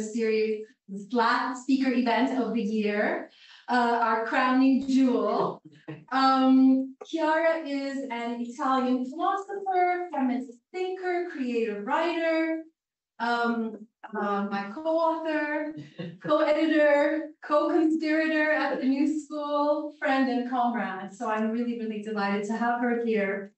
series, this last speaker event of the year, uh, our crowning jewel. Um, Chiara is an Italian philosopher, feminist thinker, creative writer, um, uh, my co-author, co-editor, co-conspirator at the New School, friend and comrade. So I'm really, really delighted to have her here.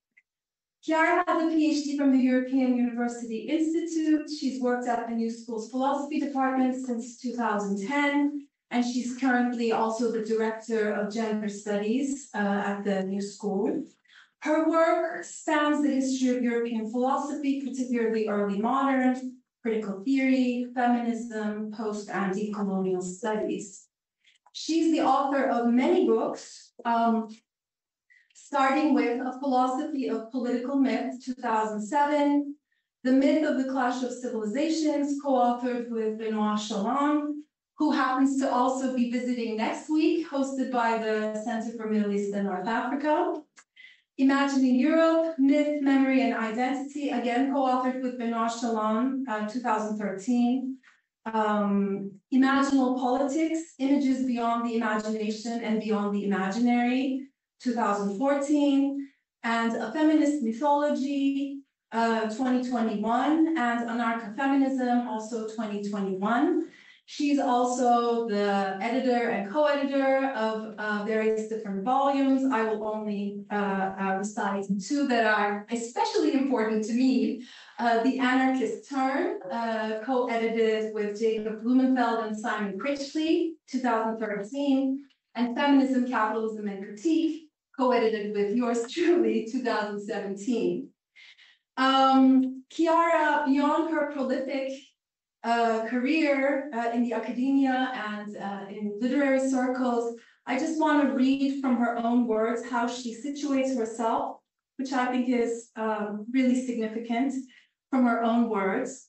Chiara has a PhD from the European University Institute. She's worked at the New School's philosophy department since 2010, and she's currently also the director of gender studies uh, at the New School. Her work spans the history of European philosophy, particularly early modern, critical theory, feminism, post and decolonial studies. She's the author of many books, um, starting with A Philosophy of Political Myth, 2007, The Myth of the Clash of Civilizations, co-authored with Benoit Challand, who happens to also be visiting next week, hosted by the Center for Middle East and North Africa. Imagining Europe, Myth, Memory, and Identity, again co-authored with Benoit Challand, uh, 2013. Um, Imaginal Politics, Images Beyond the Imagination and Beyond the Imaginary, 2014, and A Feminist Mythology, uh, 2021, and Anarcha-Feminism, also 2021. She's also the editor and co-editor of uh, various different volumes. I will only uh, uh, recite two that are especially important to me. Uh, the Anarchist Turn, uh, co-edited with Jacob Blumenfeld and Simon Critchley, 2013, and Feminism, Capitalism, and Critique, co-edited with yours truly, 2017. Um, Chiara, beyond her prolific uh, career uh, in the academia and uh, in literary circles, I just want to read from her own words how she situates herself, which I think is um, really significant from her own words.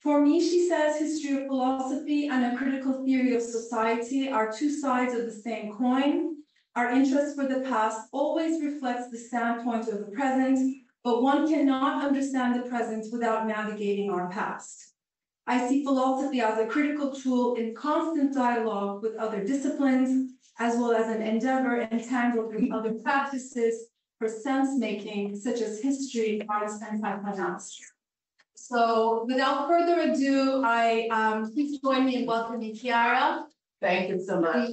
For me, she says, history of philosophy and a critical theory of society are two sides of the same coin. Our interest for the past always reflects the standpoint of the present, but one cannot understand the present without navigating our past. I see philosophy as a critical tool in constant dialogue with other disciplines, as well as an endeavor entangled with other practices for sense making, such as history, arts, and psychoanalysis. So without further ado, I um, please join me in welcoming Chiara. Thank you so much.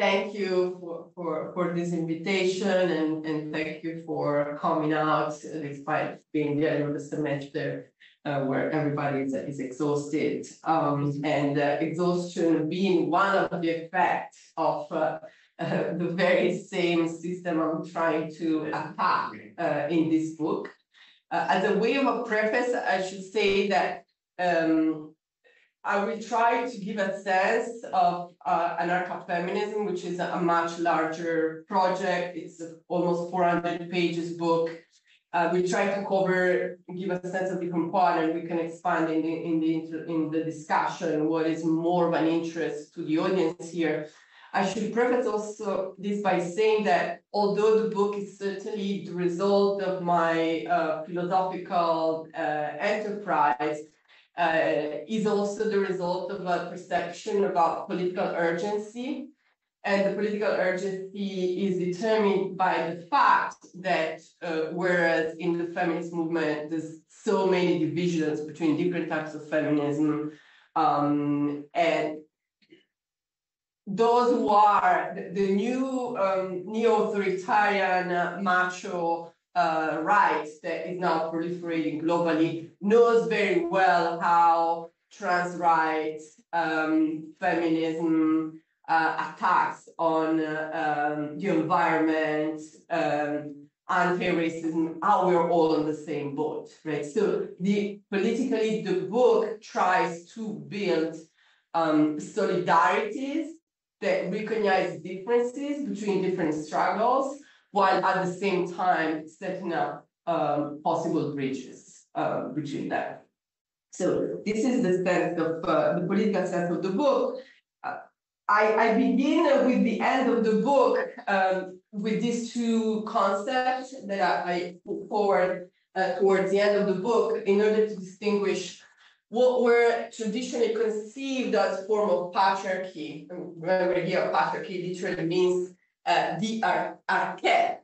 Thank you for, for, for this invitation and, and thank you for coming out despite being the end of the semester uh, where everybody is, is exhausted. Um, and uh, exhaustion being one of the effects of uh, the very same system I'm trying to attack uh, in this book. Uh, as a way of a preface, I should say that um, I will try to give a sense of uh, anarcha-feminism, which is a much larger project. It's almost 400 pages book. Uh, we try to cover, give a sense of part, and we can expand in the in the in the discussion what is more of an interest to the audience here. I should preface also this by saying that although the book is certainly the result of my uh, philosophical uh, enterprise, uh, is also the result of a perception about political urgency. And the political urgency is determined by the fact that uh, whereas in the feminist movement, there's so many divisions between different types of feminism, um, and those who are the, the new um, neo-authoritarian macho uh, rights that is now proliferating globally knows very well how trans rights, um, feminism, uh, attacks on uh, um, the environment, um, anti-racism, how we're all on the same boat, right? So the politically, the book tries to build um, solidarities that recognize differences between different struggles while at the same time setting up um, possible bridges uh, between them. So this is the sense of uh, the political sense of the book. Uh, I, I, begin with the end of the book um, with these two concepts that I, I, put forward uh, towards the end of the book in order to distinguish what were traditionally conceived as form of patriarchy. Remember here, patriarchy literally means uh, the ar-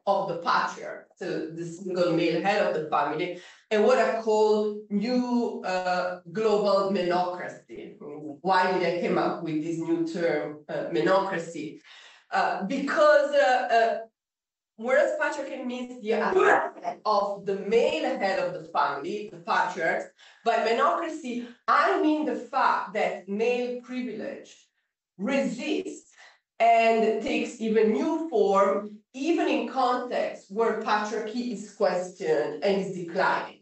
of the patriarch, so the single male head of the family, and what I call new uh, global menocracy. Why did I come up with this new term, uh, menocracy? Uh, because uh, whereas patriarchy means the of the male head of the family, the patriarch, by menocracy, I mean the fact that male privilege resists and takes even new form, even in contexts where patriarchy is questioned and is declining.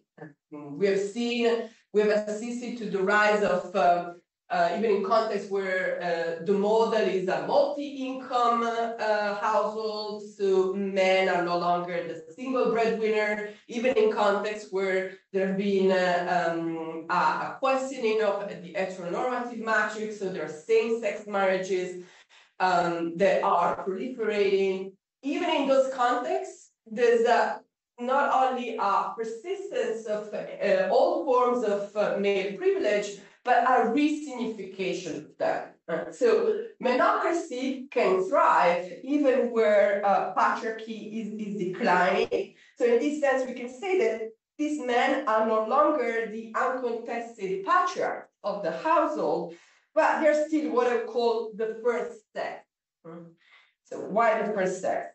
We have seen, we have assisted to the rise of, uh, uh, even in contexts where uh, the model is a multi-income uh, household, so men are no longer the single breadwinner, even in contexts where there have been uh, um, a, questioning of the heteronormative matrix, so there are same-sex marriages, um, that are proliferating. Even in those contexts, there's a, not only a persistence of uh, all forms of uh, male privilege, but a resignification of that. Uh, so menocracy can thrive even where uh, patriarchy is, is declining. So in this sense, we can say that these men are no longer the uncontested patriarch of the household, but they're still what I call the first sex. Hmm. So why the first sex?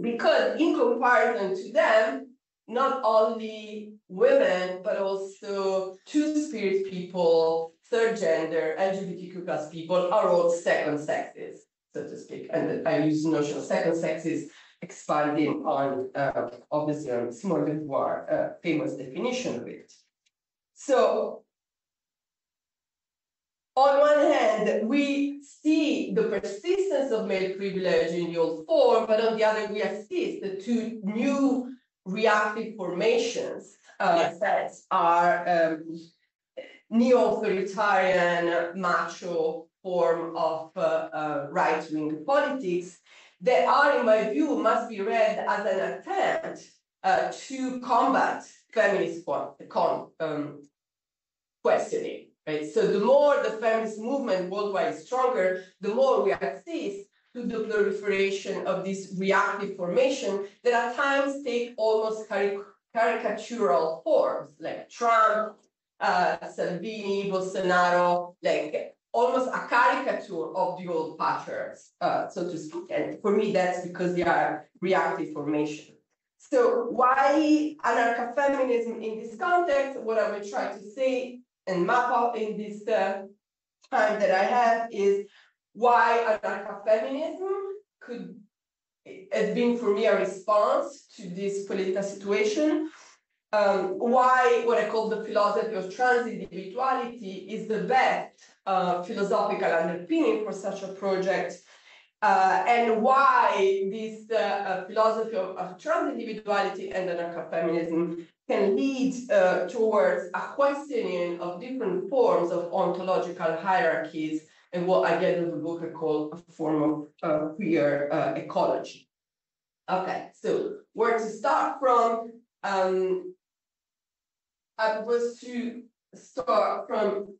Because in comparison to them, not only women, but also two-spirit people, third gender, LGBTQ plus people are all second sexes, so to speak. And I use the notion of second sexes expanding on, uh, obviously, on Simone de Beauvoir, uh, famous definition of it. So on one hand, we see the persistence of male privilege in the old form, but on the other, we assist the two new reactive formations uh, that are um, neo-authoritarian macho form of uh, uh, right-wing politics that are, in my view, must be read as an attempt uh, to combat feminist con um, questioning. Right? So the more the feminist movement worldwide is stronger, the more we assist to the proliferation of this reactive formation that at times take almost caric caricatural forms, like Trump, uh, Salvini, Bolsonaro, like almost a caricature of the old patriarchs, uh, so to speak. And for me, that's because they are reactive formation. So why anarcha-feminism in this context? What I will try to say and map out in this uh, time that I have is why anarcha-feminism could has been for me a response to this political situation. Um, why what I call the philosophy of trans individuality is the best uh, philosophical underpinning for such a project, uh, and why this uh, uh philosophy of, of transindividuality and anarcha-feminism can lead uh, towards a questioning of different forms of ontological hierarchies and what I get in the book I call a form of uh, queer uh, ecology. Okay, so where to start from? Um, I was to start from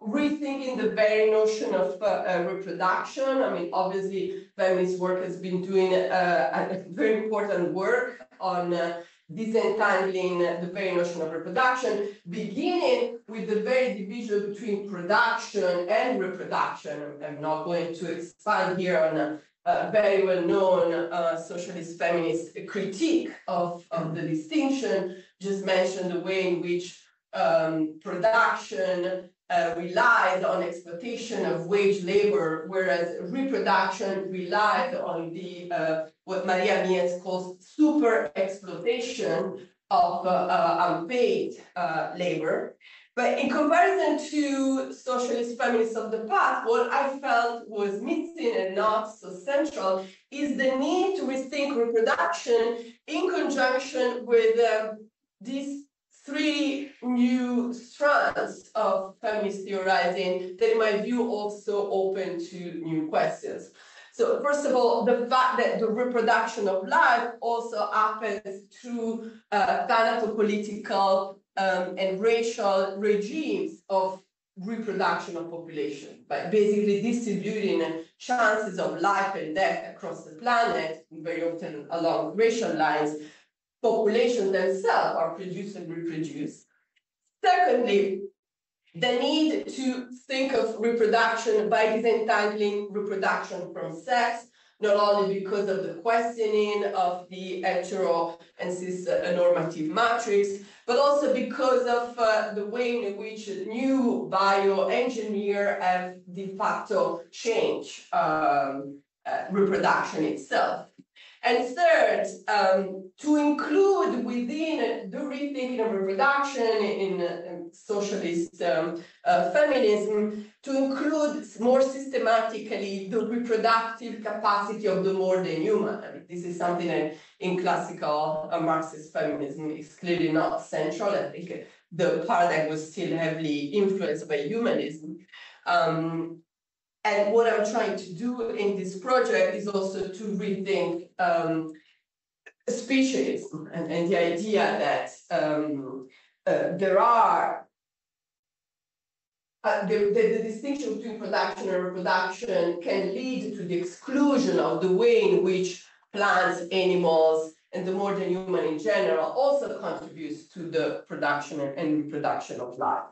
rethinking the very notion of uh, uh, reproduction. I mean, obviously, feminist work has been doing uh, a very important work on uh, disentangling the very notion of reproduction, beginning with the very division between production and reproduction. I'm not going to expand here on a, a very well-known uh, socialist feminist critique of, of the distinction, just mention the way in which um, production uh, relied on exploitation of wage labor, whereas reproduction relied on the uh, what Maria Mies calls super exploitation of uh, uh unpaid uh, labor. But in comparison to socialist feminists of the past, what I felt was missing and not so central is the need to rethink reproduction in conjunction with um, this three new strands of feminist theorizing that in my view also open to new questions. So first of all, the fact that the reproduction of life also happens through uh, um, and racial regimes of reproduction of population, by basically distributing chances of life and death across the planet, very often along racial lines, populations themselves are produced and reproduced. Secondly, the need to think of reproduction by disentangling reproduction from sex, not only because of the questioning of the hetero and cis normative matrix, but also because of uh, the way in which new bioengineer have de facto changed um, uh, reproduction itself. And third, um, to include within the rethinking of reproduction in, in socialist um, uh, feminism, to include more systematically the reproductive capacity of the more than human. I mean, this is something that in classical uh, Marxist feminism is clearly not central. I think the paradigm was still heavily influenced by humanism. Um, and what I'm trying to do in this project is also to rethink um, speciesism and, and, the idea that um, uh, there are uh, the, the, the, distinction between production and reproduction can lead to the exclusion of the way in which plants, animals, and the more than human in general also contributes to the production and, and reproduction of life.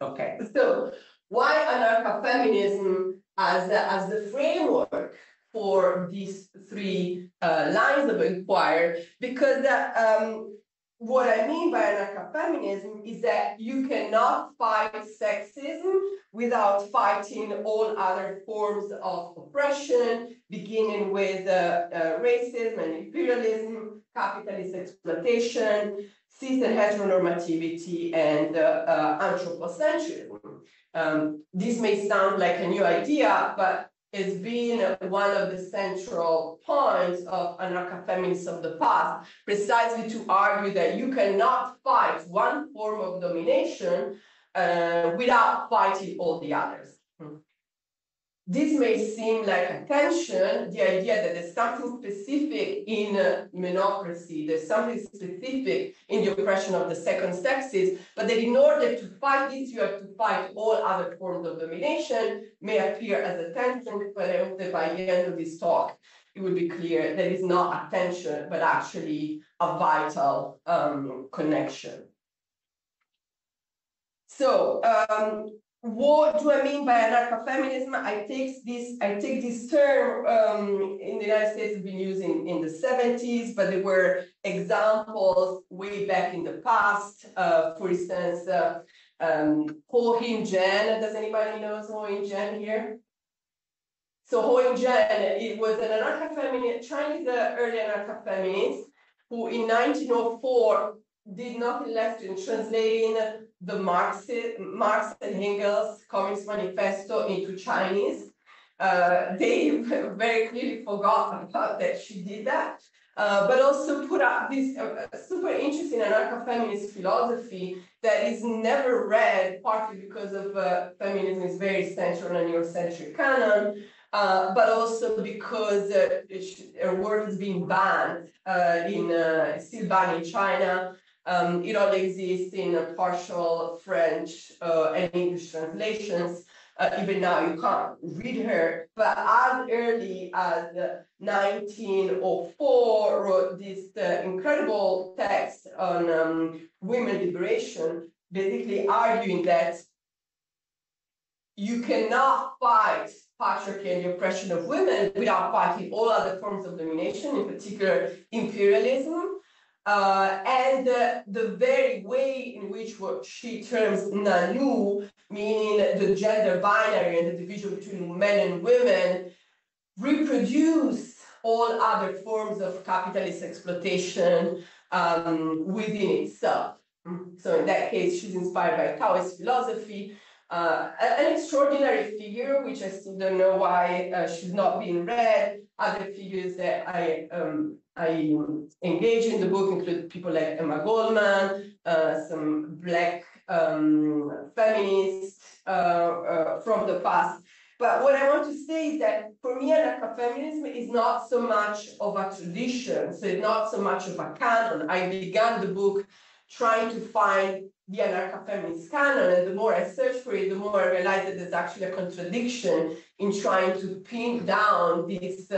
Okay, so why anarcho-feminism as, as the framework for these three uh, lines of inquiry because um, what I mean by anarcho-feminism is that you cannot fight sexism without fighting all other forms of oppression, beginning with uh, uh, racism and imperialism, capitalist exploitation, cis and heteronormativity, and uh, uh, anthropocentrism. Um, this may sound like a new idea, but it's been one of the central points of anarcho-feminists of the past, precisely to argue that you cannot fight one form of domination uh, without fighting all the others. This may seem like a tension, the idea that there's something specific in uh, menocracy, there's something specific in the oppression of the second sexes, but that in order to fight this, you have to fight all other forms of domination, may appear as a tension, but I hope that by the end of this talk, it will be clear that it's not a tension, but actually a vital um, connection. So um, what do I mean by anarcho-feminism? I take this, I take this term um, in the United States been used in, the 70s, but there were examples way back in the past. Uh, for instance, uh, um, He-Yin Zhen, does anybody know He-Yin Zhen here? So He-Yin Zhen, it was an anarcho-feminist, Chinese uh, early anarcho-feminist who in 1904 did nothing less than translating the Marx, Marx and Engels Communist Manifesto into Chinese. Uh, they very clearly forgot about that she did that, uh, but also put up this uh, super interesting anarcho-feminist philosophy that is never read, partly because of uh, feminism is very central in a Eurocentric canon, uh, but also because uh, her work is being banned in still banned in China. Um, it only exists in partial French uh, and English translations. Uh, even now, you can't read her, but as early as 1904, wrote this uh, incredible text on um, women liberation, basically arguing that you cannot fight patriarchy and the oppression of women without fighting all other forms of domination, in particular imperialism, uh, and the very way in which what she terms nannü, meaning the gender binary and the division between men and women, reproduce all other forms of capitalist exploitation um, within itself. So in that case, she's inspired by Taoist philosophy, uh, an extraordinary figure, which I still don't know why uh, she's not being read. Other figures that I um, I engage in the book include people like Emma Goldman, uh, some black um, feminists uh, uh, from the past. But what I want to say is that for me, anarcho-feminism is not so much of a tradition, so it's not so much of a canon. I began the book trying to find the anarcho-feminist canon, and the more I search for it, the more I realize that there's actually a contradiction in trying to pin down this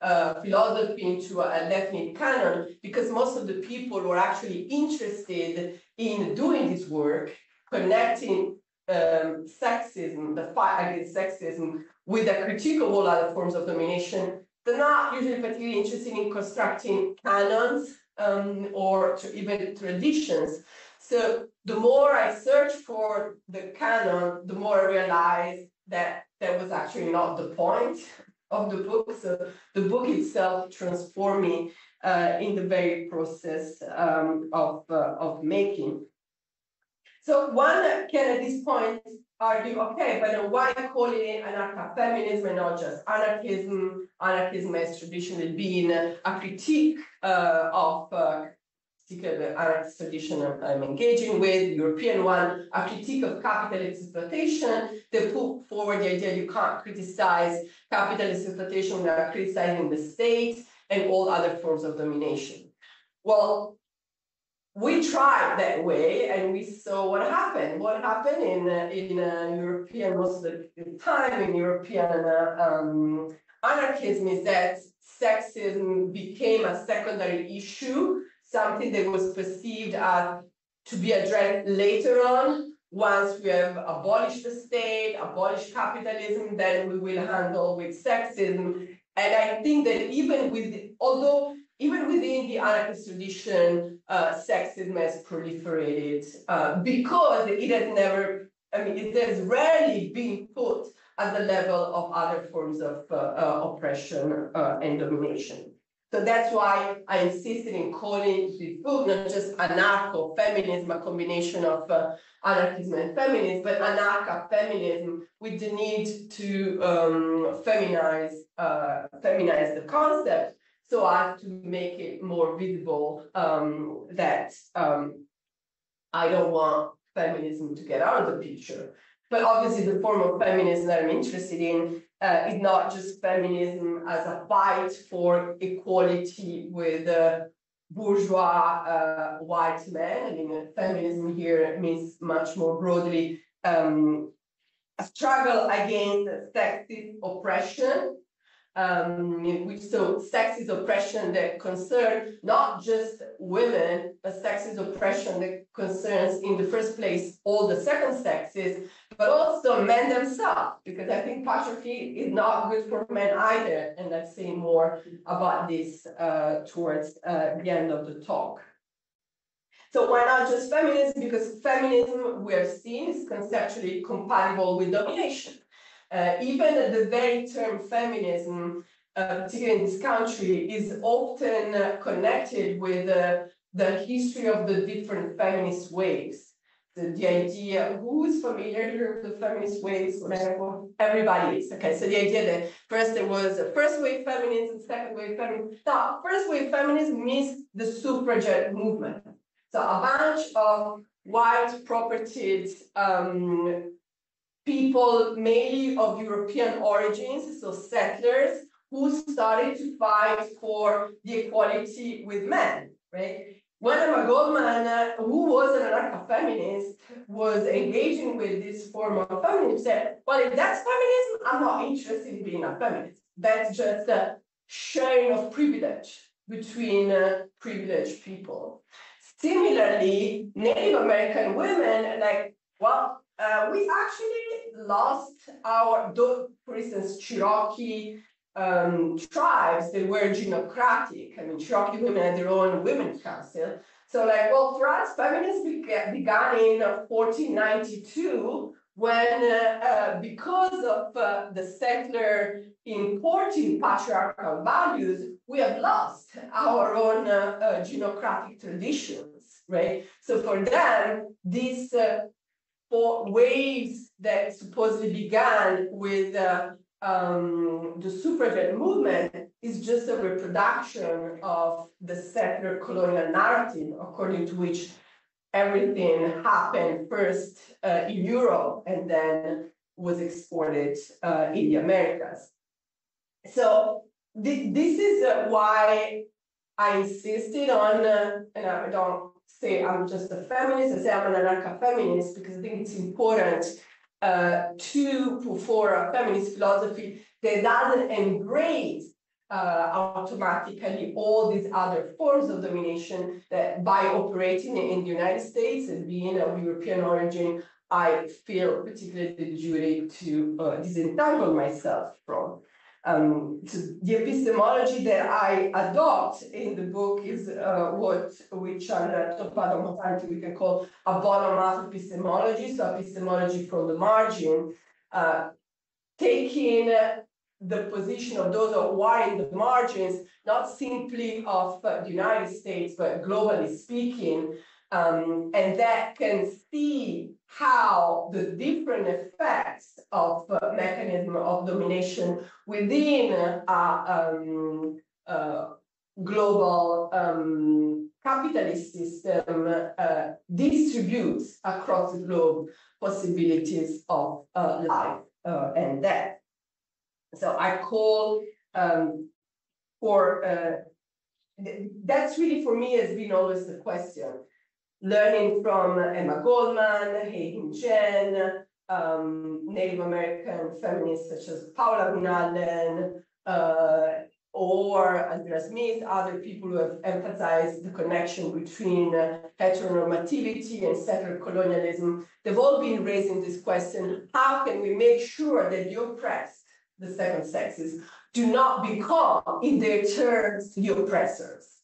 uh, philosophy into a definite canon, because most of the people who are actually interested in doing this work, connecting um, sexism, the fight against sexism, with a critique of all other forms of domination, they're not usually particularly interested in constructing canons um, or even traditions. So the more I search for the canon, the more I realize that that was actually not the point of the book. So the book itself transformed me uh, in the very process um, of, uh, of making. So one can at this point argue, okay, but why call it anarcho-feminism and not just anarchism? Anarchism has traditionally been a critique uh, of the anarchist tradition I'm engaging with, European one, a critique of capitalist exploitation. They put forward the idea you can't criticize capitalist exploitation without criticizing the state and all other forms of domination. Well, we tried that way and we saw what happened. What happened in in uh, European most of the time in European uh, um, anarchism is that sexism became a secondary issue, something that was perceived as to be addressed later on. Once we have abolished the state, abolished capitalism, then we will handle with sexism. And I think that even with, although even within the anarchist tradition, uh, sexism has proliferated uh, because it has never, I mean, it has rarely been put at the level of other forms of uh, uh oppression uh, and domination. So that's why I insisted in calling the book not just anarcho-feminism, a combination of uh, anarchism and feminism, but anarcho-feminism with the need to um, feminize, feminize the concept so as to make it more visible um, that um, I don't want feminism to get out of the picture. But obviously, the form of feminism that I'm interested in uh, is not just feminism as a fight for equality with uh, bourgeois uh, white men. I mean, feminism here means much more broadly um, a struggle against sexist oppression um, so sexist oppression that concern not just women, but sexist oppression that concerns in the first place all the second sexes, but also men themselves, because I think patriarchy is not good for men either, and I'll say more about this uh, towards uh, the end of the talk. So why not just feminism? Because feminism, we have seen, is conceptually compatible with domination. Uh, even the very term feminism, uh, particularly in this country, is often uh, connected with uh, the history of the different feminist waves. The, the idea, who's familiar with the feminist waves? Everybody is. Okay, so the idea that first there was a first wave feminism, second wave feminism. Now, first wave feminism means the suffragette movement. So a bunch of white propertied um, people mainly of European origins, so settlers, who started to fight for the equality with men, right? When Emma Goldman, who was an anarcho-feminist, was engaging with this form of feminism, said, well, if that's feminism, I'm not interested in being a feminist. That's just a sharing of privilege between uh, privileged people. Similarly, Native American women, like, well, uh, we actually lost our, for instance, Cherokee um, tribes that were gynocratic. I mean, Cherokee women had their own women's council. So, like, well, for us, feminism began in 1492 when, uh, uh, because of uh, the settler importing patriarchal values, we have lost our own uh, uh, gynocratic traditions, right? So for them, these uh, for waves that supposedly began with uh, um, the suffragette movement is just a reproduction of the settler colonial narrative, according to which everything happened first uh, in Europe and then was exported uh, in the Americas. So th- this is uh, why I insisted on, uh, and I don't say I'm just a feminist, I say I'm an anarcha-feminist because I think it's important uh, to forward a feminist philosophy that doesn't embrace uh, automatically all these other forms of domination that by operating in the United States and being of European origin, I feel particularly the duty to uh, disentangle myself from. Um, the epistemology that I adopt in the book is uh, what which under Talpade Mohanty we can call a bottom-up epistemology, so epistemology from the margin, uh, taking the position of those who are in the margins, not simply of the United States, but globally speaking, um, and that can see how the different effects of uh, mechanism of domination within a um, uh, global um, capitalist system uh, distributes across the globe possibilities of uh, life uh, and death. So I call um, for uh, th- that's really for me has been always the question learning from Emma Goldman, He Zhen, um, Native American feminists such as Paula Gunn Allen, uh, or Andrea Smith, other people who have emphasized the connection between heteronormativity and settler colonialism, they've all been raising this question, how can we make sure that the oppressed, the second sexes, do not become, in their turns, the oppressors?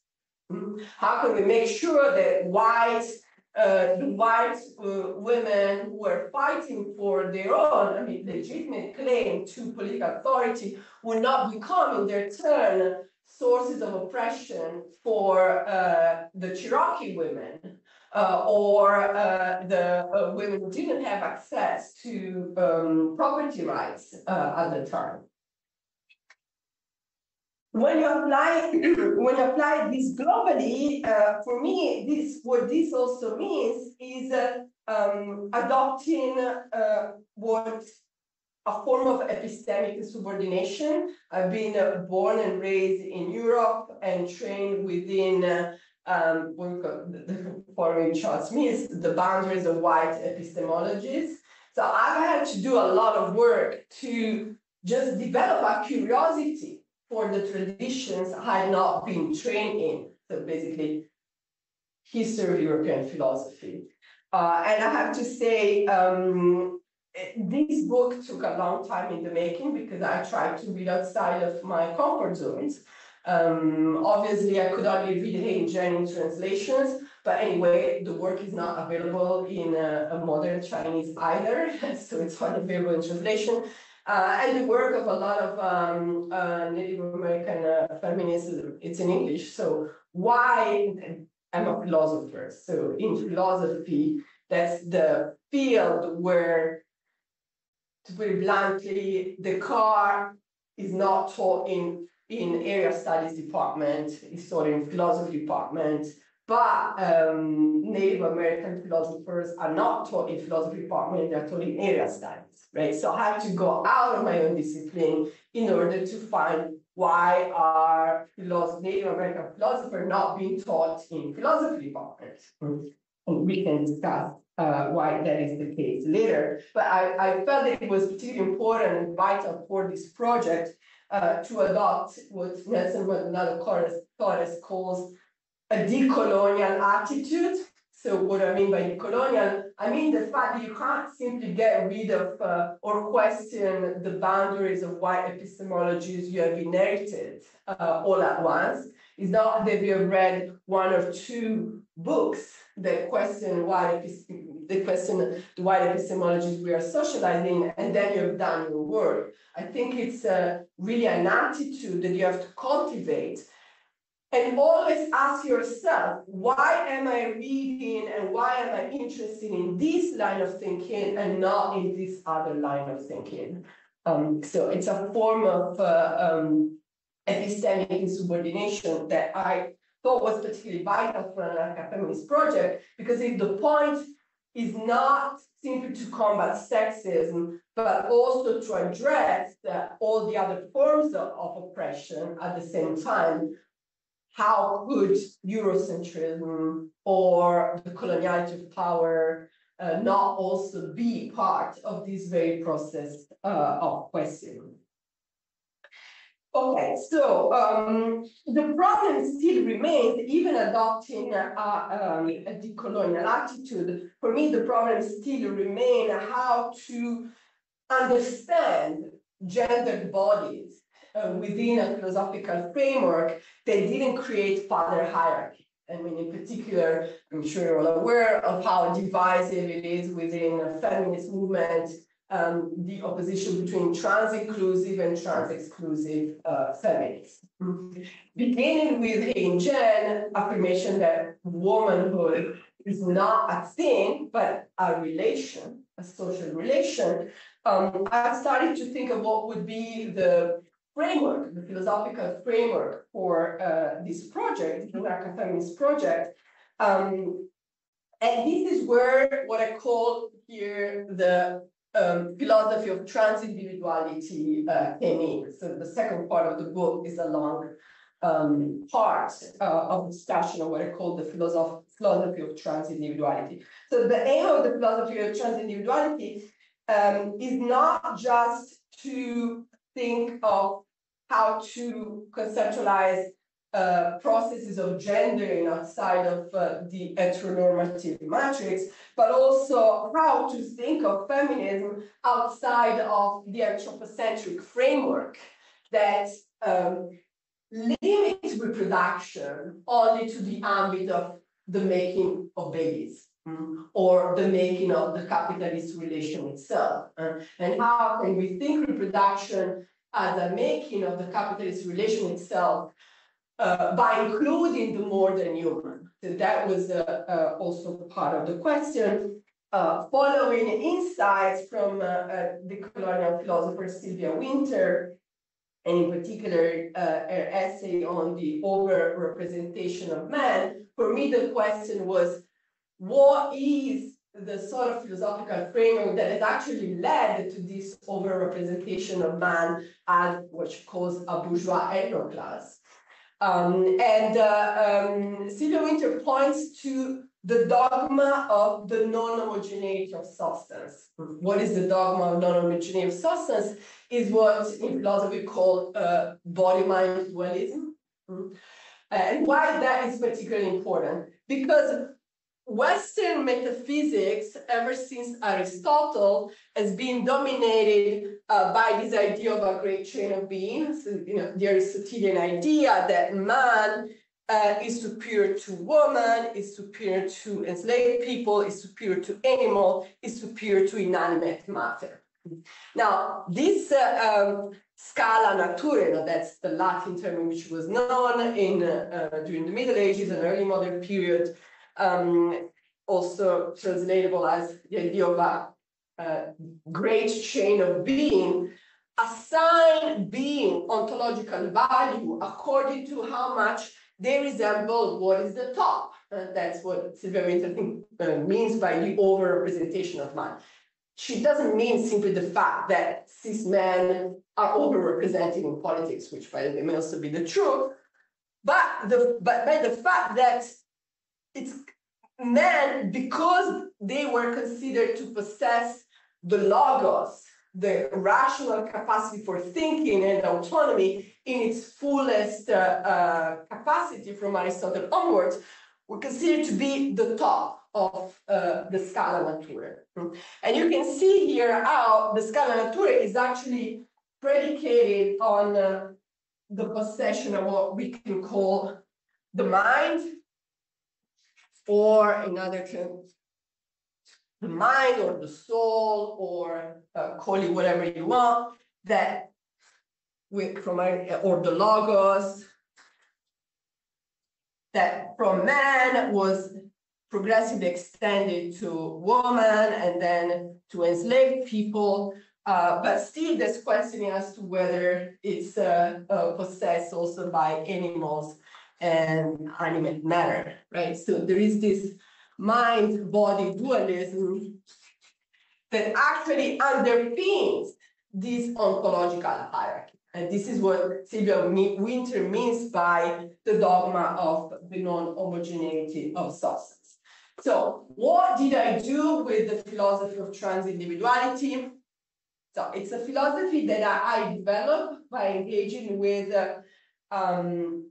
How can we make sure that white uh, the white uh, women who were fighting for their own, I mean, legitimate claim to political authority will not become, in their turn, sources of oppression for uh, the Cherokee women uh, or uh, the uh, women who didn't have access to um, property rights at the time when you apply when you apply this globally, uh, for me, this what this also means is uh, um, adopting uh, what a form of epistemic subordination. I've been uh, born and raised in Europe and trained within uh, um, the, following Charles Smith, the boundaries of white epistemologies. So I've had to do a lot of work to just develop a curiosity for the traditions I had not been trained in. So basically, history of European philosophy. Uh, and I have to say, um, this book took a long time in the making because I tried to read outside of my comfort zones. Um, obviously, I could only read it in translations, but anyway, the work is not available in a, a modern Chinese either, so it's not available in translation. Uh, and the work of a lot of um, uh, Native American uh, feminists, it's in English. So why, I'm a philosopher. So in philosophy, that's the field where, to put it bluntly, Descartes is not taught in, in area studies department, it's taught in philosophy department. But um, Native American philosophers are not taught in philosophy department, they're taught in area studies, right? So I have to go out of my own discipline in order to find why are Native American philosophers not being taught in philosophy departments. We can discuss uh, why that is the case later. But I, I felt it was particularly important and vital for this project uh, to adopt what Nelson Maldonado Torres calls a decolonial attitude. So what I mean by decolonial, I mean the fact that you can't simply get rid of uh, or question the boundaries of white epistemologies you have inherited uh, all at once. It's not that you have read one or two books that question white the question the white epistemologies we are socializing, and then you have done your work. I think it's uh, really an attitude that you have to cultivate and always ask yourself, why am I reading and why am I interested in this line of thinking and not in this other line of thinking? Um, so it's a form of uh, um, epistemic insubordination that I thought was particularly vital for an anarcha-feminist project, because if the point is not simply to combat sexism, but also to address all the other forms of, of oppression at the same time. How could Eurocentrism or the coloniality of power uh, not also be part of this very process uh, of questioning? Okay, so um, the problem still remains, even adopting a, um, a decolonial attitude. For me, the problem still remains how to understand gendered bodies uh, within a philosophical framework that didn't create father hierarchy. I mean, in particular, I'm sure you're all aware of how divisive it is within a feminist movement um, the opposition between trans-inclusive and trans-exclusive uh, feminists. Beginning with in Jen, affirmation that womanhood is not a thing, but a relation, a social relation, um, I started to think of what would be the framework, the philosophical framework for uh, this project, the Iraq Project. Um, and this is where what I call here the um, philosophy of trans-individuality uh, came in. So the second part of the book is a long um, part uh, of discussion of what I call the philosoph philosophy of trans-individuality. So the aim of the philosophy of trans-individuality um, is not just to think of how to conceptualize uh, processes of gendering outside of uh, the heteronormative matrix, but also how to think of feminism outside of the anthropocentric framework that um, limits reproduction only to the ambit of the making of babies mm, or the making of the capitalist relation itself. Uh, and how can we think reproduction as a making of the capitalist relation itself uh, by including the more than human. So that was uh, uh, also part of the question. Uh, following insights from uh, uh, the colonial philosopher Sylvia Wynter, and in particular her essay on the over-representation of men, for me the question was, what is the sort of philosophical framework that has actually led to this over-representation of man as what she calls a bourgeois class? Um, and uh, um, Wynter points to the dogma of the non-homogeneity of substance. What is the dogma of non-homogeneity of substance? Is what in philosophy called uh, body-mind dualism. And why that is particularly important? Because Western metaphysics, ever since Aristotle, has been dominated uh, by this idea of a great chain of beings. You know, the Aristotelian idea that man uh, is superior to woman, is superior to enslaved people, is superior to animal, is superior to inanimate matter. Now, this uh, um, scala naturae, that's the Latin term which was known in uh, during the Middle Ages and early modern period, um, also translatable as the idea of a, a great chain of being, assign being ontological value according to how much they resemble what is the top. Uh, that's what Wynter uh, means by the over-representation of man. She doesn't mean simply the fact that cis men are overrepresented in politics, which by the way may also be the truth, but the but by the fact that it's men, because they were considered to possess the logos, the rational capacity for thinking and autonomy in its fullest uh, uh, capacity from Aristotle onwards, were considered to be the top of uh, the Scala Naturae. And you can see here how the Scala Naturae is actually predicated on uh, the possession of what we can call the mind, or in other terms, the mind or the soul or uh, call it whatever you want, that with from or the logos that from man was progressively extended to woman and then to enslaved people. Uh, but still, there's questioning as to whether it's uh, uh, possessed also by animals and animate matter, right? So there is this mind-body dualism that actually underpins this ontological hierarchy. And this is what Sylvia Wynter means by the dogma of the non-homogeneity of substance. So what did I do with the philosophy of transindividuality? So it's a philosophy that I, I developed by engaging with uh, um,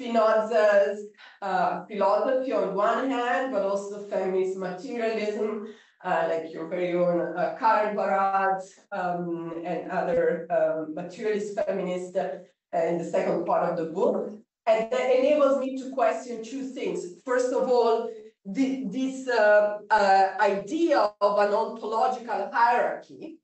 Spinoza's uh, philosophy on one hand, but also feminist materialism, uh, like your very own uh, Karen Barad um, and other um, materialist feminists uh, in the second part of the book. And that enables me to question two things. First of all, the, this uh, uh, idea of an ontological hierarchy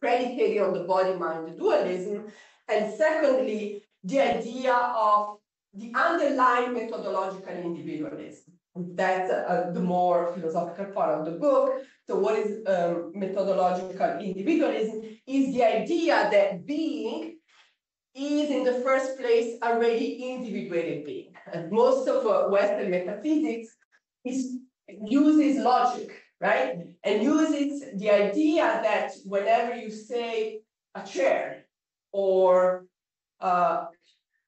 predicated on the body-mind dualism, and secondly, the idea of the underlying methodological individualism. That's uh, the more philosophical part of the book. So what is um, methodological individualism? Is the idea that being is in the first place already individuated being. And most of uh, Western metaphysics is, uses logic, right? And uses the idea that whenever you say a chair or uh,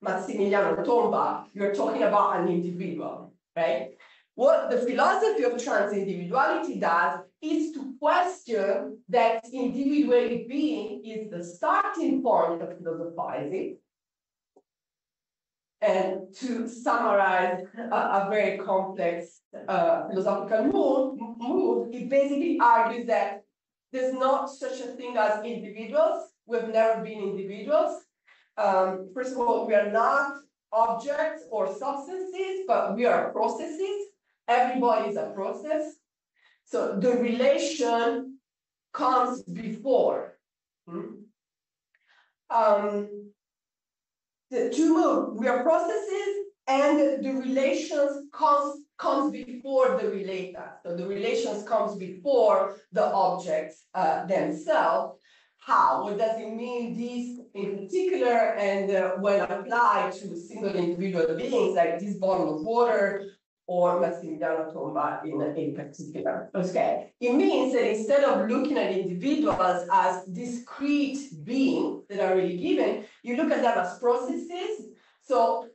Massimiliano Tomba, you're talking about an individual, right? What the philosophy of transindividuality does is to question that individual being is the starting point of philosophizing. And to summarize a, a very complex uh, philosophical move, move, it basically argues that there's not such a thing as individuals. We've never been individuals. Um, first of all, we are not objects or substances, but we are processes. Everybody is a process. So the relation comes before. Hmm? Um, the two move, we are processes and the relations comes, comes before the relator. So the relations comes before the objects uh, themselves. How? What does it mean this in particular and uh, when applied to single individual beings like this bottle of water or Massimiliano Tomba in, in particular. Okay, it means that instead of looking at individuals as discrete beings that are really given, you look at them as processes. So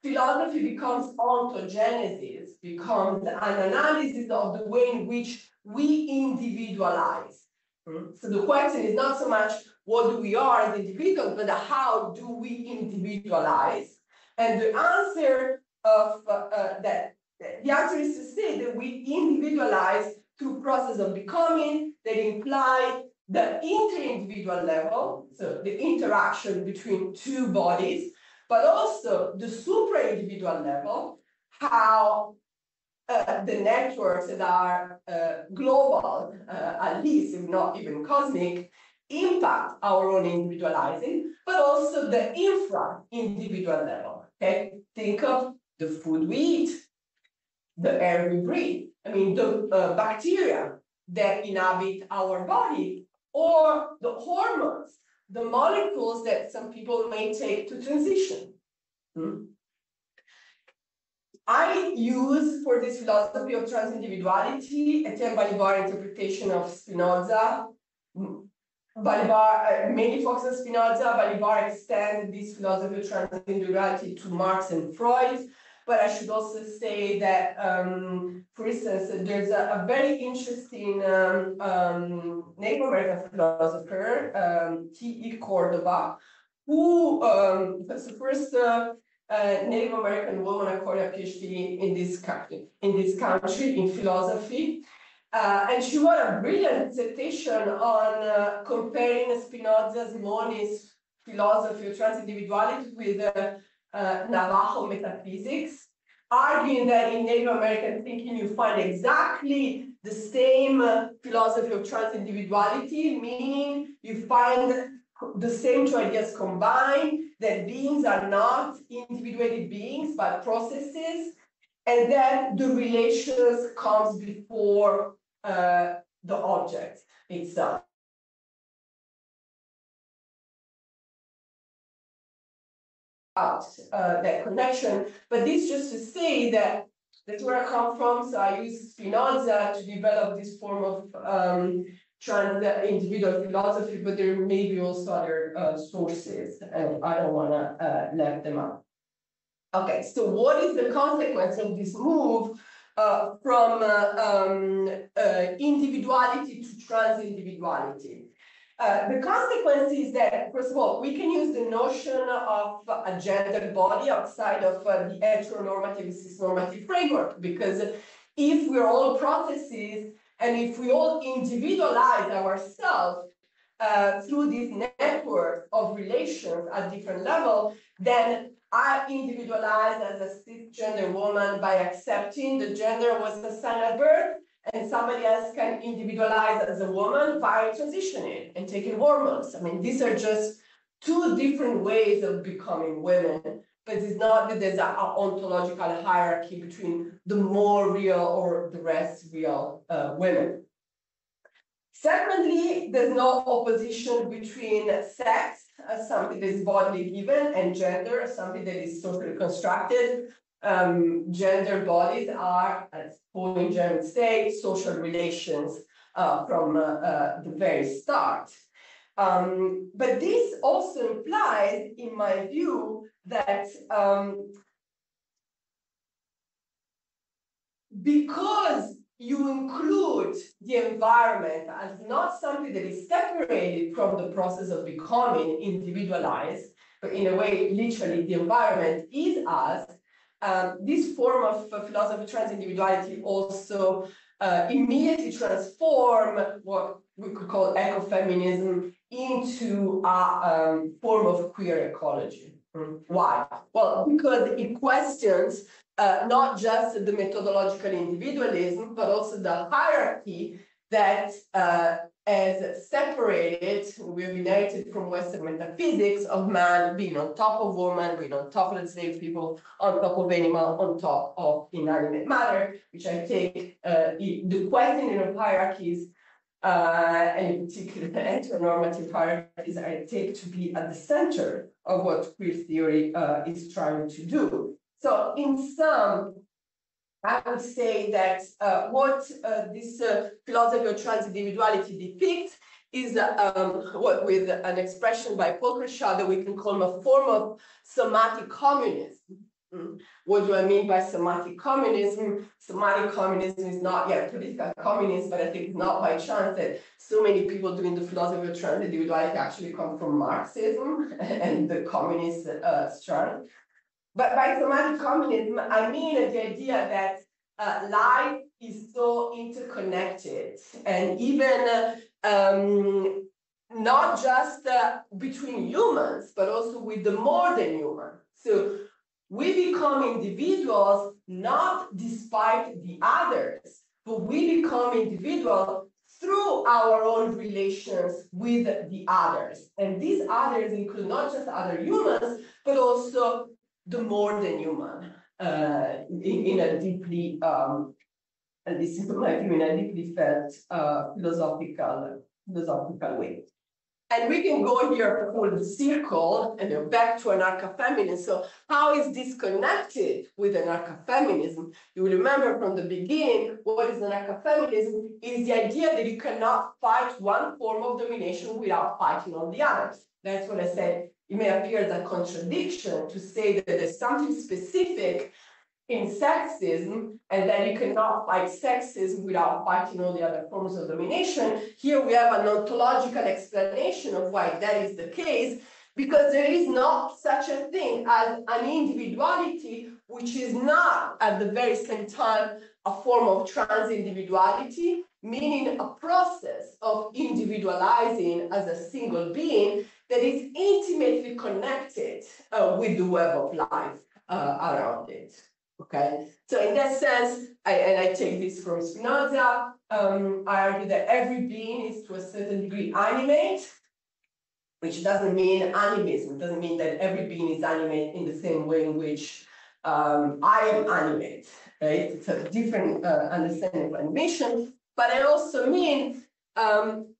philosophy becomes ontogenesis, becomes an analysis of the way in which we individualize. Hmm? So the question is not so much what do we are as individuals, but how do we individualize? And the answer of uh, uh, that the answer is to say that we individualize through process of becoming that imply the inter-individual level, so the interaction between two bodies, but also the supra-individual level, how uh, the networks that are uh, global, uh, at least if not even cosmic, impact our own individualizing, but also the infra-individual level. Okay, think of the food we eat, the air we breathe. I mean, the uh, bacteria that inhabit our body, or the hormones, the molecules that some people may take to transition. Hmm? I use for this philosophy of transindividuality Etienne Balibar interpretation of Spinoza. Balibar, uh, mainly focus on Spinoza, Balibar extend this philosophy of transindividuality to Marx and Freud. But I should also say that, um, for instance, there's a, a very interesting um, um, Native American philosopher, um, V.F. Cordova, who um, was the first uh, uh, Native American woman acquired a PhD in this country, in this country in philosophy. Uh, and she wrote a brilliant dissertation on uh, comparing Spinoza's monist philosophy of transindividuality with uh, uh, Navajo metaphysics, arguing that in Native American thinking you find exactly the same uh, philosophy of transindividuality, meaning you find the same two ideas combined, that beings are not individuated beings, but processes, and that the relations comes before uh, the object itself. out uh, that connection. But this just to say that That's where I come from, so I use Spinoza to develop this form of um trans individual philosophy, but there may be also other uh sources, and I don't wanna uh let them out. Okay, so what is the consequence of this move uh from uh, um uh individuality to trans individuality? Uh, the consequence is that, first of all, we can use the notion of a gendered body outside of the heteronormative cisnormative framework, because if we're all processes and if we all individualize ourselves uh, through this network of relations at different level, then I individualize as a cisgender woman by accepting the gender was assigned at birth, and somebody else can individualize as a woman by transitioning and taking hormones. I mean, these are just two different ways of becoming women, but it's not that there's an ontological hierarchy between the more real or the less real uh, women. Secondly, there's no opposition between sex as something that is bodily given and gender as something that is socially constructed um, gender bodies are, as Paul in German say, social relations uh, from uh, uh, the very start. Um, but this also implies, in my view, that um, because you include the environment as not something that is separated from the process of becoming individualized, but in a way, literally, the environment is us, um, this form of uh, philosophy trans individuality also uh, immediately transform what we could call ecofeminism into a um, form of queer ecology. Why? Well, because it questions uh, not just the methodological individualism, but also the hierarchy that uh, as separated, we've united from Western metaphysics of man being on top of woman, being on top of enslaved people, on top of animal, on top of inanimate matter, which I take uh, the questioning of hierarchies, uh, and in particular the heteronormative hierarchies, I take to be at the center of what queer theory uh, is trying to do. So in sum, I would say that uh, what uh, this uh, philosophy of trans individuality depicts is um, what with an expression by Paul Preciado that we can call a form of somatic communism. Mm. What do I mean by somatic communism? Somatic communism is not yet political communism, but I think it's not by chance that so many people doing the philosophy of trans like actually come from Marxism and the communist uh, strand. But by somatic communism, I mean the idea that uh, life is so interconnected and even uh, um, not just uh, between humans, but also with the more than human. So we become individuals not despite the others, but we become individuals through our own relations with the others. And these others include not just other humans, but also the more than human uh, in, in a deeply, um, and this is my view, in a deeply felt uh, philosophical, philosophical way. And we can go here full circle and then back to anarcha-feminism. So how is this connected with anarcha-feminism? You will remember from the beginning, what is anarcha-feminism? Is the idea that you cannot fight one form of domination without fighting all the others. That's what I said it may appear as a contradiction to say that there's something specific in sexism and that you cannot fight sexism without fighting all the other forms of domination. Here we have an ontological explanation of why that is the case, because there is not such a thing as an individuality which is not at the very same time a form of trans individuality, meaning a process of individualizing as a single being that is intimately connected uh, with the web of life uh, around it. Okay, so in that sense, I, and I take this from Spinoza, um, I argue that every being is to a certain degree animate, which doesn't mean animism, doesn't mean that every being is animate in the same way in which um, I am animate, right? It's a different uh, understanding of animation, but I also mean um,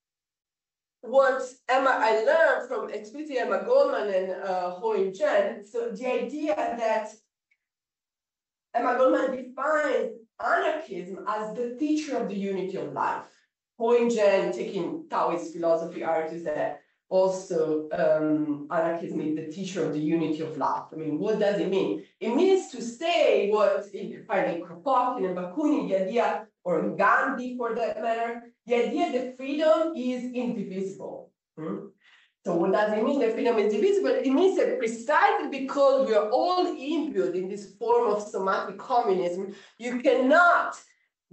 what Emma I learned from explicitly Emma Goldman and uh, He Zhen, so the idea that Emma Goldman defines anarchism as the teacher of the unity of life. He-Yin Zhen, taking Taoist philosophy, argues that also um, anarchism is the teacher of the unity of life. I mean, what does it mean? It means to say what in Kropotkin and Bakunin, the idea, or Gandhi for that matter, the idea that freedom is indivisible. Hmm? So what does it mean that freedom is divisible? It means that precisely because we are all imbued in this form of somatic communism, you cannot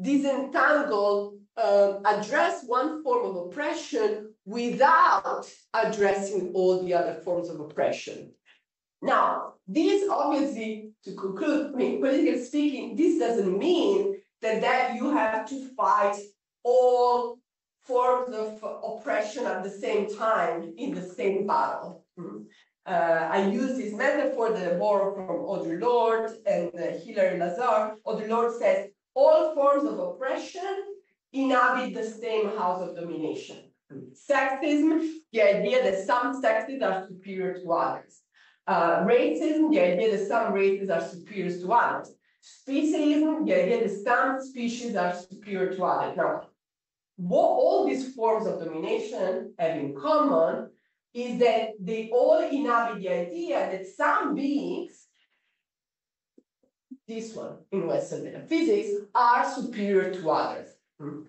disentangle, uh, address one form of oppression without addressing all the other forms of oppression. Now, this obviously, to conclude, I mean, politically speaking, this doesn't mean that, that you have to fight all forms of oppression at the same time in the same battle. Mm. Uh, I use this metaphor that I borrow from Audre Lorde and uh, Hillary Lazar. Audre Lorde says, all forms of oppression inhabit the same house of domination. Sexism, the idea that some sexes are superior to others. Uh, racism, the idea that some races are superior to others. Speciesism, the idea that some species are superior to others. Now, what all these forms of domination have in common is that they all inhabit the idea that some beings, this one in Western metaphysics, are superior to others. Hmm.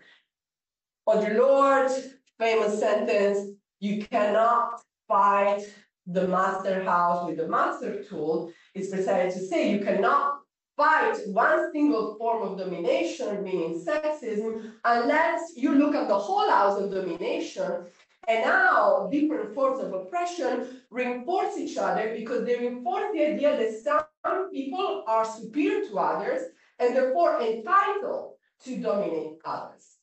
Audre Lorde, famous sentence, you cannot fight the master house with the master tool, is precisely to say you cannot fight one single form of domination, meaning sexism, unless you look at the whole house of domination. And now different forms of oppression reinforce each other because they reinforce the idea that some people are superior to others and therefore entitled to dominate others.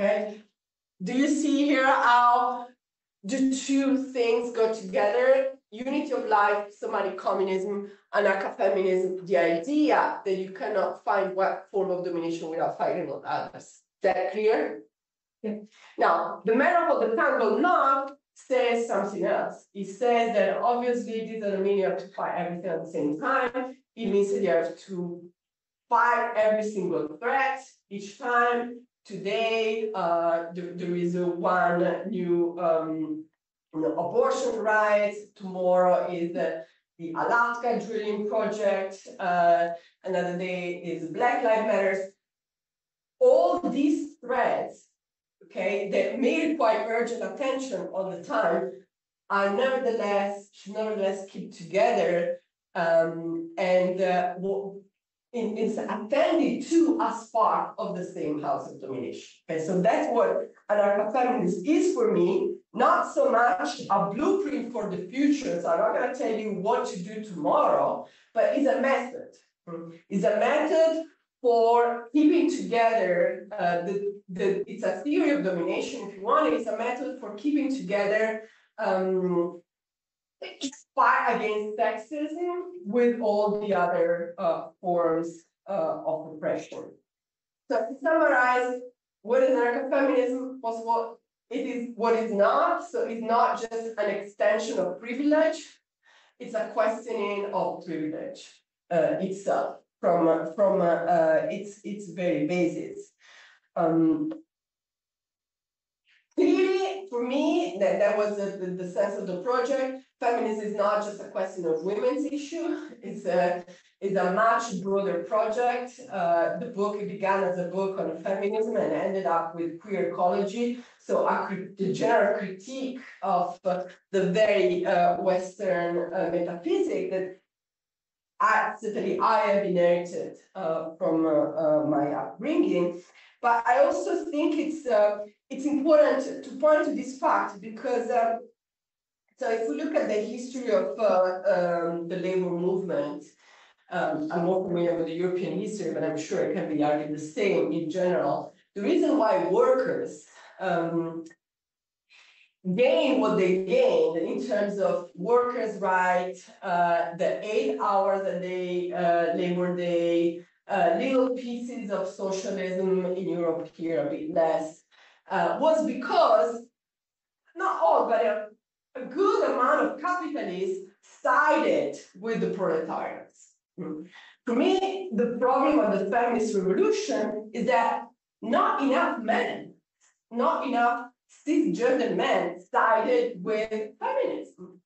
Okay? Do you see here how the two things go together? Unity of life, somatic communism, anarcha-feminism, the idea that you cannot find one form of domination without fighting with others. Is that clear? Yeah. Now, the man of the tangled knot says something else. He says that obviously this doesn't mean you have to fight everything at the same time. It means that you have to fight every single threat each time. Today, uh, there, there is a one new um, know, abortion rights. Tomorrow is uh, the Alaska drilling project. Uh, another day is Black Lives Matters. All these threads, okay, that may require urgent attention all the time, are nevertheless should nevertheless keep together um, and uh, in, attended to as part of the same house of domination. Okay, so that's what anarcho-feminism is for me, not so much a blueprint for the future. So I'm not going to tell you what to do tomorrow, but it's a method. It's a method for keeping together uh, the, the it's a theory of domination if you want it's a method for keeping together um, fight against sexism with all the other uh, forms uh, of oppression. So to summarize, what is anarcho-feminism what it is what is not. So it's not just an extension of privilege, it's a questioning of privilege uh, itself from, from uh, uh, its, its very basis. Um, clearly, for me, that, that was the, the, the sense of the project feminism is not just a question of women's issue. It's a it's a much broader project. Uh, the book began as a book on feminism and ended up with queer ecology. So a, the general critique of uh, the very uh, Western uh, metaphysic that I, certainly I have inherited uh, from uh, my upbringing. But I also think it's it's important to point to this fact because um, so if we look at the history of um, the labor movement, um, I'm more familiar with the European history, but I'm sure it can be argued the same in general. The reason why workers um, gain what they gained in terms of workers' rights, uh, the eight hours a day uh, labor day, uh, little pieces of socialism in Europe here a bit less, uh, was because not all, but a a good amount of capitalists sided with the proletariats. For me, the problem of the feminist revolution is that not enough men, not enough cisgender men sided with feminism.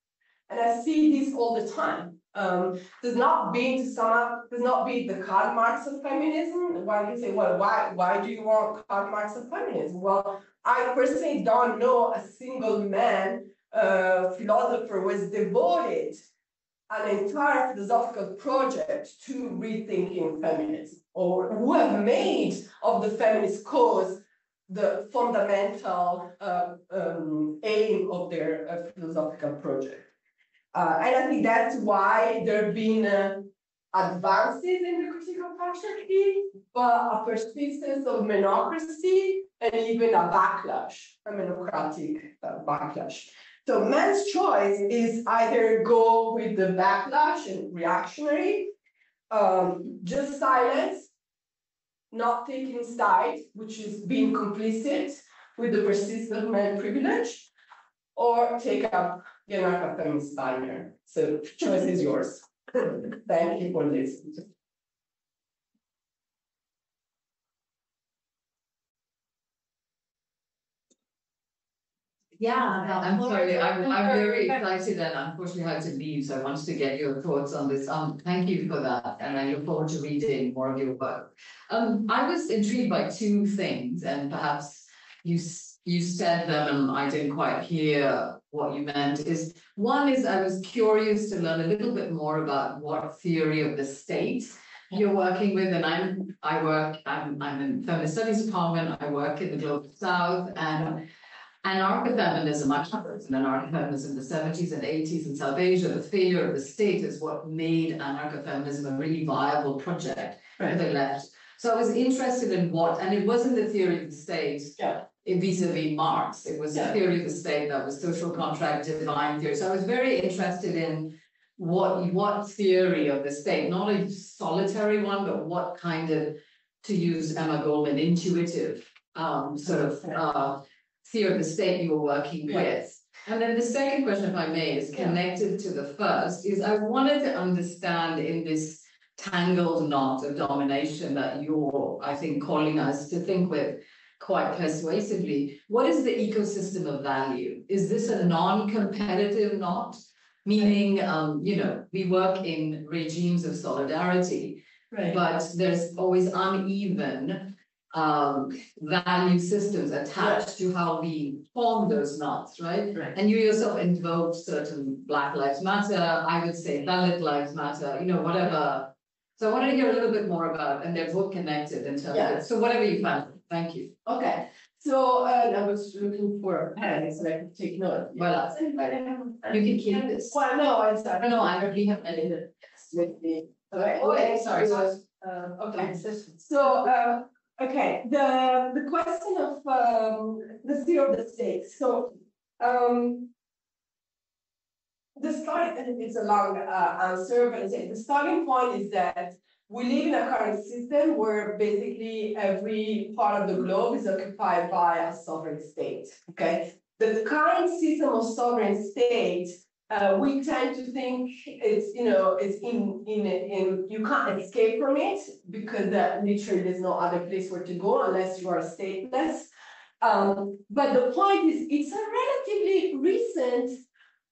And I see this all the time. Um, does not being to sum up, does not be the Karl Marx of feminism. Why do you say, well, why why do you want Karl Marx of feminism? Well, I personally don't know a single man uh, philosopher was devoted an entire philosophical project to rethinking feminism, or who have made of the feminist cause the fundamental uh, um, aim of their uh, philosophical project. Uh, and I think that's why there have been uh, advances in the critical patriarchy, but a persistence of monocracy and even a backlash, a monocratic uh, backlash. So men's choice is either go with the backlash and reactionary, um, just silence, not taking side, which is being complicit with the persistent men privilege, or take up the anarcho-feminist banner. So choice is yours. Thank you for this. Yeah. I'm sorry, I'm, I'm very excited and unfortunately I had to leave, so I wanted to get your thoughts on this. Um, thank you for that, and I look forward to reading more of your work. Um, I was intrigued by two things, and perhaps you, you said them and I didn't quite hear what you meant, is one is I was curious to learn a little bit more about what theory of the state you're working with, and I'm, I work, I'm, I'm in feminist studies department, I work in the global south, and Anarcho-feminism, happens in anarcho-feminism in the seventies and eighties in South Asia, the failure of the state is what made anarcho-feminism a really viable project for the left. So I was interested in what, and it wasn't the theory of the state. Yeah. Vis-a-vis Marx, it was the theory of the state that was social contract, divine theory. So I was very interested in what, what theory of the state, not a solitary one, but what kind of, to use Emma Goldman, intuitive, um, sort of, uh, theory of the state you were working Yeah. with. And then the second question, if I may, is connected to the first, is I wanted to understand in this tangled knot of domination that you're, I think, calling us to think with quite persuasively, what is the ecosystem of value? Is this a non-competitive knot? Meaning, um, you know, we work in regimes of solidarity, Right. but there's always uneven um value systems attached to how we form those knots, right? Right. And you yourself invoked certain Black Lives Matter, I would say Dalit Lives Matter, you know, whatever. So I wanted to hear a little bit more about, and they're both connected in terms Yeah. of, so whatever you found, thank you. Okay, so uh, I was looking for a pen so I could take note. Well, Does anybody have a pen? You can keep this. Well, no, I don't no, I already have edited. With the. Okay, Okay, sorry, sorry. Uh, okay, so, uh, okay, the, the question of, um, the theory of the state, so, um. The start, it's a long, uh, answer, but the starting point is that we live in a current system where basically every part of the globe is occupied by a sovereign state, okay? The current system of sovereign state uh, we tend to think it's, you know, it's in, in, in, you can't escape from it because uh, literally there's no other place where to go unless you are stateless. Um, but the point is, it's a relatively recent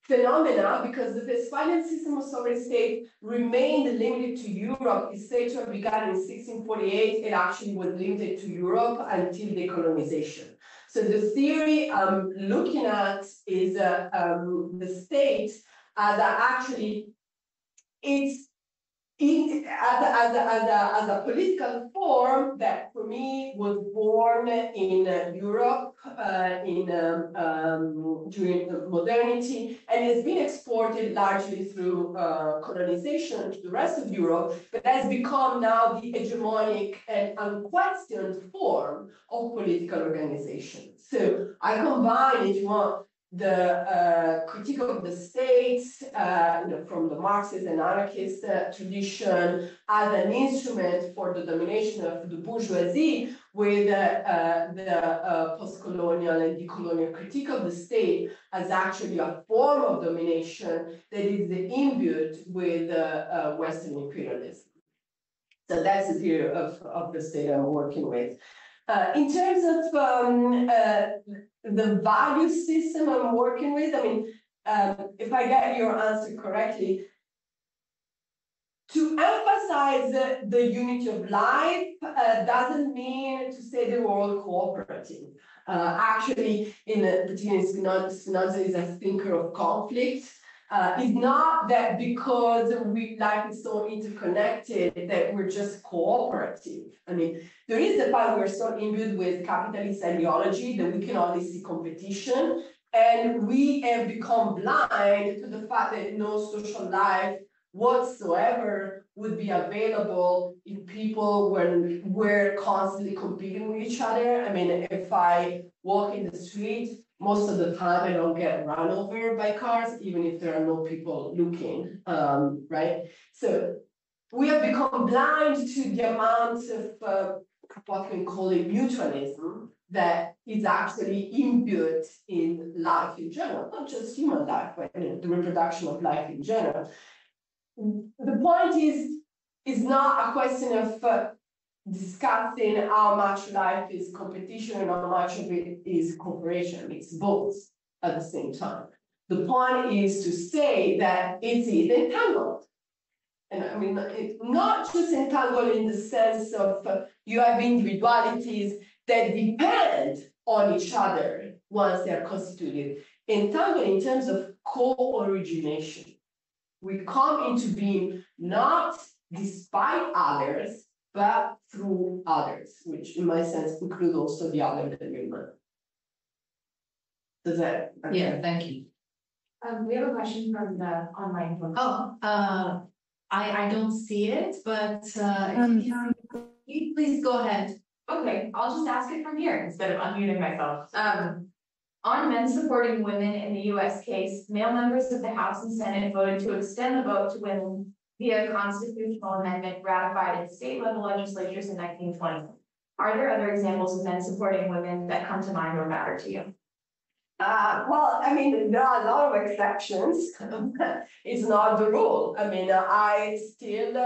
phenomena because the Westphalian system of sovereign state remained limited to Europe. It's have begun in 1648. It actually was limited to Europe until decolonization. So the theory I'm looking at is uh, um, the state uh, that actually it's in, as, a, as, as, a, as a political form that for me was born in Europe uh, in um, um, during modernity and has been exported largely through uh, colonization to the rest of Europe, but has become now the hegemonic and unquestioned form of political organization. So I combine, if you want, the uh, critique of the state, uh, you know, from the Marxist and anarchist uh, tradition as an instrument for the domination of the bourgeoisie with the post-colonial and decolonial critique of the state as actually a form of domination that is imbued with Western imperialism. So that's the theory of, of the state I'm working with. Uh, in terms of um, uh, the value system I'm working with, I mean, um, if I get your answer correctly, to emphasize the, the unity of life uh, doesn't mean to say they were all cooperative. Uh, actually, in particular, Spinoza is a thinker of conflict. Uh, it's not that because we life is so interconnected that we're just cooperative. I mean, there is the fact we're so imbued with capitalist ideology that we can only see competition, and we have become blind to the fact that no social life whatsoever would be available if people were, were constantly competing with each other. I mean, if I walk in the street, most of the time I don't get run over by cars, even if there are no people looking, um, right? So we have become blind to the amount of uh, what we call it mutualism that is actually imbued in life in general, not just human life, but you know, the reproduction of life in general. The point is, is not a question of uh, discussing how much life is competition and how much of it is cooperation. It's both at the same time. The point is to say that it is entangled. And I mean, not just entangled in the sense of uh, you have individualities that depend on each other once they are constituted. Entangled in terms of co-origination. We come into being not despite others, but through others, which in my sense include also the other than human. Does that? Yeah, thank you. Um, we have a question from the online one. Oh, uh, I, I don't see it, but, uh, Um, if you- you please go ahead. Okay, I'll just ask it from here instead of unmuting myself. Um, on men supporting women in the US case, male members of the House and Senate voted to extend the vote to women via constitutional amendment ratified in state level legislatures in nineteen twenty. Are there other examples of men supporting women that come to mind or matter to you? Uh, well, I mean, there are a lot of exceptions. it's not the rule. I mean, I still,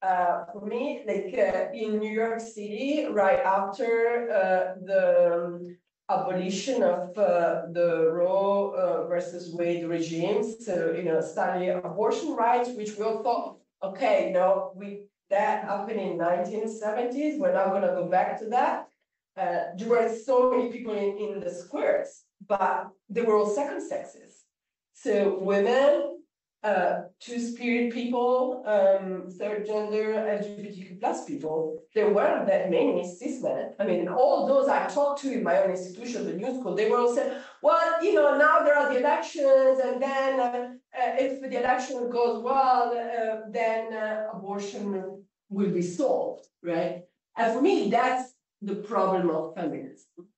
uh, for me, like uh, in New York City, right after uh, the abolition of uh, the Roe uh, versus Wade regimes, so you know, study abortion rights, which we all thought, okay, you know, we that happened in 1970s. We're not going to go back to that. Uh, there were so many people in, in the squares, but they were all second sexes. So women, uh, two-spirit people, um, third gender, LGBTQ plus people. There weren't that many cis men. I mean, all those I talked to in my own institution, the New School, they were all saying, well, you know, now there are the elections, and then uh, uh, if the election goes well, uh, then uh, abortion will be solved, right? And for me, that's the problem of feminism.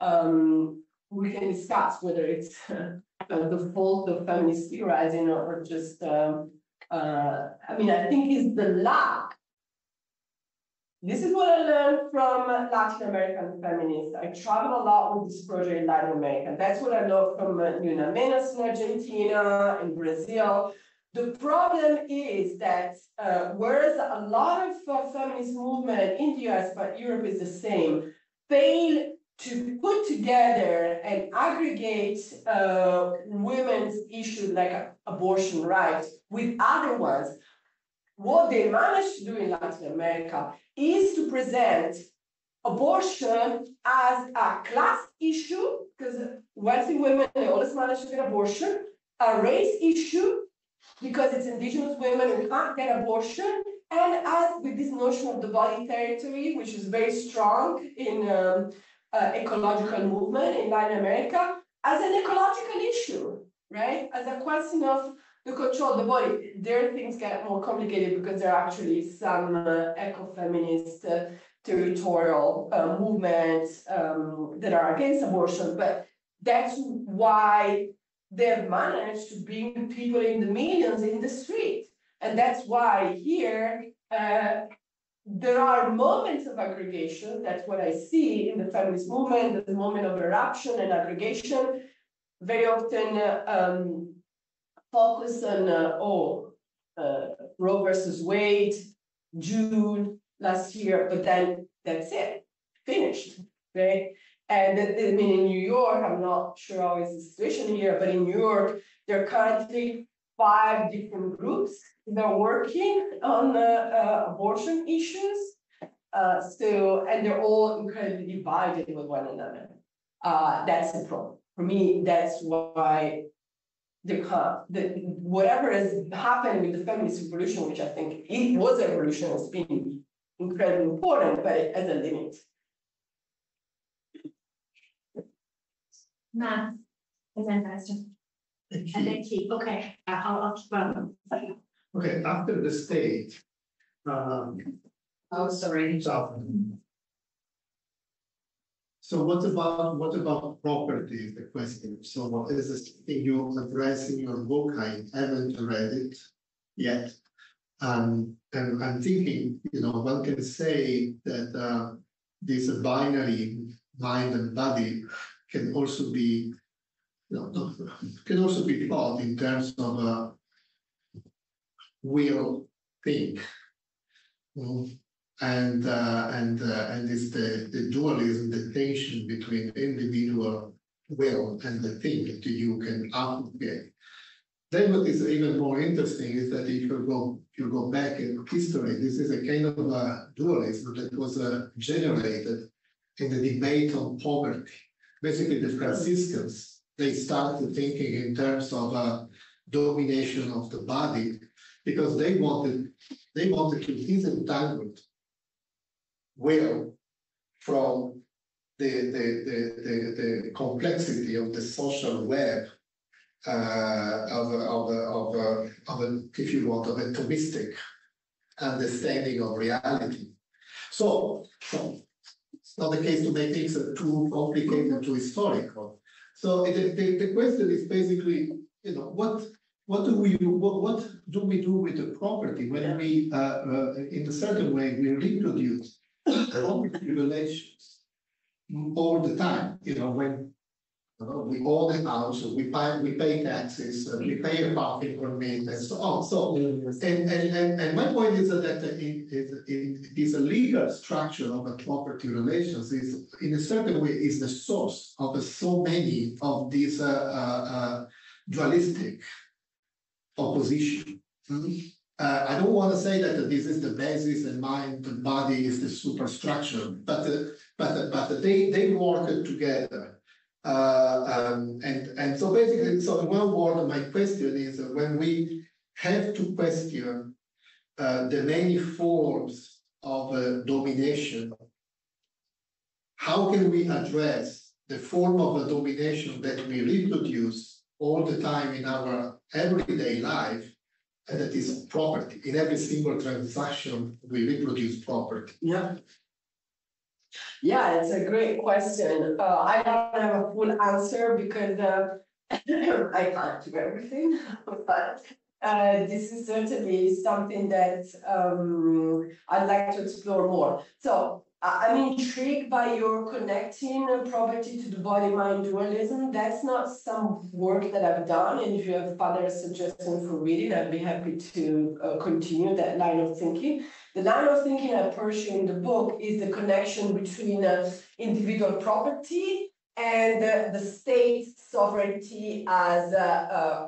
Um, we can discuss whether it's uh, the fault of feminist theorizing or, just, um, uh, I mean, I think it's the lack. This is what I learned from Latin American feminists. I travel a lot with this project in Latin America. That's what I learned from uh, Ni Una Menos in Argentina, in Brazil. The problem is that uh, whereas a lot of uh, feminist movement in the US, but Europe is the same, fail to put together and aggregate uh, women's issues like abortion rights with other ones, what they managed to do in Latin America is to present abortion as a class issue, because wealthy women, they always manage to get abortion, a race issue, because it's indigenous women who can't get abortion, and as with this notion of the body territory, which is very strong in um, uh, ecological movement in Latin America, as an ecological issue, right? As a question of the control of the body. There things get more complicated because there are actually some uh, ecofeminist uh, territorial uh, movements um, that are against abortion, but that's why they've managed to bring people in the millions in the street. And that's why here uh, there are moments of aggregation. That's what I see in the feminist movement, the moment of eruption and aggregation. Very often uh, um, focus on, uh, oh, uh, Roe versus Wade, June last year, but then that's it, finished, right? And I mean, in New York, I'm not sure how is the situation here, but in New York, they're currently five different groups that are working on uh, abortion issues. Uh, so, and they're all incredibly divided with one another. Uh, that's the problem. For me, that's why the, the whatever has happened with the feminist revolution, which I think it was a revolution, has been incredibly important, but it has a limit. And then Pastor, and then Keith, okay, I'll, I'll keep on. Okay, after the state. Um, Oh, sorry. so. So what about, what about property is the question, so what is this thing you address in your book, I haven't read it yet. Um, and I'm thinking, you know, one can say that, uh, this binary mind and body can also be. Can also be thought in terms of a. Will think. Mm, And uh, and uh, and it's the the dualism, the tension between individual will and the thing that you can applicate. Then what is even more interesting is that if you go, if you go back in history, this is a kind of a dualism that was uh, generated in the debate on poverty. Basically, the Franciscans, they started thinking in terms of uh, domination of the body because they wanted, they wanted to disentangle will from the, the, the, the, complexity of the social web uh, of, a, of, a, of, a, of a, if you want, of a Thomistic understanding of reality. So, it's not the case to make things too complicated, too historical. So the, the, the question is basically, you know, what what do we what, what do we do with the property when we uh, uh, in a certain way we reproduce property relations all the time, you know, when you know, we own the house, we pay we pay taxes, uh, we pay a parking permit and so on. So and, and, and, and my point is that it, it, it is a legal structure of a property relations is in a certain way is the source of so many of these uh, uh, uh, dualistic opposition. Mhm. Uh, I don't want to say that this is the basis and mind and body is the superstructure, but uh, but uh, but they they work together. Uh, um, and and so basically, so in one word, my question is when we have to question uh, the many forms of uh, domination, how can we address the form of a domination that we reproduce all the time in our everyday life, and that is property. In every single transaction, we reproduce property. Yeah. Yeah, it's a great question. Uh, I don't have a full answer because uh, I can't do everything, but uh, this is certainly something that um, I'd like to explore more. So I'm intrigued by your connecting property to the body mind dualism. That's not some work that I've done, and if you have further suggestions for reading, I'd be happy to uh, continue that line of thinking. The line of thinking I pursue in the book is the connection between uh, individual property and uh, the state sovereignty as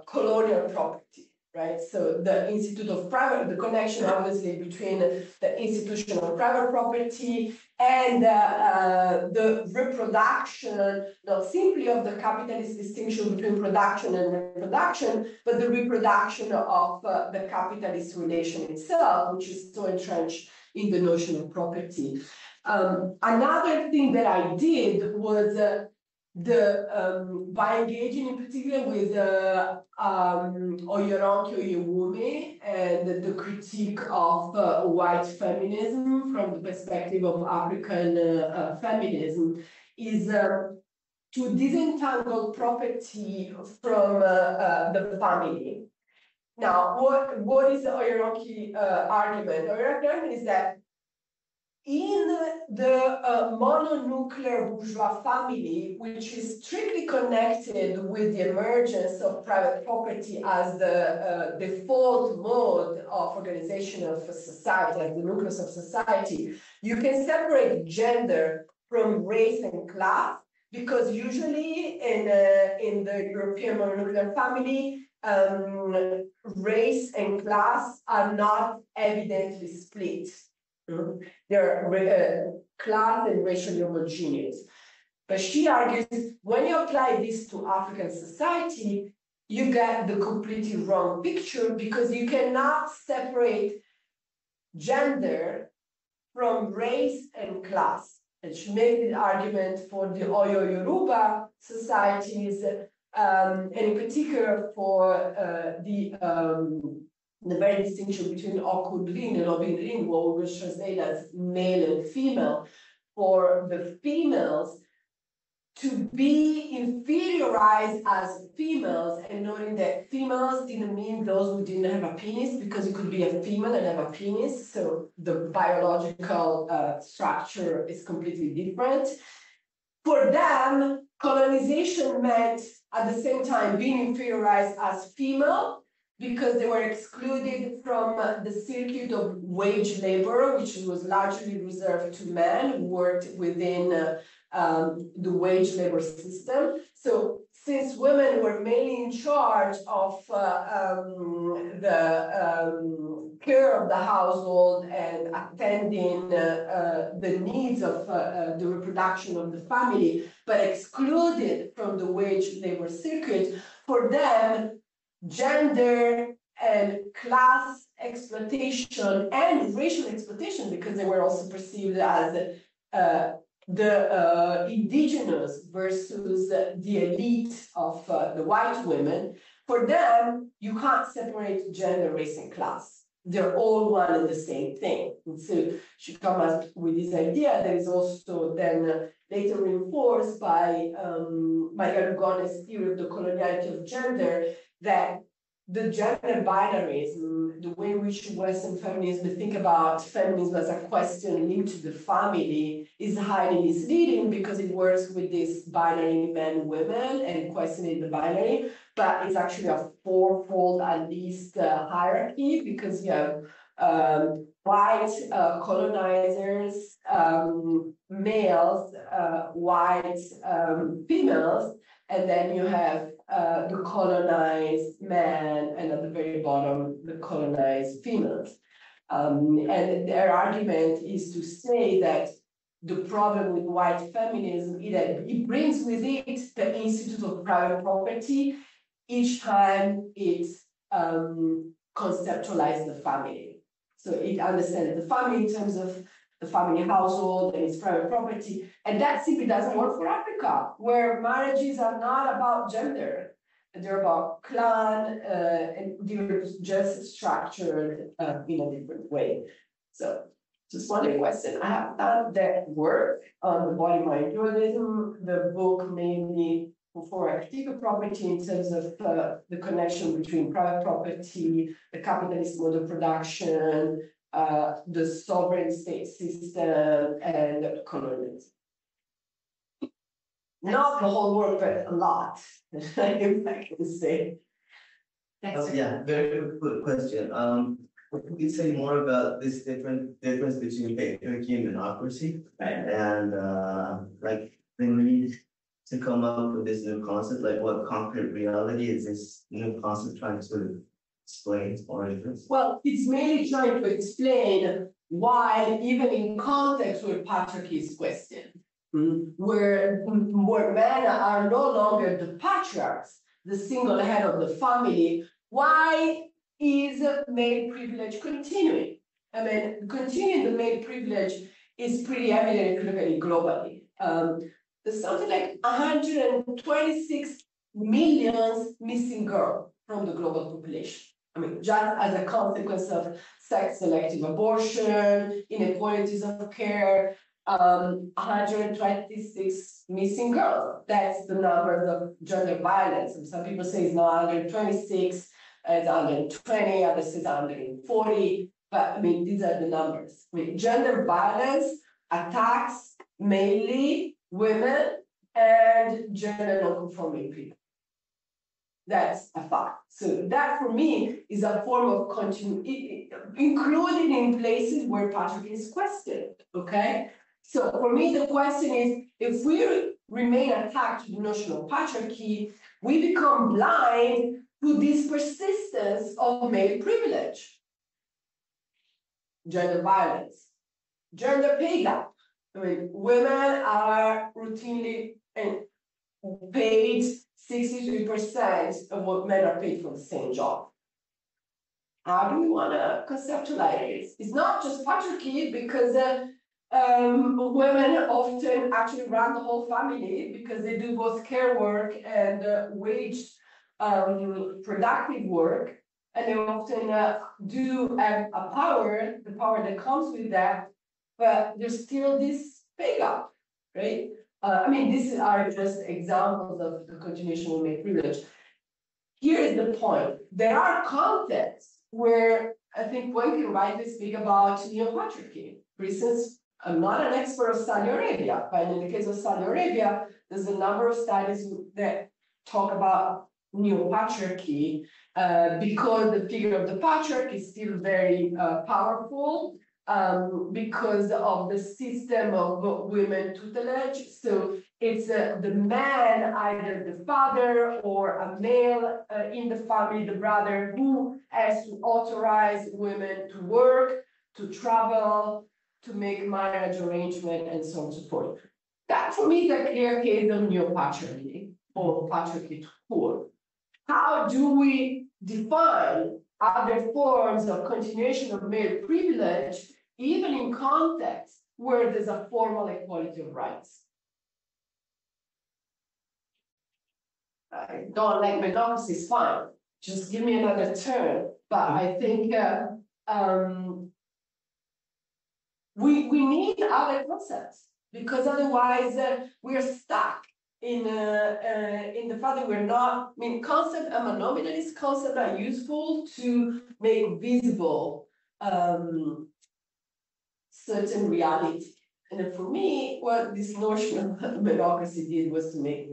colonial property, right? So the institute of private, the connection obviously between the institution of private property and uh, uh, the reproduction, not simply of the capitalist distinction between production and reproduction, but the reproduction of uh, the capitalist relation itself, which is so entrenched in the notion of property. Um, another thing that I did was uh, the um, by engaging in particular with uh, um, Oyewumi and the critique of uh, white feminism from the perspective of African uh, uh, feminism is uh, to disentangle property from uh, the family. Now, what, what is the Oyeronke uh, argument? Oyeronke argument is that in the uh, mononuclear bourgeois family, which is strictly connected with the emergence of private property as the uh, default mode of organization of society, as the nucleus of society, you can separate gender from race and class because usually in uh, in the European mononuclear family, um, race and class are not evidently split. Mm. They're uh, class and racially homogeneous. But she argues when you apply this to African society, you get the completely wrong picture because you cannot separate gender from race and class. And she made the argument for the Oyo Yoruba societies, um, and in particular for uh, the um, the very distinction between Okunrin and Obinrin, what we translate as male and female, for the females to be inferiorized as females and noting that females didn't mean those who didn't have a penis because you could be a female and have a penis so the biological uh, structure is completely different. For them colonization meant at the same time being inferiorized as female because they were excluded from the circuit of wage labor, which was largely reserved to men who worked within uh, um, the wage labor system. So since women were mainly in charge of uh, um, the um, care of the household and attending uh, uh, the needs of uh, uh, the reproduction of the family, but excluded from the wage labor circuit, for them, gender and class exploitation and racial exploitation, because they were also perceived as uh, the uh, indigenous versus the elite of uh, the white women, for them, you can't separate gender, race, and class. They're all one and the same thing. And so she comes up with this idea that is also then later reinforced by um, Maria Lugones' theory of the coloniality of gender, that the gender binaries, the way in which Western feminism think about feminism as a question linked to the family is highly misleading because it works with this binary men women and questioning the binary, but it's actually a fourfold at least uh, hierarchy because you have um, white uh, colonizers, um, males, uh, white um, females, and then you have uh, the colonized man, and at the very bottom, the colonized females. Um, and their argument is to say that the problem with white feminism is that it brings with it the institute of private property each time it um, conceptualizes the family. So it understands the family in terms of the family household and its private property. And that simply doesn't work for Africa, where marriages are not about gender. They're about clan uh, and they're just structured uh, in a different way. So just one question. I have done that work on the body mind dualism, the book mainly for active property in terms of uh, the connection between private property, the capitalist mode of production, uh, the sovereign state system and colonialism. Not the whole work, but a lot, if I can say. Oh, yeah, very good- good question. Um, what can you say more about this different difference between patriarchy and menocracy? And uh, like the need to come up with this new concept, like what concrete reality is this new concept trying to explain or address? Well, it's mainly trying to explain why, even in context where patriarchy is questioned, where, where men are no longer the patriarchs, the single head of the family, why is male privilege continuing? I mean, continuing the male privilege is pretty evident if you look at it globally. Um, there's something like 126 million missing girls from the global population. I mean, just as a consequence of sex selective abortion, inequalities of care, um, 126 missing girls. That's the numbers of gender violence. And some people say it's not 126, it's 120, others say it's 140. But I mean, these are the numbers. I mean, gender violence attacks mainly women and gender non-conforming people. That's a fact. So that for me is a form of continu, i- i- included in places where patriarchy is questioned, okay? So for me, the question is, if we remain attached to the notion of patriarchy, we become blind to this persistence of male privilege. Gender violence, gender pay gap. I mean, women are routinely and paid sixty-three percent of what men are paid for the same job. How do we wanna conceptualize this? It's not just patriarchy because uh, um, women often actually run the whole family because they do both care work and uh, wage um, productive work. And they often uh, do have a power, the power that comes with that, but there's still this pay gap, right? Uh, I mean, these are just examples of the continuation of male privilege. Here is the point, there are contexts where I think one can rightly speak about neo-patriarchy. For instance, I'm not an expert of Saudi Arabia, but in the case of Saudi Arabia, there's a number of studies that talk about neo-patriarchy uh, because the figure of the patriarch is still very uh, powerful um, because of the system of women tutelage. So it's uh, the man, either the father or a male uh, in the family, the brother, who has to authorize women to work, to travel, to make marriage arrangement, and so on and so forth. That for me is a clear case of neo-patriarchy or patriarchy poor. How do we define other forms of continuation of male privilege, even in contexts where there's a formal equality of rights? I don't like menocracy is fine, just give me another turn. but I think uh, um. We we need other concepts, because otherwise uh, we're stuck in uh, uh, in the fact that we're not, I mean, concept, I'm a nominalist concept are useful to make visible um. Certain reality, and for me, what this notion of menocracy did was to make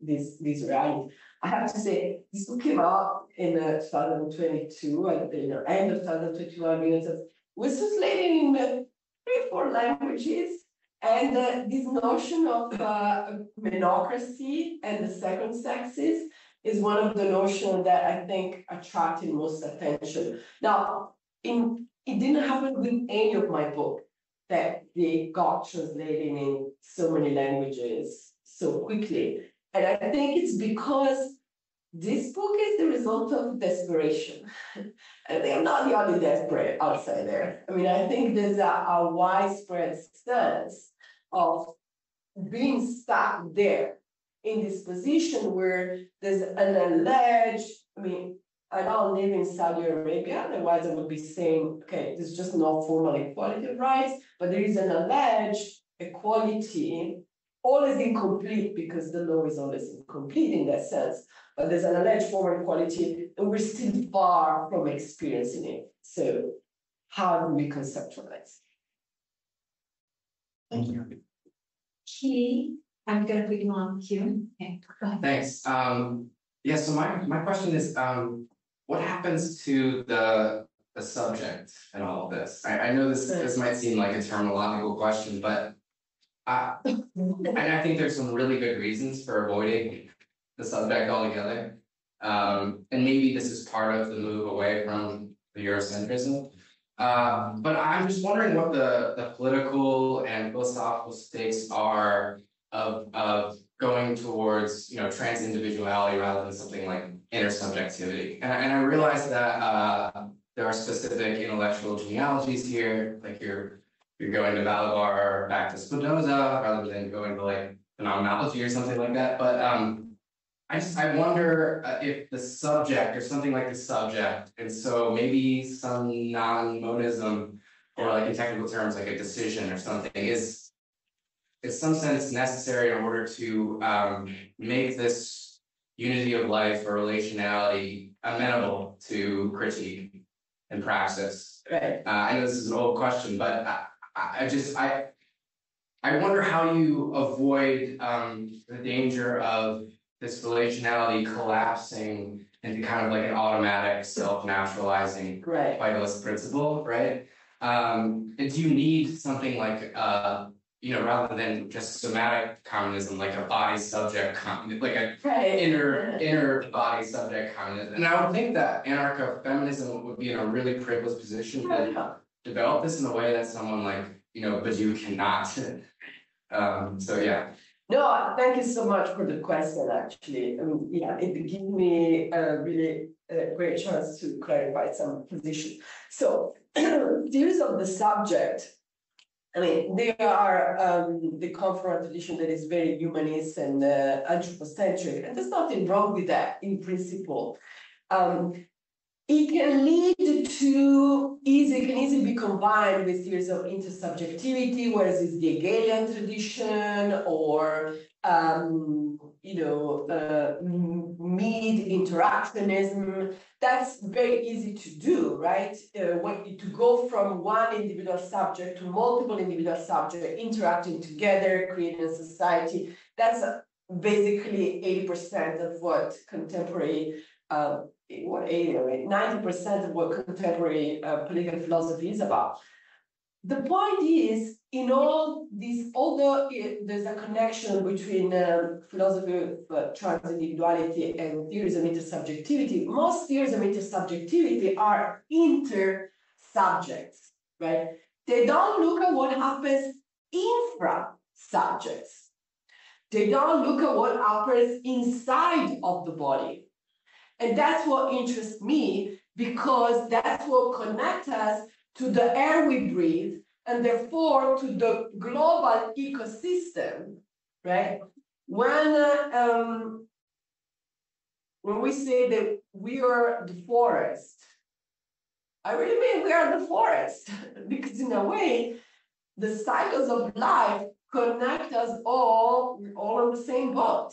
this this reality. I have to say, this book came out in uh, two thousand twenty-two, at the you know, end of two thousand twenty-one, it was translated in uh, three, four languages. And uh, this notion of uh, menocracy and the second sexes is one of the notions that I think attracted most attention. Now, in it didn't happen with any of my book that they got translated in so many languages so quickly. And I think it's because this book is the result of desperation. Think I'm not the only desperate outside there. I mean, I think there's a, a widespread sense of being stuck there in this position where there's an alleged, I mean, I don't live in Saudi Arabia, otherwise I would be saying, okay, there's just no formal equality of rights, but there is an alleged equality, always incomplete because the law is always incomplete in that sense, but there's an alleged formal equality and we're still far from experiencing it. So how do we conceptualize? Thank you. Key, I'm gonna put you on queue. Okay, go ahead. Thanks, um, yeah, so my, my question is, um, what happens to the, the subject in all of this? I, I know this, this might seem like a terminological question, but. Uh, and I think there's some really good reasons for avoiding the subject altogether. Um, and maybe this is part of the move away from the Eurocentrism. Uh, but I'm just wondering what the, the political and philosophical stakes are of, of going towards, you know, trans individuality rather than something like intersubjectivity. And I, and I realize that, uh, there are specific intellectual genealogies here, like you're, you're going to Balibar back to Spinoza rather than going to like phenomenology or something like that, but, um, I just, I wonder uh, if the subject or something like the subject, and so maybe some non-monism. Or like in technical terms, like a decision or something is. In some sense necessary in order to um make this unity of life or relationality amenable to critique. and praxis. Right. Uh, I know this is an old question, but I, I, just, I. I wonder how you avoid, um, the danger of this relationality collapsing into kind of like an automatic self-naturalizing Right. vitalist principle, right? Um, and do you need something like, uh, you know, rather than just somatic communism, like a body subject com, like an Right. inner, inner body subject communism? And I would think that anarcha-feminism would be in a really privileged position to develop this in a way that someone like, you know, Badiou cannot. Um, so yeah, No, thank you so much for the question, actually. I mean, yeah, it gave me a really uh, great chance to clarify some positions. So, views of the subject. I mean, they are um, the confront tradition that is very humanist and uh, anthropocentric, and there's nothing wrong with that in principle. Um, it can lead to easy, can easily be combined with theories of intersubjectivity, whereas it's the Hegelian tradition or um, you know, uh, interactionism. That's very easy to do, right? Uh, when, to go from one individual subject to multiple individual subjects interacting together, creating a society. That's basically 80% of what contemporary uh, what eighty or ninety percent of what contemporary uh, political philosophy is about. The point is, in all these, although there's a connection between um, philosophy of uh, transindividuality and theories of intersubjectivity, most theories of intersubjectivity are inter-subjects, right? They don't look at what happens infra-subjects. They don't look at what happens inside of the body. And that's what interests me because that's what connects us to the air we breathe and therefore to the global ecosystem, right? When uh, um, when we say that we are the forest, I really mean we are the forest because in a way, the cycles of life connect us all We're all on the same boat.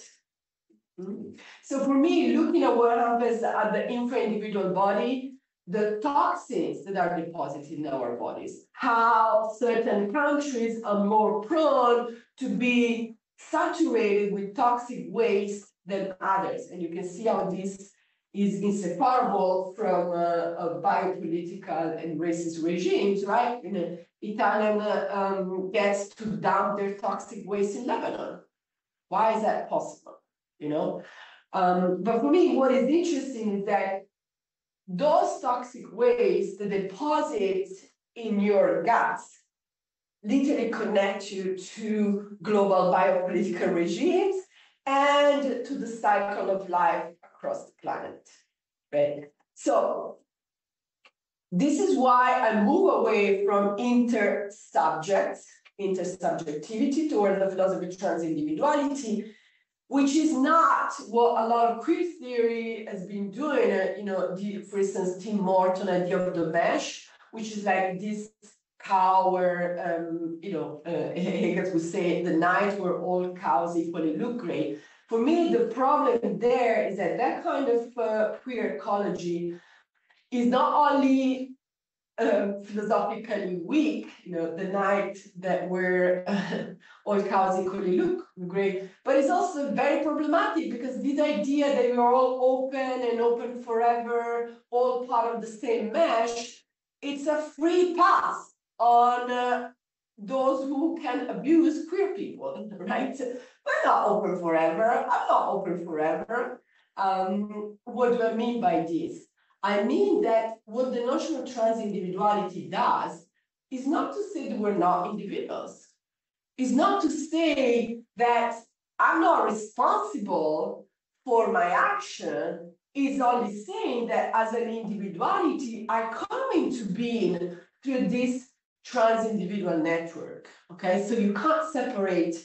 So for me, looking at what happens at the infra-individual body, the toxins that are deposited in our bodies, how certain countries are more prone to be saturated with toxic waste than others. And you can see how this is inseparable from uh, a biopolitical and racist regimes, right? You know, Italian uh, um, gets to dump their toxic waste in Lebanon. Why is that possible? You know, um, but for me, what is interesting is that those toxic waste that deposit in your guts literally connect you to global biopolitical regimes and to the cycle of life across the planet, right? So this is why I move away from inter-subjects, intersubjectivity toward the philosophy of transindividuality, which is not what a lot of queer theory has been doing. Uh, you know, the, for instance, Tim Morton idea of the mesh, which is like this cow where, um, you know, uh, Hegel would say the night where all cows equally look great. For me, the problem there is that that kind of uh, queer ecology is not only um, philosophically weak, you know, the night that where all cows equally look great, but it's also very problematic because this idea that we're all open and open forever, all part of the same mesh, it's a free pass on uh, those who can abuse queer people, right? We're not open forever. I'm not open forever. Um, what do I mean by this? I mean that what the notion of trans individuality does is not to say that we're not individuals. It's not to say that I'm not responsible for my action. It's only saying that as an individuality, I come into being through this trans individual network. Okay, so you can't separate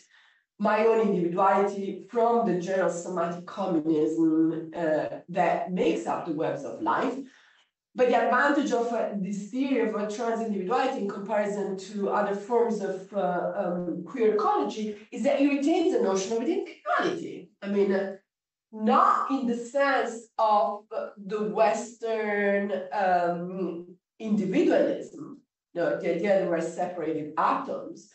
my own individuality from the general somatic communism uh, that makes up the webs of life. But the advantage of uh, this theory of a trans individuality in comparison to other forms of uh, um, queer ecology is that it retains the notion of individuality. I mean, uh, not in the sense of the Western um, individualism, the, idea that we're separated atoms.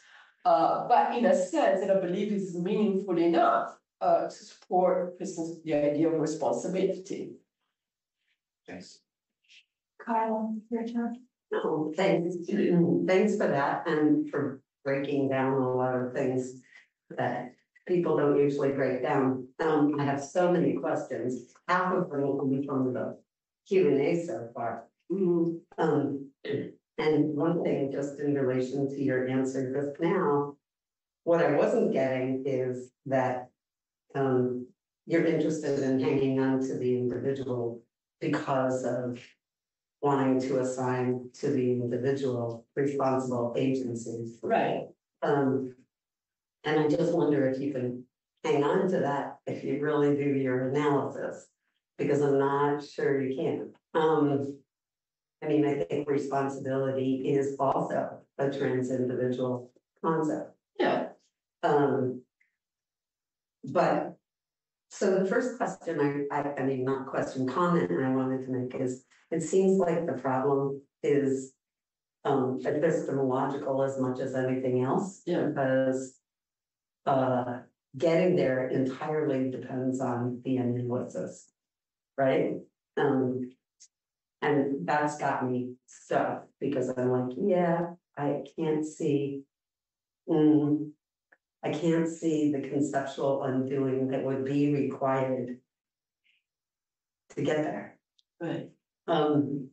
Uh, but in a sense, that I believe is meaningful enough uh, to support, for instance, the idea of responsibility. Thanks. Kyle, your turn. No, thanks, thanks for that and for breaking down a lot of things that people don't usually break down. Um, I have so many questions, half of them will be from the Q and A so far. Um, and one thing, just in relation to your answer just now, what I wasn't getting is that um, you're interested in hanging on to the individual because of wanting to assign to the individual responsible agencies. Right. Um, and I just wonder if you can hang on to that if you really do your analysis, because I'm not sure you can. Um, I mean, I think responsibility is also a trans individual concept. Yeah. Um. But, so the first question I, I, I mean, not question, comment I wanted to make is, it seems like the problem is. Um, epistemological as much as anything else. Yeah. Because. Uh, getting there entirely depends on the analysis. Right? Um. And that's got me stuck because I'm like, yeah, I can't see. hmm, I can't see the conceptual undoing that would be required. To get there. Right. Um.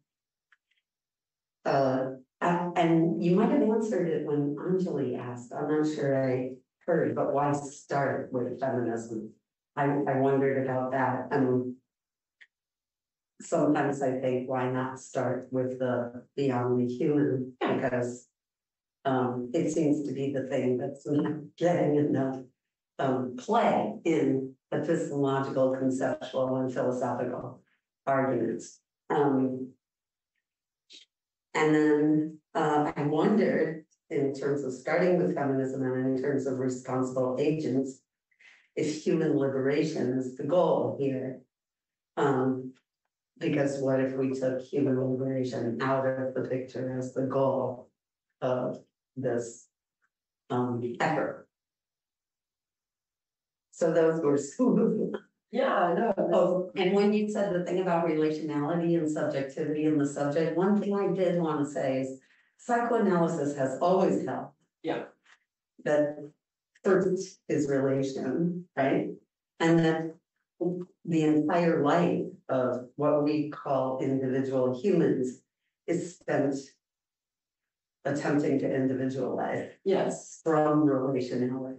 Uh, and you might have answered it when Anjali asked, I'm not sure I heard, but why start with feminism? I, I wondered about that, um. Sometimes I think, why not start with the beyond the human, because. Um, it seems to be the thing that's not getting enough, um, play in epistemological, conceptual and philosophical arguments. Um. And then, uh, I wondered, in terms of starting with feminism and in terms of responsible agents. If human liberation is the goal here. Um, because what if we took human liberation out of the picture as the goal of this um effort? So those were the Yeah, no, no. Oh, and when you said the thing about relationality and subjectivity in the subject, one thing I did wanna say is psychoanalysis has always held. Yeah. That first is relation, right? And that the entire life of what we call individual humans is spent attempting to individualize Yes. from relationality.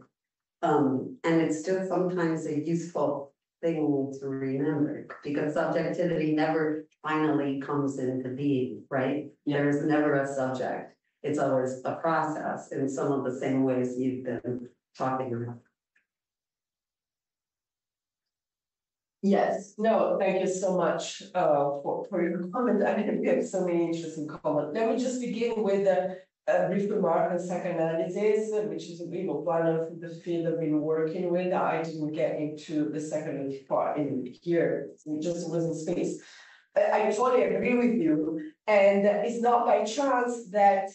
Um, and it's just sometimes a useful thing to remember, because subjectivity never finally comes into being, right? There's never a subject, it's always a process in some of the same ways you've been talking about. Yes, no, thank you so much uh for for your comment. I think we have so many interesting comments. Let me just begin with a a brief remark on psychoanalysis, which is you know one of the field I've been working with. I didn't get into the second part in here, it just wasn't space. I totally agree with you, and it's not by chance that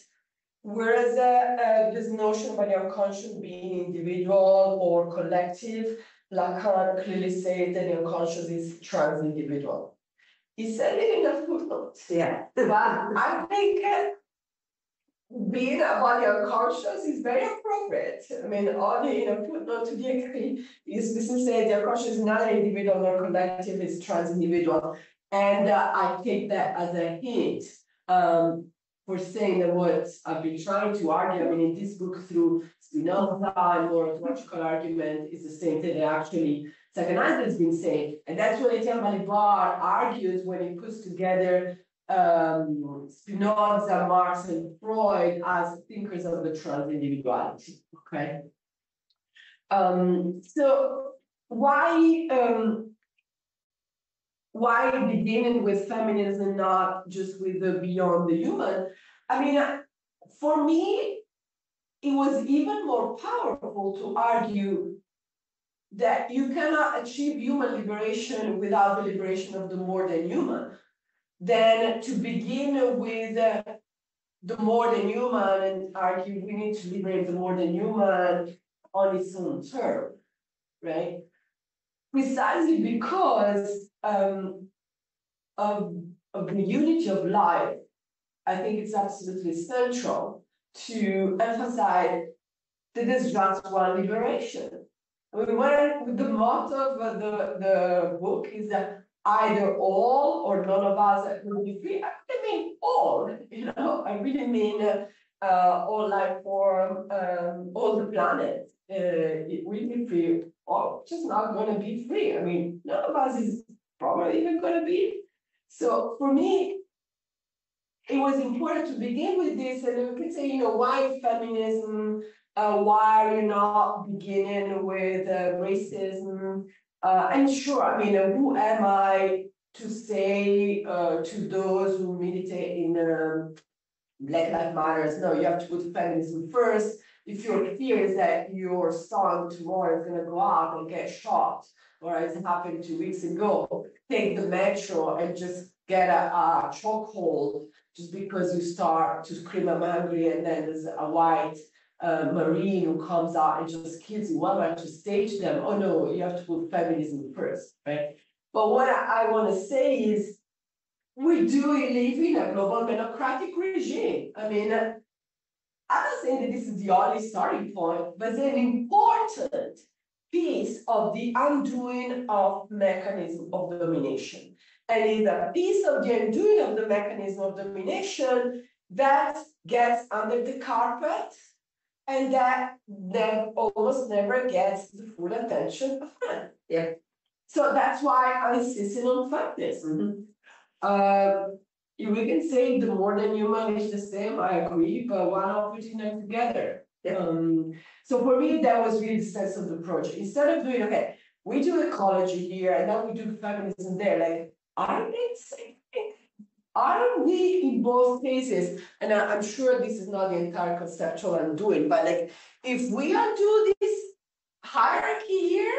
whereas uh uh this notion about the unconscious being individual or collective, Lacan clearly said that your unconscious is trans individual. He said it in a footnote. Yeah. But I think being about the unconscious is very appropriate. I mean, all the, you know, footnote to the degree is this is say the unconscious is not an individual nor collective, it's trans individual. And uh, I take that as a hint um for saying that what I've been trying to argue, I mean, in this book through Spinoza and more ontological argument is the same thing that actually psychoanalysis has been saying. And that's what Etienne Balibar argues when he puts together um Spinoza, Marx, and Freud as thinkers of the trans individuality. Okay. Um, so why um why beginning with feminism, not just with the beyond the human? I mean, for me, it was even more powerful to argue that you cannot achieve human liberation without the liberation of the more than human. than to begin with the more than human and argue we need to liberate the more than human on its own term, right? Precisely because um, of, of the unity of life, I think it's absolutely central to emphasize that there's just one liberation. I mean, the motto of the, the book is that either all or none of us will be free. I mean all, you know, I really mean uh, all life form, um, all the planet. Uh, it will be free, or just not going to be free. I mean, none of us is probably even going to be. So for me, it was important to begin with this, and we could say, you know, why feminism? Uh, why are you not beginning with uh, racism? Uh, and sure, I mean, who am I to say uh, to those who meditate in uh, Black Lives Matters? No, you have to put feminism first. If your fear is that your son tomorrow is going to go out and get shot, or as happened two weeks ago, take the metro and just get a, a chokehold just because you start to scream I'm and then there's a white uh, Marine who comes out and just kills you, what about to to them, oh no, you have to put feminism first, right? But what I, I want to say is, we do live in a global menocratic regime. I mean, uh, I'm not saying that this is the only starting point, but it's an important piece of the undoing of mechanism of domination. And it's a piece of the undoing of the mechanism of domination that gets under the carpet and that then almost never gets the full attention of men. Yeah. So that's why I'm insisting on fairness. Mhm. Uh, we can say the more than human is the same, I agree, but why not putting them together? Yeah. Um, so for me, that was really the sense of the project. Instead of doing, okay, we do ecology here and then we do feminism there, like, aren't? Aren't we in both cases? And I, I'm sure this is not the entire conceptual undoing, but like, if we undo this hierarchy here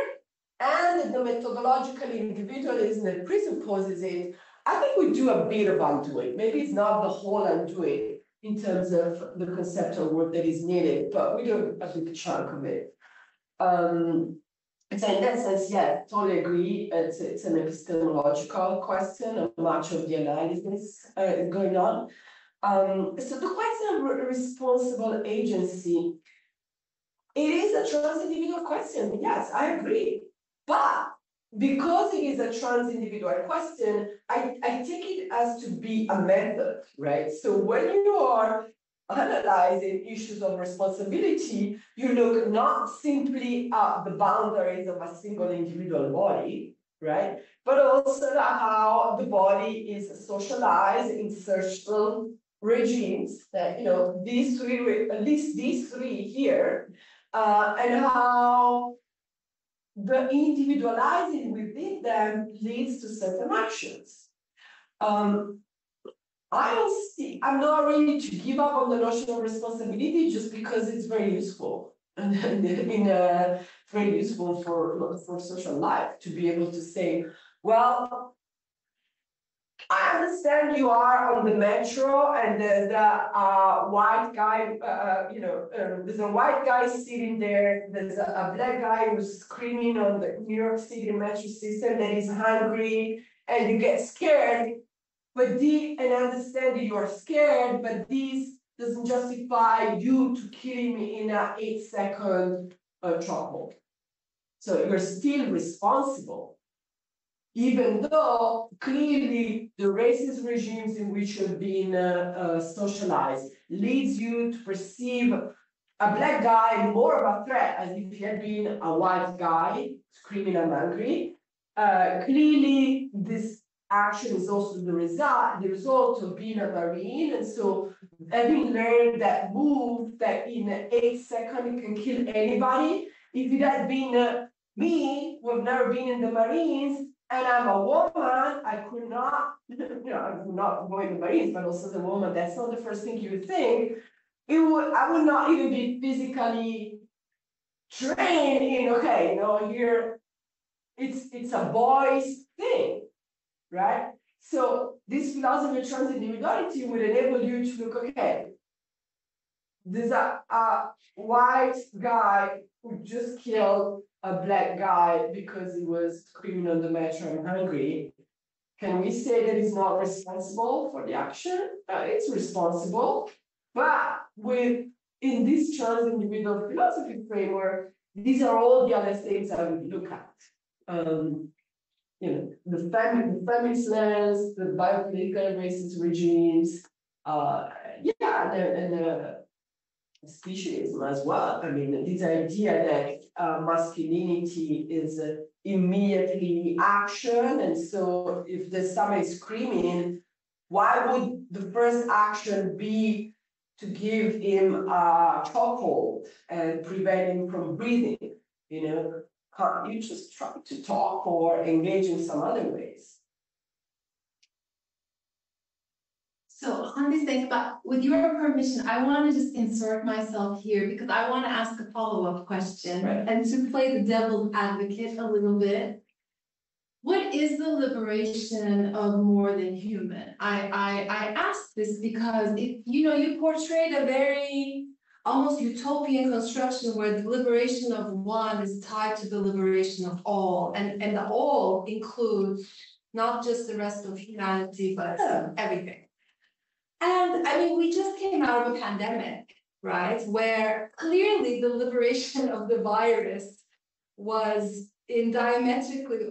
and the methodological individualism that presupposes it, I think we do a bit of undoing. Maybe it's not the whole undoing in terms of the conceptual work that is needed, but we do a big chunk of it. Um, so in that sense, yeah, totally agree. It's it's an epistemological question, much of the analysis uh, going on. Um, so the question of re- responsible agency, it is a trans-individual question. Yes, I agree. But because it is a trans-individual question, I, I take it as to be a method, right? So when you are analyzing issues of responsibility, you look not simply at the boundaries of a single individual body, right? But also how the body is socialized in social regimes that, you know, these three, at least these three here, uh, and how the individualizing within them leads to certain actions. Um, I don't see, I'm not ready to give up on the notion of responsibility just because it's very useful. And in a, very useful for, for social life to be able to say, well, I understand you are on the metro and there's a uh, white guy, uh, uh, you know, uh, there's a white guy sitting there. There's a, a black guy who's screaming on the New York City metro system that is hungry and you get scared. But the, and I understand that you are scared, but this doesn't justify you to killing me in a eight second uh, trouble. So you're still responsible even though clearly the racist regimes in which you've been uh, uh, socialized leads you to perceive a black guy more of a threat as if he had been a white guy screaming I'm angry. Uh, clearly, this action is also the result the result of being a marine, and so having learned that move that in eight seconds it can kill anybody. If it had been uh, me, who have never been in the Marines, and I'm a woman, I could not, you know, I would not go in the Marines, but also the woman, that's not the first thing you would think. It would, I would not even be physically trained in, okay, you know, here, it's, it's a boy's thing, right? So this philosophy of trans individuality would enable you to look, okay. There's a, a white guy who just killed a black guy because he was screaming on the metro and hungry. Can we say that he's not responsible for the action? Uh, it's responsible, but with in this trans individual philosophy framework, these are all the other things I would look at. Um, you know, the family, the feminist lens, the biopolitical racist regimes, uh, yeah, and, and uh, speciesism as well. I mean, this idea that uh, masculinity is uh, immediately action, and so if there's somebody screaming, why would the first action be to give him a chokehold and prevent him from breathing? You know, can't you just try to talk or engage in some other ways? So on these things, but with your permission, I want to just insert myself here because I want to ask a follow-up question Right. and to play the devil's advocate a little bit. What is the liberation of more than human? I I I ask this because if you know you portrayed a very almost utopian construction where the liberation of one is tied to the liberation of all, and and the all includes not just the rest of humanity, but everything. And I mean, we just came out of a pandemic, right? Where clearly the liberation of the virus was in diametrically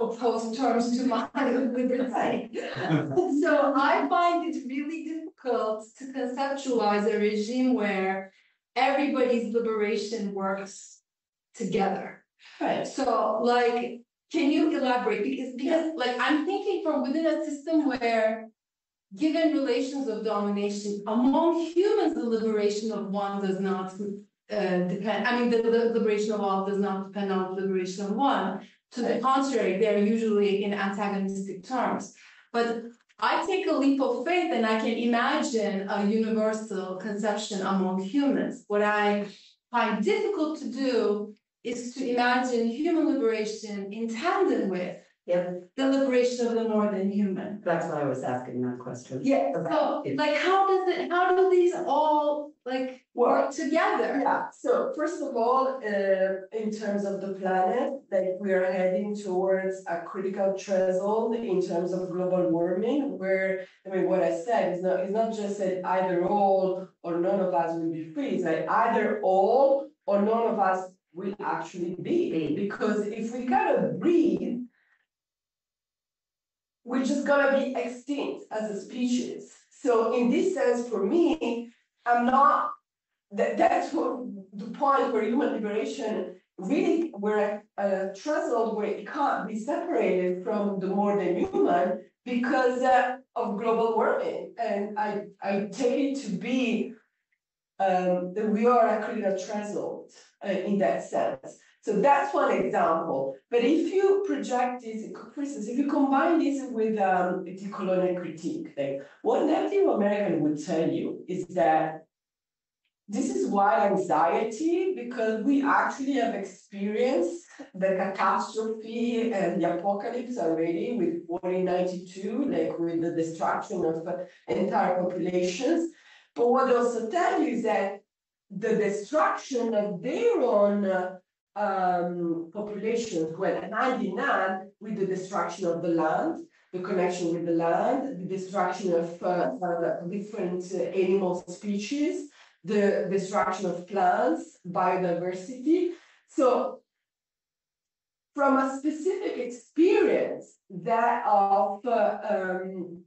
opposed terms to my liberty. So I find it really difficult to conceptualize a regime where everybody's liberation works together. Right. So like, can you elaborate? Because because like I'm thinking from within a system where given relations of domination among humans, the liberation of one does not uh, depend, I mean, the, the liberation of all does not depend on the liberation of one. To the contrary, they're usually in antagonistic terms. But I take a leap of faith and I can imagine a universal conception among humans. What I find difficult to do is to imagine human liberation in tandem with Yeah, the liberation of the more than human. that's why I was asking that question. Yeah, so like how does it, how do these all like work together? Yeah, so first of all, uh, in terms of the planet, like we are heading towards a critical threshold in terms of global warming, where, I mean, what I said is not, it's not just that either all or none of us will be free, it's like either all or none of us will actually be, because if we gotta breathe, we're just gonna be extinct as a species. So in this sense, for me, I'm not that that's what the point where human liberation really we're at a threshold where it can't be separated from the more than human because uh, of global warming. And I I take it to be um, that we are actually a threshold uh, in that sense. So that's one example. But if you project this, for instance, if you combine this with um, colonial critique, like what Native American would tell you is that this is why anxiety, because we actually have experienced the catastrophe and the apocalypse already with 1492, like with the destruction of uh, entire populations. But what also tell you is that the destruction of their own uh, um, populations went hand in hand with the destruction of the land, the connection with the land, the destruction of uh, uh, different uh, animal species, the destruction of plants, biodiversity. So from a specific experience that of uh, um,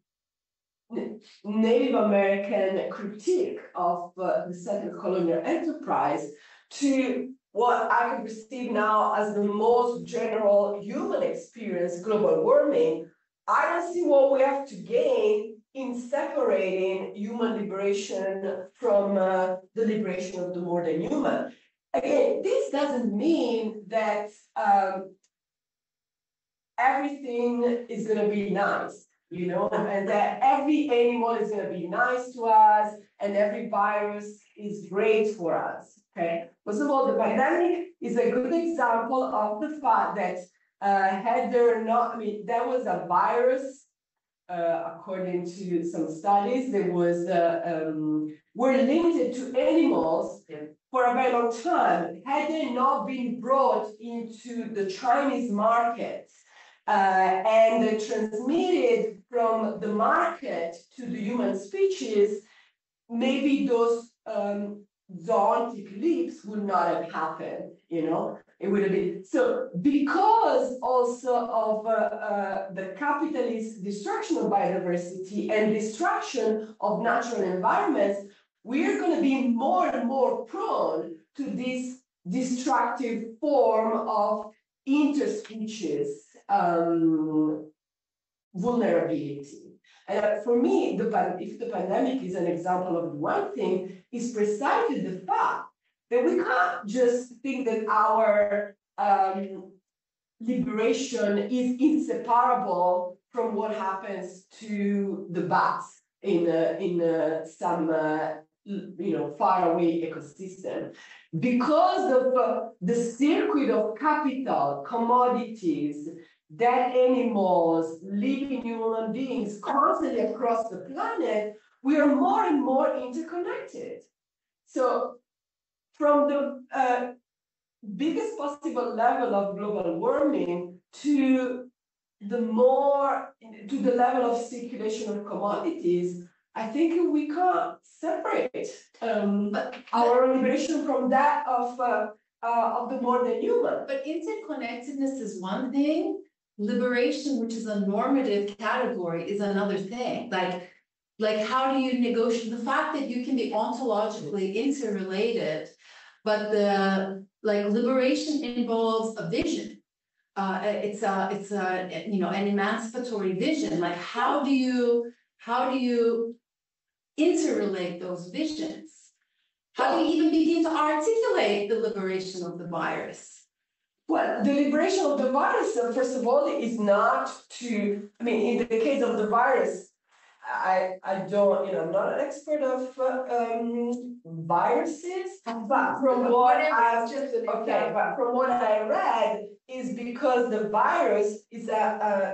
Native American critique of uh, the second colonial enterprise to what I can perceive now as the most general human experience, global warming, I don't see what we have to gain in separating human liberation from uh, the liberation of the more than human. Again, this doesn't mean that um, everything is going to be nice, you know, and that every animal is going to be nice to us and every virus is great for us. Okay. First of all, the pandemic is a good example of the fact that uh, had there not, I mean, there was a virus uh, according to some studies, there was, uh, um, were limited to animals for a very long time. Had they not been brought into the Chinese market and transmitted from the market to the human species, maybe those um, zoonotic leaps would not have happened, you know? It would have been, so because also of uh, uh, the capitalist destruction of biodiversity and destruction of natural environments, we're gonna be more and more prone to this destructive form of interspecies um, vulnerability. And for me, the if the pandemic is an example of one thing, is precisely the fact that we can't just think that our um, liberation is inseparable from what happens to the bats in in some uh, you know faraway ecosystem because of uh, the circuit of capital commodities that animals living human beings constantly across the planet we are more and more interconnected so from the uh, biggest possible level of global warming to the more to the level of circulation of commodities, I think we can't separate um, but, our liberation from that of uh, uh, of the more than human. But interconnectedness is one thing. Liberation, which is a normative category, is another thing. Like, like how do you negotiate the fact that you can be ontologically interrelated but the like liberation involves a vision. Uh, it's a it's a you know an emancipatory vision. Like how do you how do you interrelate those visions? How do you even begin to articulate the liberation of the virus? Well, the liberation of the virus, uh, first of all, is not to, I mean, in the case of the virus, I, I don't, you know, I'm not an expert of uh, um, viruses, but from what I, okay, but from what I read is because the virus is a,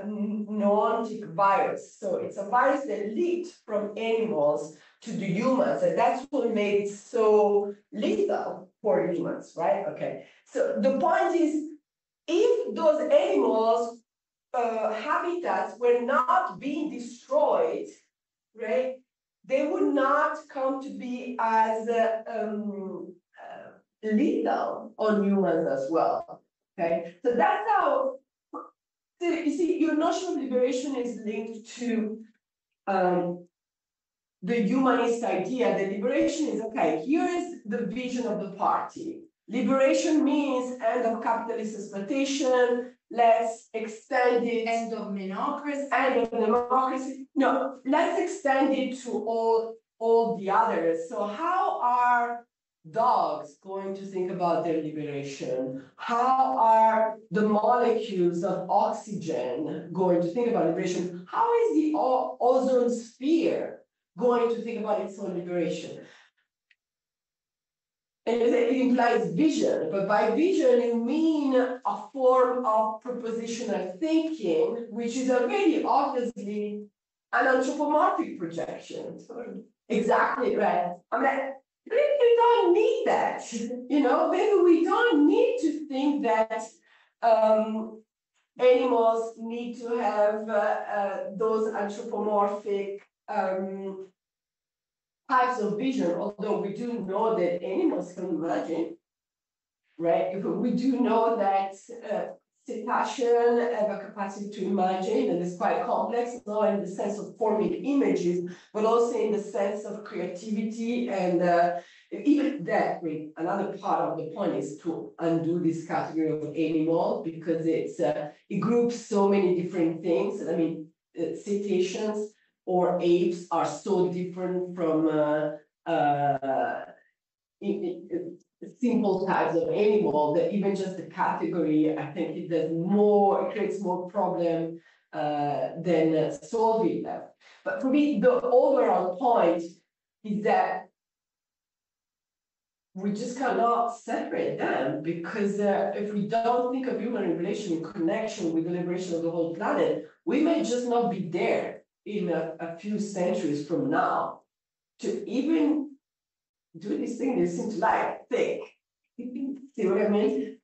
a zoonotic virus. So it's a virus that leaked from animals to the humans, and that's what made it so lethal for humans, right? Okay. So the point is, if those animals uh, habitats were not being destroyed, right? They would not come to be as uh, um, uh, lethal on humans as well. Okay, so that's how. So you see, your notion of liberation is linked to um, the humanist idea. The liberation is okay. Here is the vision of the party. Liberation means end of capitalist exploitation, let's extend it. End of menocracy. End of menocracy. No, let's extend it to all, all the others. So how are dogs going to think about their liberation? How are the molecules of oxygen going to think about liberation? How is the ozone sphere going to think about its own liberation? It implies vision, but by vision you mean a form of propositional thinking, which is a very obviously an anthropomorphic projection. Exactly right. I mean, maybe we don't need that. You know, maybe we don't need to think that um, animals need to have uh, uh, those anthropomorphic um, types of vision, although we do know that animals can imagine, right? We do know that uh, cetacean have a capacity to imagine, and it's quite complex, not in the sense of forming images, but also in the sense of creativity and uh, even that, wait, another part of the point is to undo this category of animal because it's uh, it groups so many different things. I mean, uh, cetaceans or apes are so different from uh, uh, simple types of animal that even just the category, I think it does more, it creates more problem uh, than solving them. But for me, the overall point is that we just cannot separate them because uh, if we don't think of human relation in connection with the liberation of the whole planet, we may just not be there in a, a few centuries from now to even do this thing they seem to like, think. See what I mean?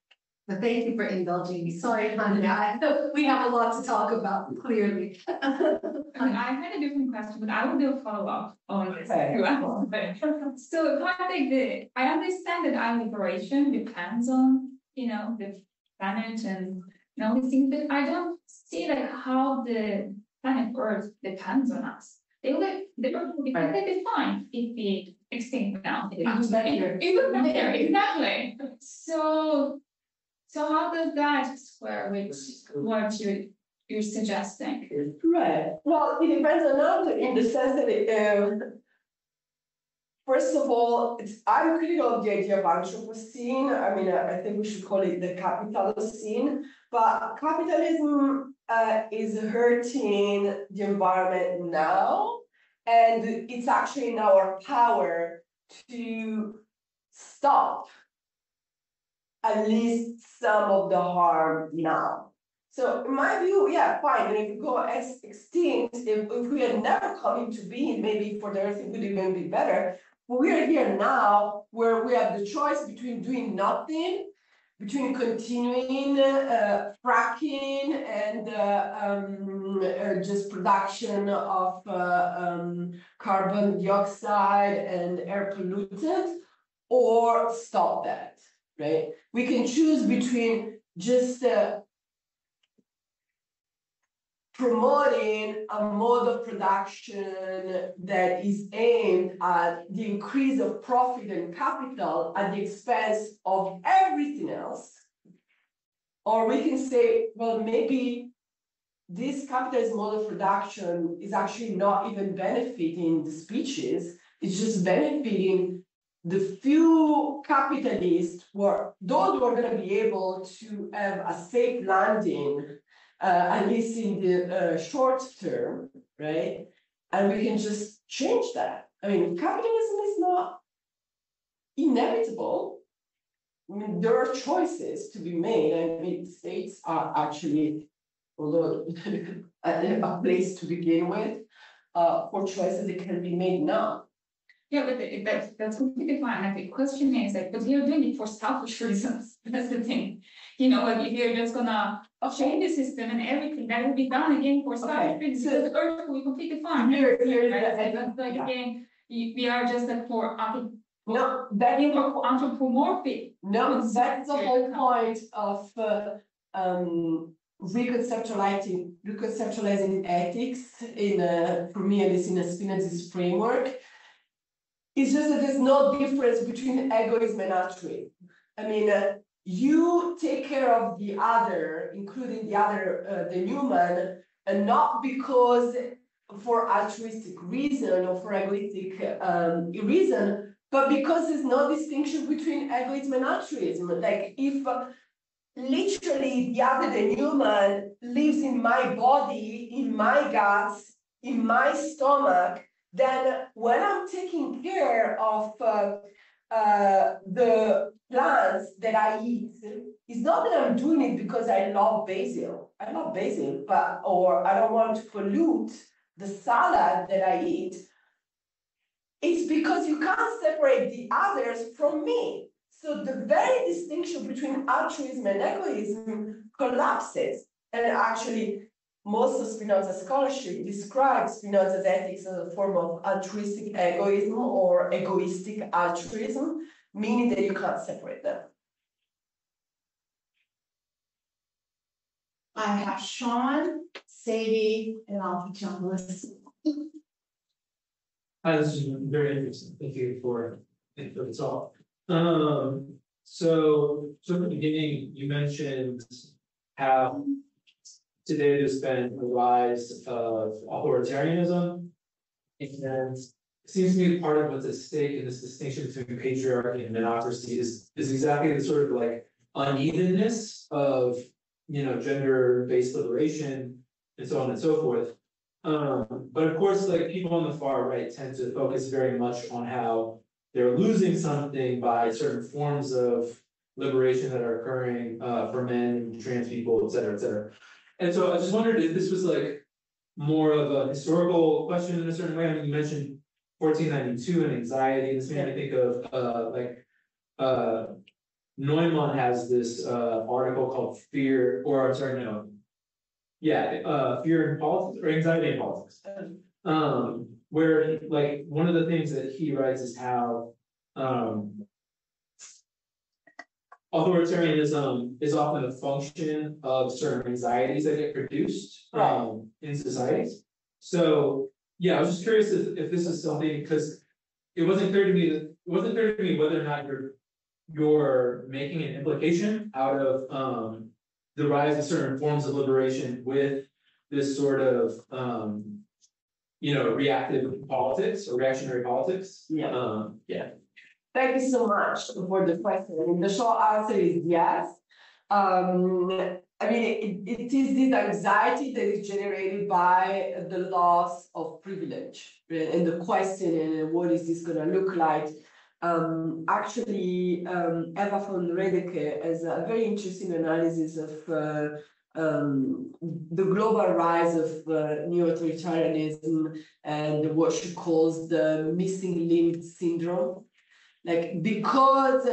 But thank you for indulging me. Sorry, Tanya, I we have a lot to talk about, clearly. I I had a different question, but I will do a follow-up on this. Okay. So if I take the, I understand that our liberation depends on, you know, the planet and. And all these things, but I don't see like how the planet Earth depends on us. They will, the Earth will be completely fine if we extinct now. It would be better. It would be exactly. So. So how does that square with what you, you're suggesting? Right, well, it depends on another in the sense that it, um. First of all, it's, I'm critical of the idea of Anthropocene, I mean, I, I think we should call it the Capitalocene. But capitalism uh is hurting the environment now. And it's actually in our power to stop. At least some of the harm now. So in my view, yeah, fine, and if we go ex- extinct, if if we had never come into being, maybe for the earth it would even be better. But we are here now where we have the choice between doing nothing. Between continuing uh fracking and uh um uh, just production of uh um carbon dioxide and air pollutants. Or stop that, right? We can choose between just uh promoting a mode of production that is aimed at the increase of profit and capital at the expense of everything else. Or we can say, well, maybe this capitalist mode of production is actually not even benefiting the species, it's just benefiting the few capitalists who are, those who are gonna be able to have a safe landing at least in the uh, short term, right? And we can just change that. I mean, capitalism is not inevitable. I mean, there are choices to be made, and I mean, states are actually, although a, place to begin with, uh, for choices that can be made now. Yeah, but that's, that's completely fine, like, the question is like, but you're doing it for selfish reasons, that's the thing. You know, like, if you're just gonna change the system and everything, that will be done again for Okay, reasons, so- because the earth will be completely fine. Here- here- Right? So like, yeah. again, we are just like for No, that anthropomorphic. No, that's the whole point of uh, um reconceptualizing reconceptualizing ethics in a, for me, at least in a Spinozist framework. It's just that there's no difference between egoism and altruism. I mean, uh, you take care of the other, including the other, uh, the human, and not because for altruistic reason or for egoistic um reason, but because there's no distinction between egoism and altruism, like if literally the other than human lives in my body, in my guts, in my stomach, then when I'm taking care of uh, uh, the plants that I eat, it's not that I'm doing it because I love basil. I love basil, but or I don't want to pollute the salad that I eat. It's because you can't separate the others from me. So the very distinction between altruism and egoism collapses. And actually, most of Spinoza's scholarship describes Spinoza's ethics as a form of altruistic egoism or egoistic altruism, meaning that you can't separate them. I have Sean, Sadie, and I'll be John Lewis. Hi, this is very interesting. Thank you for, thank you for the talk. Um, so, so at the beginning, you mentioned how today there's been a rise of authoritarianism. And it seems to me part of what's at stake in this distinction between patriarchy and menocracy is, is exactly the sort of like unevenness of, you know, gender-based liberation and so on and so forth. Um, but of course, like people on the far right tend to focus very much on how they're losing something by certain forms of liberation that are occurring uh for men, trans people, et cetera, et cetera. And so I just wondered if this was like more of a historical question in a certain way, I mean, you mentioned fourteen ninety-two and anxiety, this made me think of, uh, like, uh, Neumann has this, uh, article called Fear, or, I'm sorry, no. Yeah, uh, Fear in Politics, or Anxiety in Politics. Um, where, like, one of the things that he writes is how, um. Authoritarianism is often a function of certain anxieties that get produced, um, in societies. So, yeah, I was just curious if, if this is something, because it wasn't clear to me, that it wasn't clear to me whether or not you're, you're making an implication out of, um, the rise of certain forms of liberation with this sort of, um, you know, reactive politics or reactionary politics. Yeah. Um, yeah. Thank you so much for the question. I mean, the short answer is yes. Um, I mean, it, it is this anxiety that is generated by the loss of privilege right? and the question and what is this gonna look like? Um, actually, um, Eva von Redecker has a very interesting analysis of uh, um, the global rise of uh, neo-authoritarianism and what she calls the missing link syndrome. Like because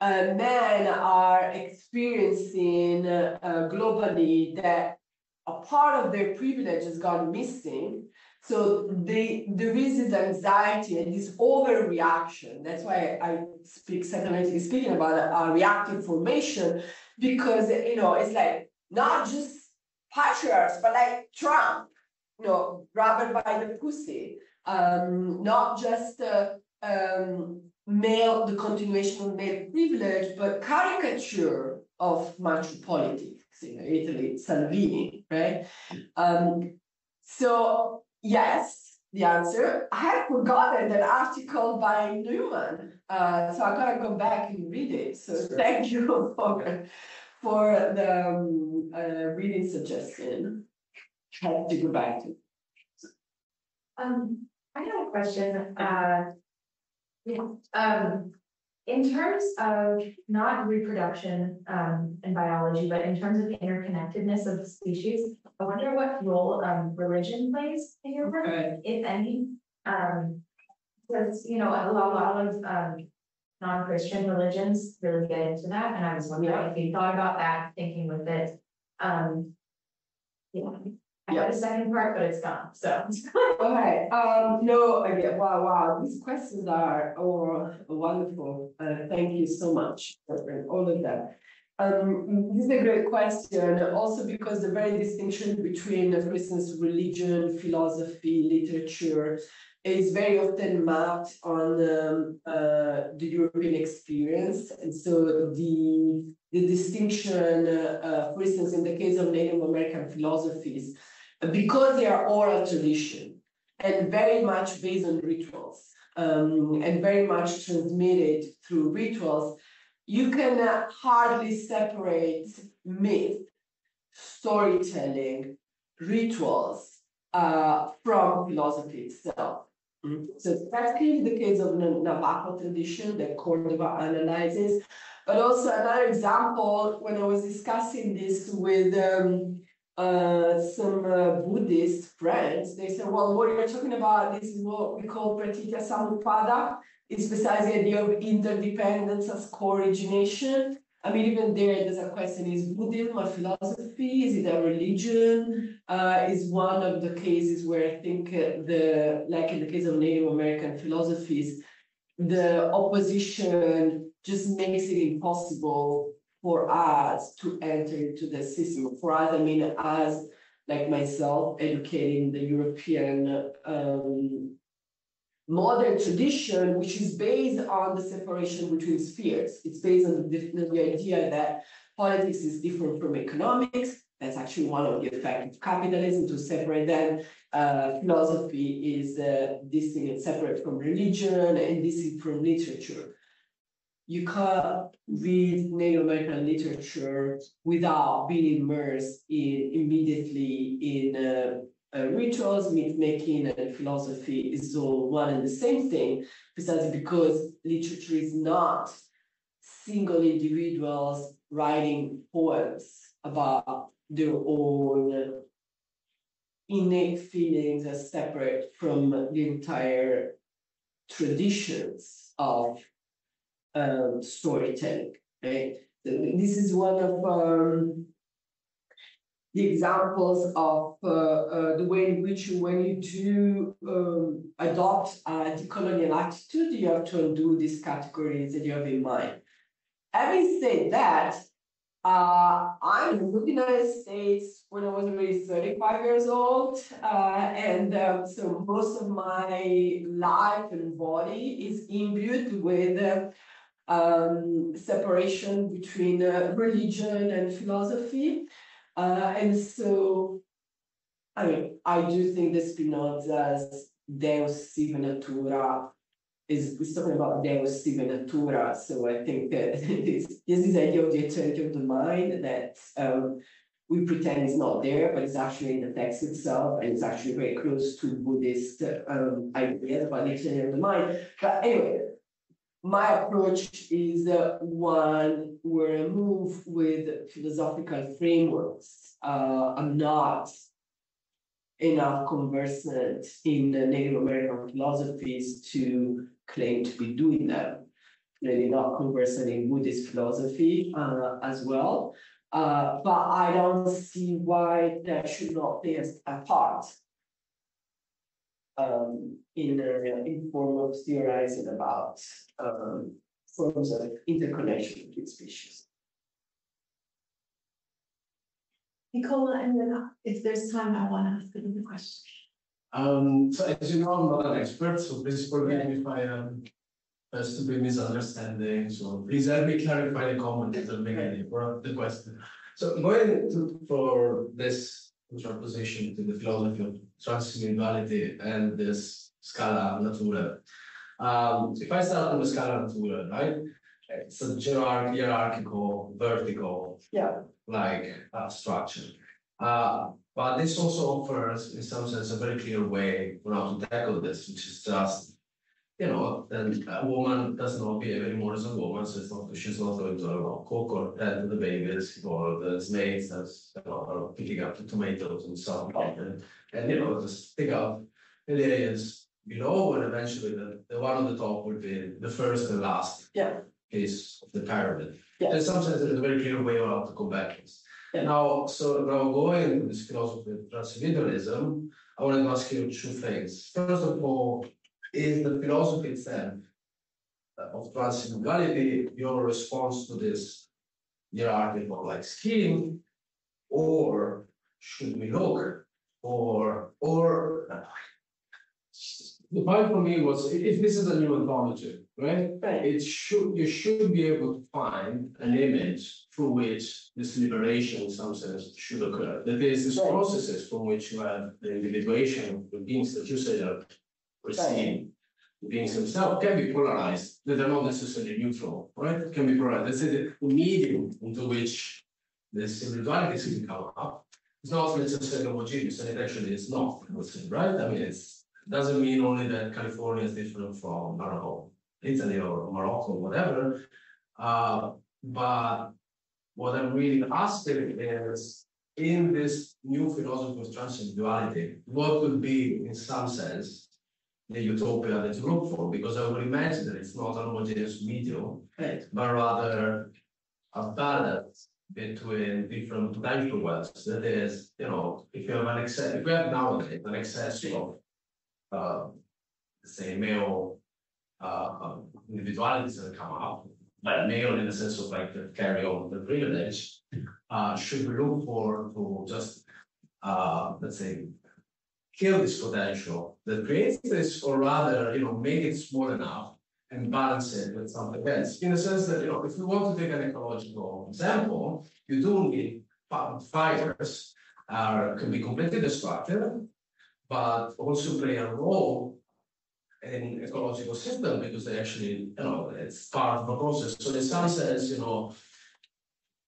uh, men are experiencing uh, globally that a part of their privilege has gone missing. So they, there is this anxiety and this overreaction. That's why I speak psychologically speaking about a, reactive formation, because you know it's like not just patriarchs, but like Trump, you know, grabbed by the pussy. Um, not just uh, um, male, the continuation of male privilege, but caricature of macho politics in Italy, Salvini, right? Um, so yes, the answer. I had forgotten that article by Neumann, uh, so I gotta go back and read it. So thank you for for the um, uh, reading suggestion. I have to go back to. Um, I have a question. Uh, yeah, um, in terms of not reproduction um, and biology, but in terms of the interconnectedness of species, I wonder what role um, religion plays in your work, Okay. if any. Um, because, you know, a lot, a lot of um, non-Christian religions really get into that, and I was wondering if you thought about that, thinking with it. Um, yeah, I had a second part, but it's gone, so. Okay, um, no, again, wow, wow, these questions are all wonderful. Uh, thank you so much for all of that. Um, this is a great question, also because the very distinction between, for instance, religion, philosophy, literature is very often mapped on um, uh, the European experience. And so the, the distinction, uh, for instance, in the case of Native American philosophies, because they are oral tradition and very much based on rituals um, and very much transmitted through rituals, you can uh, hardly separate myth, storytelling, rituals uh, from philosophy itself. Mm. So that's clearly the case of the Navajo tradition that Cordova analyzes. But also another example, when I was discussing this with um, uh, some uh, Buddhist friends, they said, well, what you're talking about, this is what we call Pratitya Samutpada. It's besides the idea of interdependence as co-origination. I mean, even there, there's a question, is Buddhism a philosophy? Is it a religion? Uh, is one of the cases where I think uh, the, like in the case of Native American philosophies, the opposition just makes it impossible for us to enter into the system. For us, I mean, as like myself, educating the European um, modern tradition, which is based on the separation between spheres. It's based on the, the idea that politics is different from economics. That's actually one of the effects of capitalism to separate them. Uh, philosophy is uh, distinct separate from religion and distinct from literature. You can't read Native American literature without being immersed in immediately in uh, uh, rituals, myth making, and philosophy is all one and the same thing, precisely because literature is not single individuals writing poems about their own innate feelings as separate from the entire traditions of um storytelling, right? This is one of um the examples of uh uh the way in which when you do um adopt a decolonial attitude, you have to undo these categories that you have in mind. Having said that, uh, I'm in the United States when I was already thirty-five years old, uh, and um, so most of my life and body is imbued with uh, um, separation between uh, religion and philosophy. Uh, and so, I mean, I do think that Spinoza's Deus sive natura is talking about Deus sive natura, so I think that this is idea of the eternity of the mind that um we pretend is not there, but it's actually in the text itself, and it's actually very close to Buddhist um ideas about the eternity of the mind. But anyway, my approach is uh, one where I move with philosophical frameworks. Uh, I'm not enough conversant in the Native American philosophies to claim to be doing them. Really not conversant in Buddhist philosophy uh, as well. Uh, but I don't see why that should not as a part um, in in form of theorizing about um, forms of interconnection between species. Nicola, and then uh, if there's time, I want to ask another question. Um, so as you know, I'm not an expert, so please forgive me if I am first to be misunderstanding, so please help me clarify the comment at the beginning or the question. So going to, for this contraposition to the philosophy of transindividuality and this scala natura. Um, if I start from the scala natura, right? It's a hierarch- hierarchical, vertical Yeah. like uh structure. Uh, but this also offers, in some sense, a very clear way on how to tackle this, which is just. You know, then a woman does not behave anymore as a woman, so it's not, she's not going to, I don't know, cook or tend to the babies or the maids that's, you know, are picking up the tomatoes and so on. And, and you know, just pick up the areas below and eventually the, the one on the top would be the first and last Yeah. piece of the pyramid. Yeah. In some sense, there's a very clear way on how to combat this. Yeah. Now, so now going to this philosophy of transindividualism, I wanted to ask you two things. First of all, is the philosophy itself uh, of transindividuality your response to this hierarchical like scheme? Or should we look for, or the point for me was, i- if this is a new ontology, right? Right. It should, you should be able to find an image through which this liberation in some sense should occur. That is, these Right. processes from which you have the individuation of the beings that you say are receiving. The beings themselves can be polarized, they are not necessarily neutral, right? Can be polarized. Say the the medium into which this individualities can come up. It's not necessarily homogeneous, and it actually is not, I would say, right? I mean, it doesn't mean only that California is different from, I don't know, Italy or Morocco, or whatever. Uh, but what I'm really asking is, in this new philosophy of transindividuality, what would be, in some sense, the utopia that you look for? Because I would imagine that it's not a homogeneous medium, Right. but rather a balance between different potential wealths. That is, you know, if you have an excess, if we have nowadays an excess of uh, say male uh, um, individualities that come up, but male in the sense of like the carry on the privilege, uh, should we look for to just uh, let's say kill this potential that creates this, or rather, you know, make it small enough and balance it with something else. In the sense that, you know, if you want to take an ecological example, you do need fi- fires are can be completely destructive, but also play a role in ecological system because they actually, you know, it's part of the process. So in some sense, you know,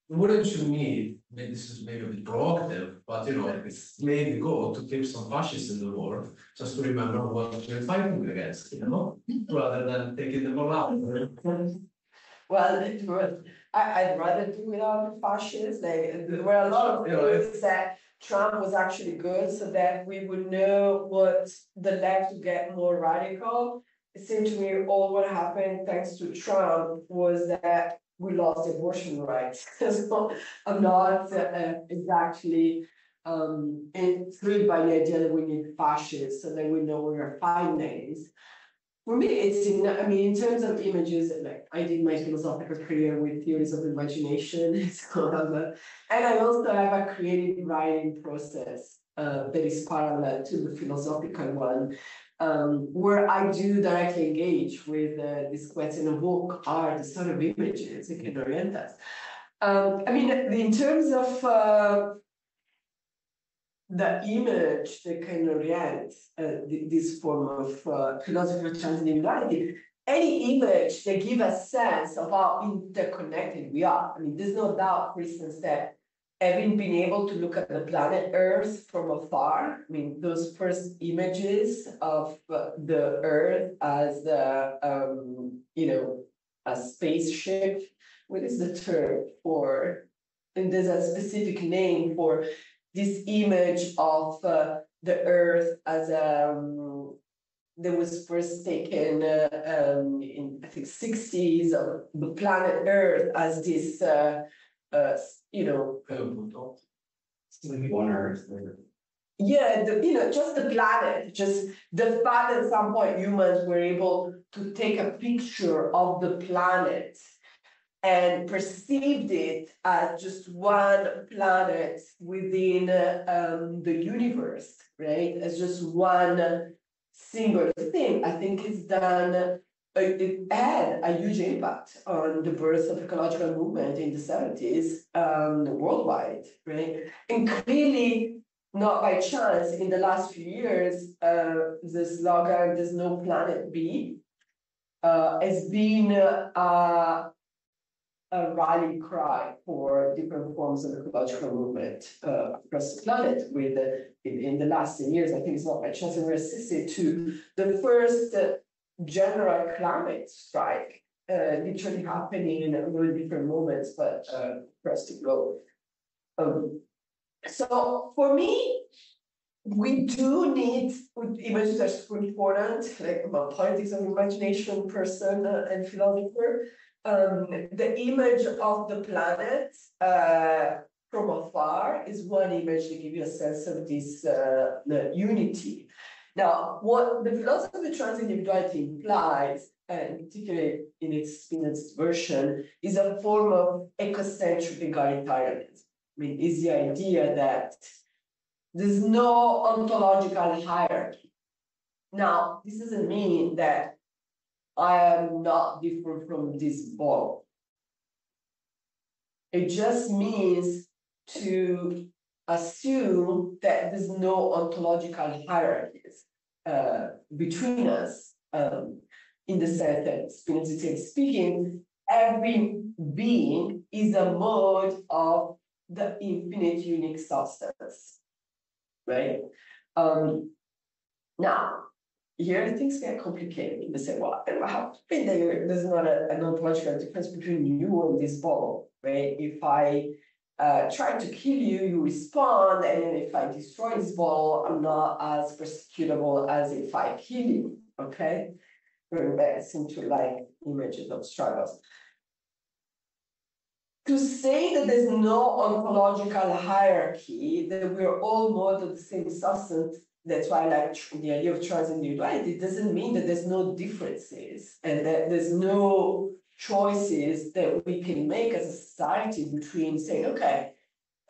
wouldn't you need, maybe this is maybe a bit provocative, but you know, it's maybe goal to keep some fascists in the world, just to remember what we're fighting against, you know, rather than taking them all out. Well, it was, I, I'd rather do without the fascists, like, there were a lot of You know, that Trump was actually good so that we would know what the left to get more radical. It seemed to me all what happened thanks to Trump was that we lost abortion rights. So I'm not uh, exactly um intrigued by the idea that we need fascists so that we know we are fighting against. For me, it's in, I mean, in terms of images, like I did my philosophical career with theories of imagination, so a- and I also have a creative writing process uh that is parallel to the philosophical one. Um, where I do directly engage with uh, this question of what are the sort of images that can orient us. Um, I mean, in terms of uh the image that can orient uh, this form of uh, philosophy of transindividuality, any image that give a sense of how interconnected we are. I mean, there's no doubt, for instance, that having been able to look at the planet Earth from afar, I mean, those first images of uh, the Earth as the, um, you know, a spaceship. What is the term for? And there's a specific name for this image of uh, the Earth as um that was first taken uh, um in I think sixties of the planet Earth as this uh you know One earth. yeah, the, you know, just the planet, just the fact that at some point humans were able to take a picture of the planet and perceived it as just one planet within uh, um, the universe, right? As just one single thing, I think it's done. It had a huge impact on the birth of ecological movement in the seventies um, worldwide, right? And clearly, not by chance, in the last few years, uh, the slogan "There's no planet B" uh, has been uh, a rally cry for different forms of ecological movement uh, across the planet. With uh, in, in the last 10 years, I think it's not by chance that we're assisted to the first uh, general climate strike, uh, literally happening in a really different moments, but uh, across the globe. Um, so for me, we do need images are super important, like a politics of imagination person uh, and philosopher. Um, the image of the planet uh, from afar is one image to give you a sense of this uh, unity. Now, what the philosophy of transindividuality implies, and particularly in its Spinoz's version, is a form of ecocentric egalitarianism. I mean, is the idea that there's no ontological hierarchy. Now, this doesn't mean that I am not different from this ball. It just means to assume that there's no ontological hierarchies uh, between us. Um, in the sense that is speaking, every being is a mode of the infinite unique substance right? Um, now, here things get complicated. They say, well, how there's not a, an ontological difference between you and this ball, right? If I uh, try to kill you, you respond, and if I destroy this ball, I'm not as persecutable as if I kill you, okay? Going back into like images of struggles to say that there's no ontological hierarchy, that we're all more of the same substance, that's why I like the idea of transindividuality, doesn't mean that there's no differences and that there's no choices that we can make as a society between saying, okay,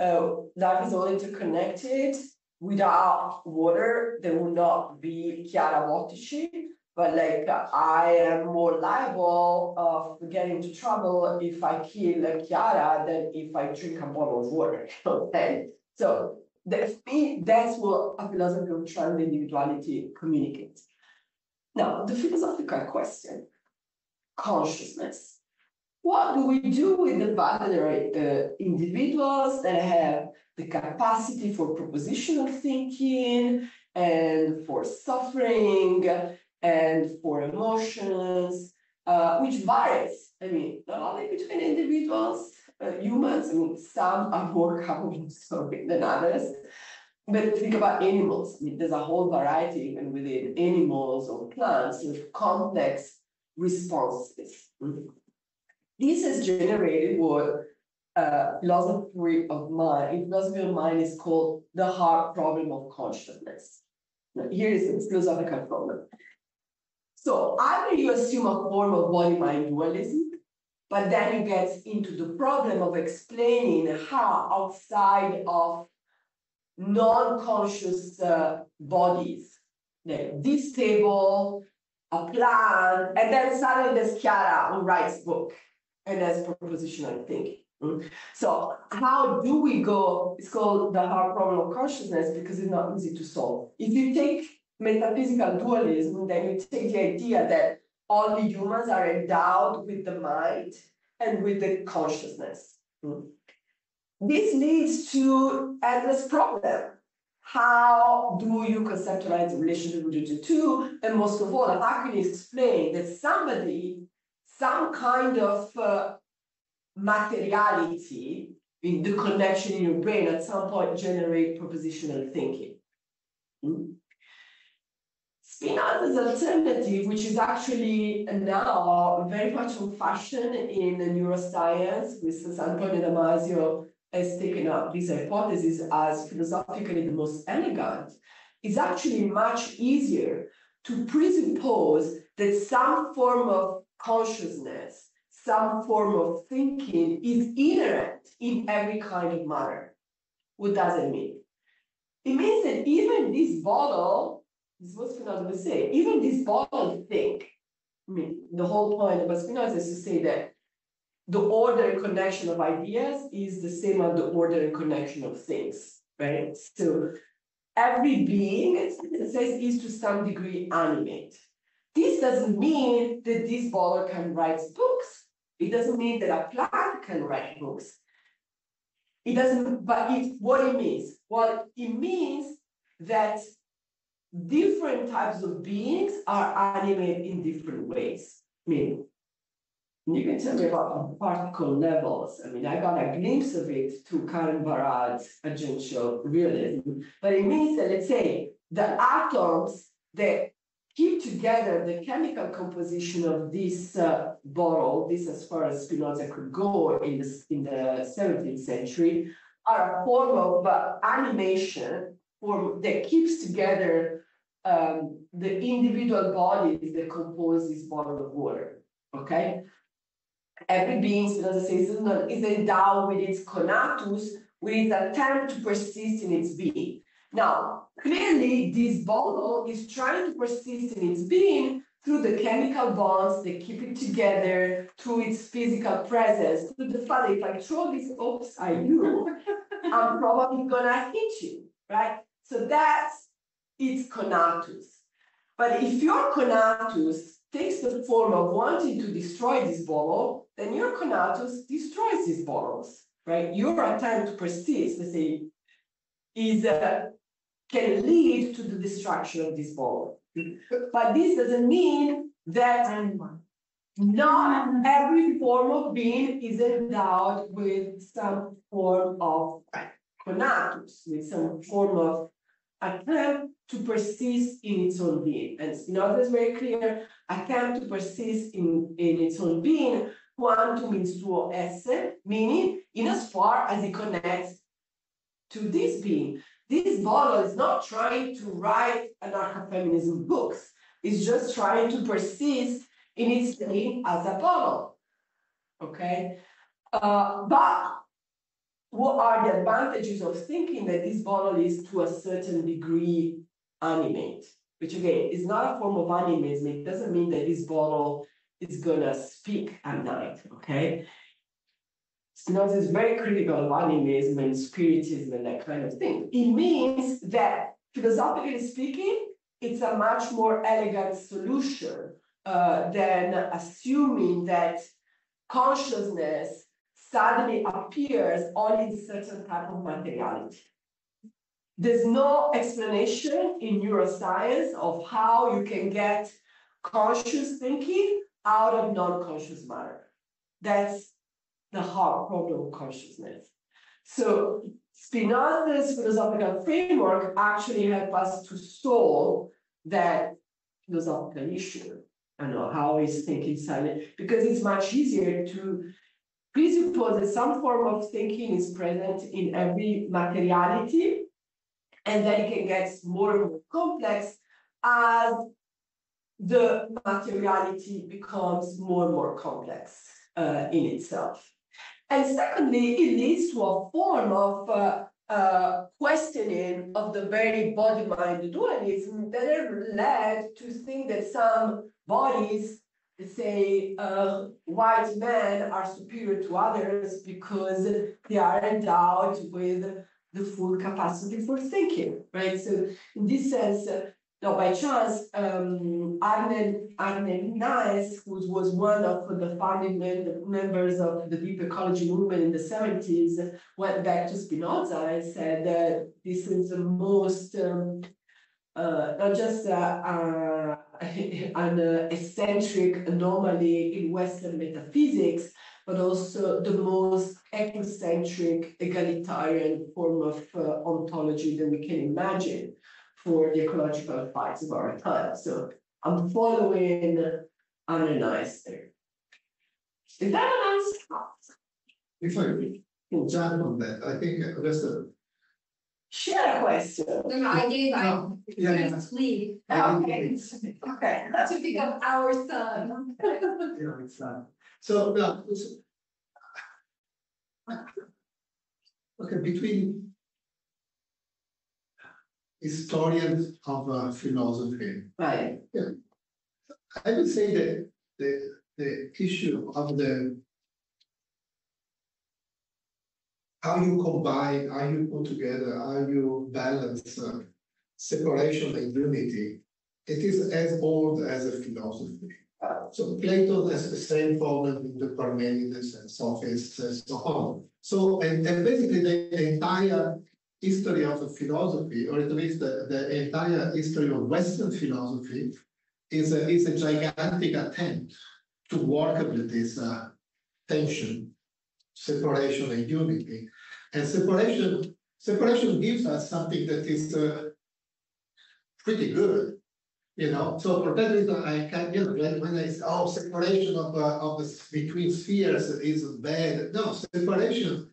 uh, life is all interconnected. Without water, there will not be Chiara Bottici. But like I am more liable of getting into trouble if I kill a Chiara than if I drink a bottle of water. Okay, so that me, that's what a philosophy of trans individuality communicates. Now, the philosophical question, consciousness. What do we do with the are uh, individuals that have the capacity for propositional thinking and for suffering and for emotions, uh, which varies. I mean, not only between individuals, uh, humans, I mean, some are more capable of solving than others. But think about animals, I mean, there's a whole variety even within animals or plants with complex responses. This has generated what uh, philosophy of mind, in philosophy of mind is called the hard problem of consciousness. Now, here is a philosophical problem. So either you assume a form of body-mind dualism, but then you get into the problem of explaining how outside of non-conscious uh, bodies, like this table, a plant, and then suddenly there's Chiara who writes book, and that's propositional thinking. Mm. So how do we go? It's called the hard problem of consciousness because it's not easy to solve. If you take metaphysical dualism, then you take the idea that only humans are endowed with the mind and with the consciousness. Mm. This leads to endless problem. How do you conceptualize the relationship between the two? And most of all, how can you explain that somebody, some kind of uh, materiality in the connection in your brain at some point generate propositional thinking? Hmm? Spinoza's alternative, which is actually now very much in fashion in neuroscience, with Antonio Damasio has taken up this hypothesis as philosophically the most elegant, it's actually much easier to presuppose that some form of consciousness, some form of thinking is inherent in every kind of matter. What does it mean? It means that even this bottle, this is what Spinoza would say, even this bottle thing, I mean, the whole point about Spinoza is to say that the order and connection of ideas is the same as the order and connection of things, right? So every being, it says, is to some degree animate. This doesn't mean that this baller can write books. It doesn't mean that a plant can write books. It doesn't, but it, what it means? Well, it means that different types of beings are animate in different ways. I mean, you can tell me about particle levels. I mean, I got a glimpse of it through Karen Barad's agential realism, but it means that, let's say, the atoms that keep together the chemical composition of this uh, bottle, this as far as Spinoza could go in the, in the 17th century, are a form of uh, animation form that keeps together um, the individual bodies that compose this bottle of water. Okay, every being, Spinoza is endowed with its conatus, with its attempt to persist in its being. Now, clearly, this bottle is trying to persist in its being through the chemical bonds that keep it together, through its physical presence, through the fact that if I throw this upside you, I'm probably gonna hit you, right? So that's its conatus. But if your conatus takes the form of wanting to destroy this bottle, then your conatus destroys these bottles, right? Your attempt to persist, let's say, is uh, can lead to the destruction of this bottle. But this doesn't mean that not every form of being is endowed with some form of conatus, with some form of attempt to persist in its own being. And Spinoza is very clear, attempt to persist in, in its own being, quantum in suo esse, meaning in as far as it connects to this being. This bottle is not trying to write anarcha-feminism books. It's just trying to persist in its being as a bottle. Okay? Uh, but what are the advantages of thinking that this bottle is to a certain degree animate? Which again is not a form of animism. It doesn't mean that this bottle is gonna speak at night, okay? Spinoza is very critical of animism and spiritism and that kind of thing. It means that, philosophically speaking, it's a much more elegant solution uh, than assuming that consciousness suddenly appears only in certain type of materiality. There's no explanation in neuroscience of how you can get conscious thinking out of non-conscious matter. That's the hard problem of consciousness. So Spinoza's philosophical framework actually help us to solve that philosophical issue. I know how is thinking silent because it's much easier to presuppose that some form of thinking is present in every materiality and then it can get more and more complex as the materiality becomes more and more complex uh, in itself. And secondly, it leads to a form of uh, uh, questioning of the very body-mind dualism that have led to think that some bodies, say uh, white men, are superior to others because they are endowed with the full capacity for thinking, right? So in this sense, uh, by chance, um, Arne, Arne Naess, who was one of the founding members of the deep ecology movement in the 70s, went back to Spinoza and said that this is the most, um, uh, not just uh, uh, an eccentric anomaly in Western metaphysics, but also the most ethnocentric egalitarian form of uh, ontology that we can imagine for the ecological fights of our time. So I'm following Arne Naess there. Is that an answer? If I can jump on that, I think just a. Share a question. No, no, I gave, I, No, yeah, yeah. just leave. Okay, okay, To pick up our son. You know, it's not, so, no. Okay, between. Historians of uh, philosophy, right. Yeah, I would say that the, the issue of the. How you combine, how you put together, how you balance uh, separation and unity. It is as old as a philosophy. So Plato has the same problem with the Parmenides and Sophists and so on. So, and, and basically the, entire history of the philosophy, or at least the, the entire history of Western philosophy, is a, is a gigantic attempt to work with this uh, tension, separation and unity. And separation, separation gives us something that is uh, pretty good, you know. So for that reason, I can, you know, when, when I say, oh, separation of uh, of the between spheres is bad. No, separation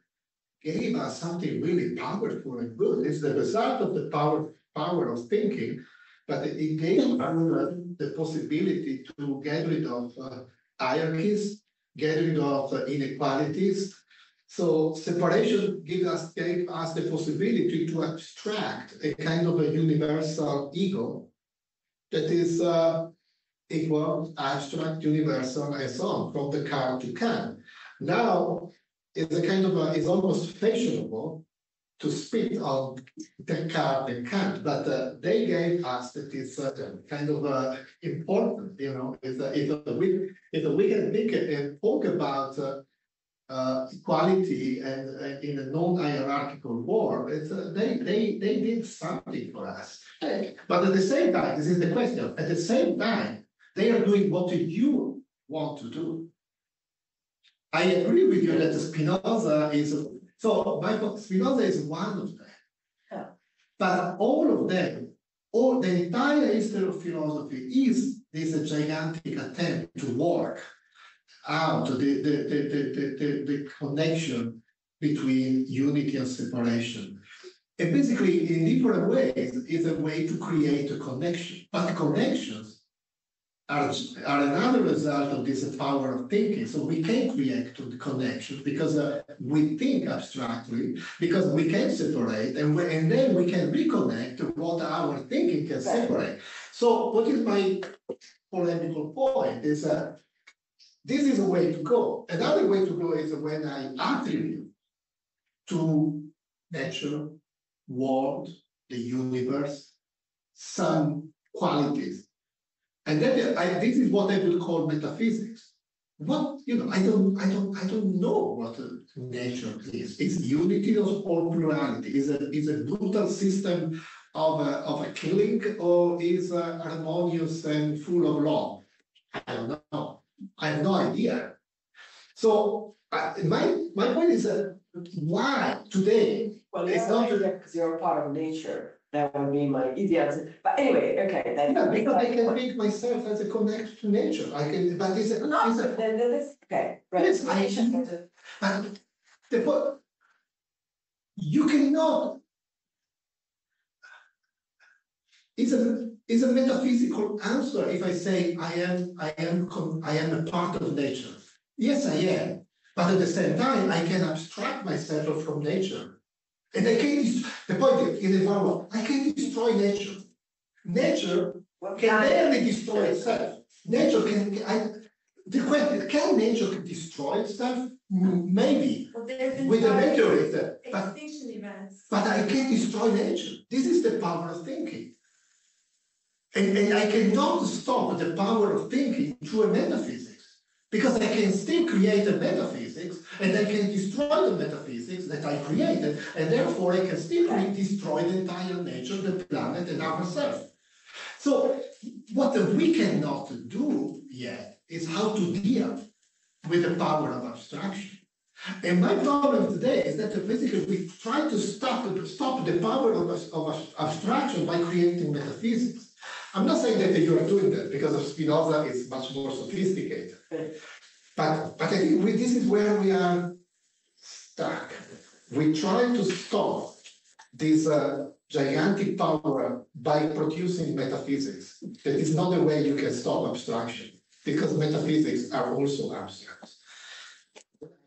gave us something really powerful and good. It's the result of the power power of thinking, but it, gave us the possibility to get rid of uh, hierarchies, get rid of uh, inequalities. So separation gives us gave us the possibility to abstract a kind of a universal ego that is uh, equal, abstract, universal, and so on, from Descartes to Kant. Now, it's a kind of a, it's almost fashionable to speak on Descartes and Kant, but uh, they gave us that it's uh, kind of uh, important, you know, if, if, uh, we, if we can think and talk about uh, uh, equality and uh, in a non-hierarchical world, it's, uh, they, they, they did something for us. But at the same time, this is the question, at the same time, they are doing what you want to do. I agree with you that Spinoza is, so Michael Spinoza is one of them. Yeah. But all of them, all the entire history of philosophy is this gigantic attempt to work out the, the, the, the, the, the connection between unity and separation. And basically, in different ways, is a way to create a connection. But connections are, are another result of this power of thinking. So we can create the connections because uh, we think abstractly, because we can separate, and, we, and then we can reconnect to what our thinking can separate. So what is my polemical point is that uh, this is a way to go. Another way to go is when I attribute to nature, world, the universe, some qualities. And then I, this is what I will call metaphysics. What you know, I don't, I don't, I don't know what nature is. Is unity or plurality? Is a is a brutal system of a, of a killing, or is a harmonious and full of love? I don't know. I have no idea. So But my, my point is that why today, Well, It's it's not not because you're a part of nature, that would be my easy answer, but anyway, okay, then. yeah, because I can make myself as a connect to nature, I can, but it's a, No, it's a, then, then this, okay, right. Yes, I- but the point. You cannot. It's a, it's a metaphysical answer if I say I am, I am, con- I am a part of nature. Yes, I am, but at the same time, I can abstract myself from nature. And I can, the point is, in the world, I can destroy nature. Nature can barely destroy itself. Nature can, I, the question, can nature destroy itself? Maybe, Well, with a meteorite, but, events. but I can destroy nature. This is the power of thinking. And, and I cannot stop the power of thinking through a metaphysics. Because I can still create a metaphysics and I can destroy the metaphysics that I created, and therefore I can still destroy the entire nature, of the planet, and ourselves. So what we cannot do yet is how to deal with the power of abstraction. And my problem today is that basically we try to stop stop the power of, of abstraction by creating metaphysics. I'm not saying that you are doing that because of Spinoza is much more sophisticated. But but I think we, this is where we are stuck. We try to stop this uh, gigantic power by producing metaphysics. That is not the way you can stop abstraction because metaphysics are also abstract.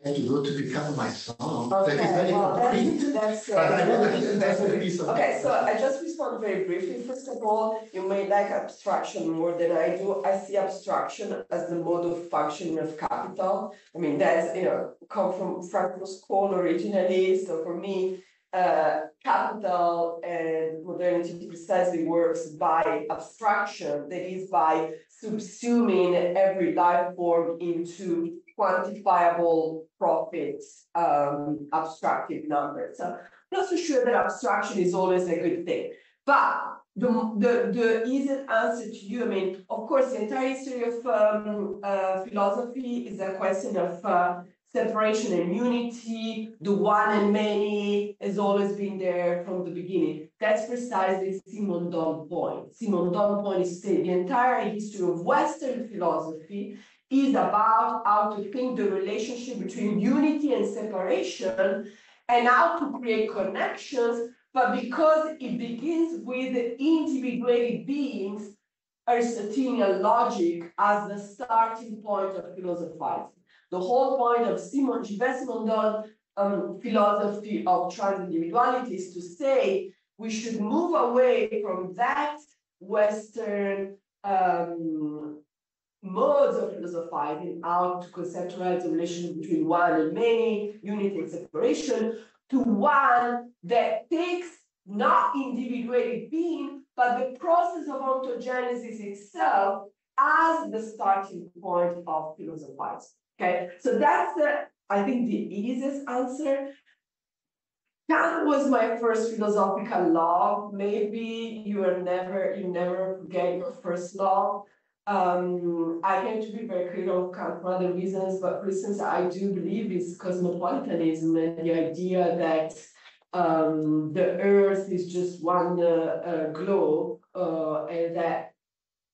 I had to become my song. That is Okay, very well, that's, uh, But I want to, that's a piece of. Okay, so I just respond very briefly. First of all, you may like abstraction more than I do. I see abstraction as the mode of functioning of capital. I mean, that's, you know, come from Frankfurt School originally, so for me, uh, capital and modernity precisely works by abstraction, that is by subsuming every life form into quantifiable profits, um, abstractive numbers. So I'm not so sure that abstraction is always a good thing. But the, the, the easiest answer to you, I mean, of course, the entire history of um, uh, philosophy is a question of uh, separation and unity. The one and many has always been there from the beginning. That's precisely Simondon's point. Simondon's point is the entire history of Western philosophy is about how to think the relationship between unity and separation and how to create connections but because it begins with individuated beings, Aristotelian logic as the starting point of philosophizing. The whole point of Simon Simondon um, philosophy of transindividuality is to say we should move away from that Western um, modes of philosophizing, how to conceptualize the relation between one and many, unity and separation, to one that takes not individuated being, but the process of ontogenesis itself as the starting point of philosophizing. Okay, so that's the, I think, the easiest answer. Kant was my first philosophical law. Maybe you are never, you never forget your first law. Um, I tend to be very critical of for other reasons, but for instance, I do believe is cosmopolitanism and the idea that um, the Earth is just one uh, uh, globe, uh, and that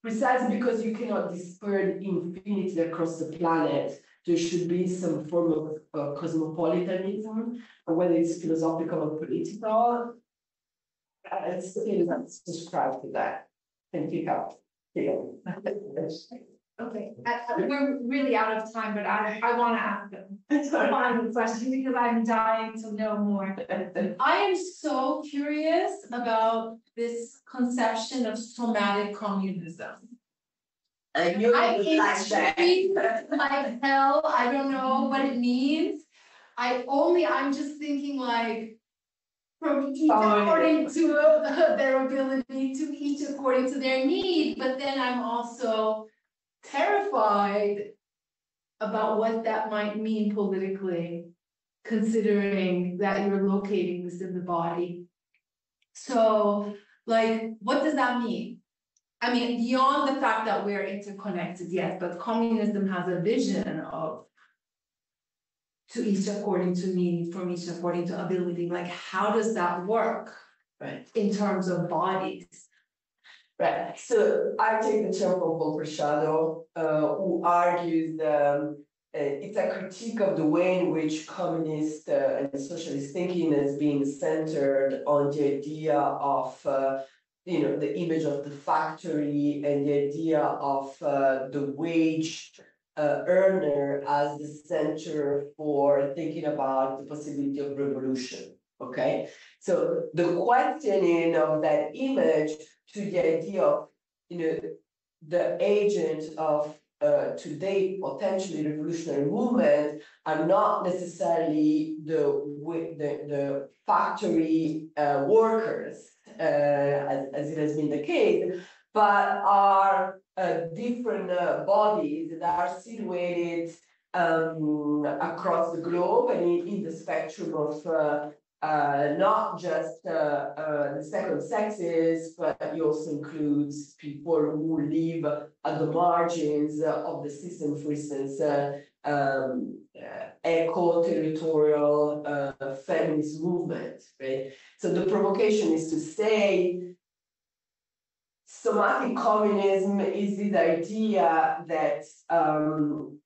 precisely because you cannot disperse infinity across the planet, there should be some form of uh, cosmopolitanism, whether it's philosophical or political. Uh, it's subscribe to that. Thank you, Cal. Okay, I- I- we're really out of time, but I, I wanna ask them. a final question because I'm dying to know more. I am so curious about this conception of somatic communism. And you I would like that. intrigued like hell, I don't know what it means. I only, I'm just thinking like. From each according to their ability, to each according to their need, but then I'm also terrified. About what that might mean politically, considering that you're locating this in the body. So, like, what does that mean? I mean, beyond the fact that we're interconnected, yes, but communism has a vision of to each according to need, from each according to ability, like how does that work? Right. In terms of bodies, Right, so I take the term from Paul Preciado, uh, who argues um, uh, it's a critique of the way in which communist uh, and socialist thinking is being centered on the idea of, uh, you know, the image of the factory and the idea of uh, the wage uh, earner as the center for thinking about the possibility of revolution. Okay, so the questioning of that image to the idea of, you know, the agent of uh, today potentially revolutionary movement are not necessarily the the, the factory uh, workers, uh, as, as it has been the case, but are different uh, bodies that are situated um, across the globe and in, in the spectrum of uh, uh, not just uh, uh, the second sexes, but it also includes people who live at the margins of the system, for instance, uh, um, uh, eco-territorial uh, feminist movement, right? So the provocation is to say somatic communism is this idea that um,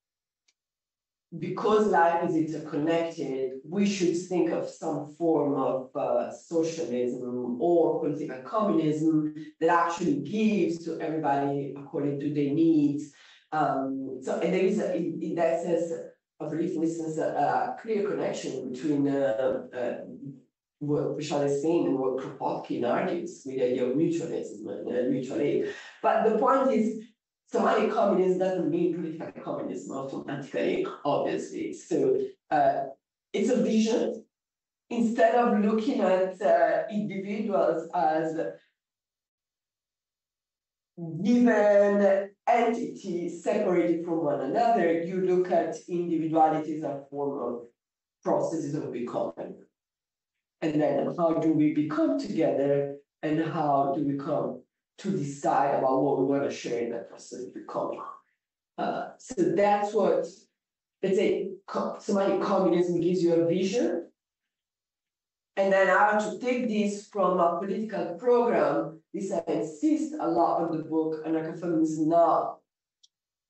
because life is interconnected, we should think of some form of uh, socialism or political communism that actually gives to everybody according to their needs. Um, so there is, a, in, in that sense, believe, for instance, a, a clear connection between uh, uh, what Michelle is saying and what Kropotkin argues with the idea of mutualism and uh, mutual aid. But the point is, somatic communism doesn't mean political communism automatically, obviously. So uh, it's a vision. Instead of looking at uh, individuals as given entities separated from one another, you look at individualities as form of processes of becoming. And then how do we become together and how do we come to decide about what we want to share in that process of. Uh, so that's what, let's say, somatic communism gives you a vision. And then have to take this from a political program. This I insist a lot on the book, anarcho is not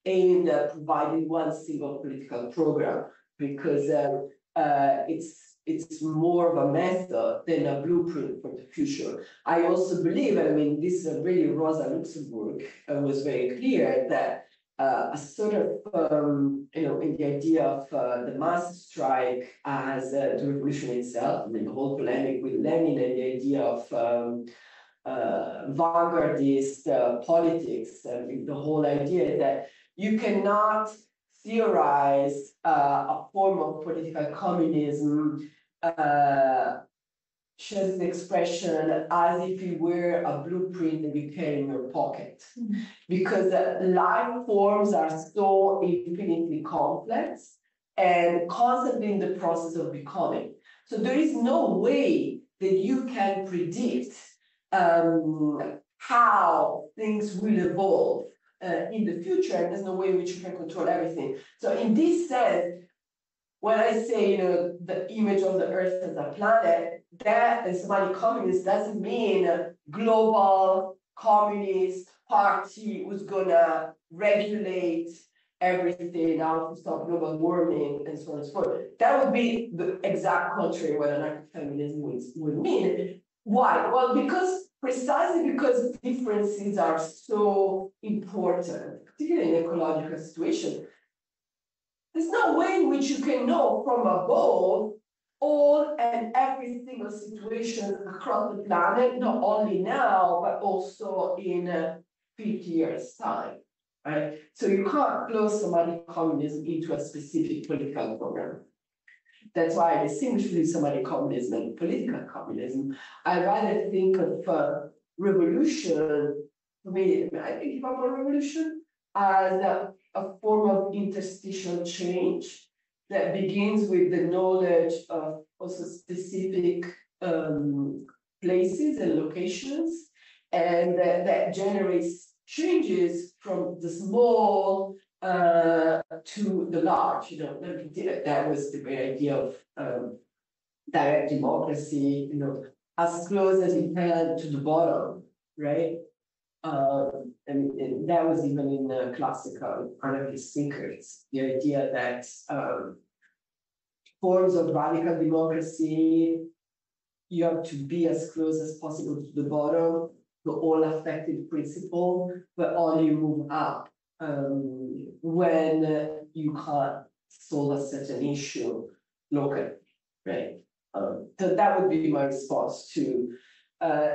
aimed at providing one single political program because uh, uh, it's it's more of a method than a blueprint for the future. I also believe, I mean, this is really Rosa Luxemburg uh, was very clear that uh, a sort of, um, you know, in the idea of uh, the mass strike as uh, the revolution itself, I mean, the whole polemic with Lenin and the idea of um, uh, vanguardist uh, politics, I mean, the whole idea that you cannot theorize uh, a form of political communism uh, shares the expression as if it were a blueprint that you carry in your pocket. Mm-hmm. Because uh, life forms are so infinitely complex and constantly in the process of becoming. So there is no way that you can predict um, how things will evolve uh, in the future, and there's no way in which you can control everything. So in this sense, when I say, you know, the image of the earth as a planet, that is somatic communist doesn't mean a global communist party who's gonna regulate everything out to stop global warming and so on and so forth. That would be the exact contrary what anarcha-feminism would, would mean. Why? Well, because precisely because differences are so important, particularly in ecological situation there's no way in which you can know from above all and every single situation across the planet, not only now, but also in uh, 50 years' time, right? So you can't close somatic communism into a specific political program. That's why I distinguish between somatic communism and political communism. I rather think of uh, revolution, I mean, I think about revolution as a a form of interstitial change that begins with the knowledge of also specific um, places and locations, and that, that generates changes from the small uh, to the large, you know, that was the great idea of, um, direct democracy, you know, as close as you can to the bottom, right? Um, and, that was even in the classical anarchist thinkers, the idea that, um, forms of radical democracy, you have to be as close as possible to the bottom, the all affected principle, but only move up um, when you can't solve a certain issue locally, right? Um, so that would be my response to uh,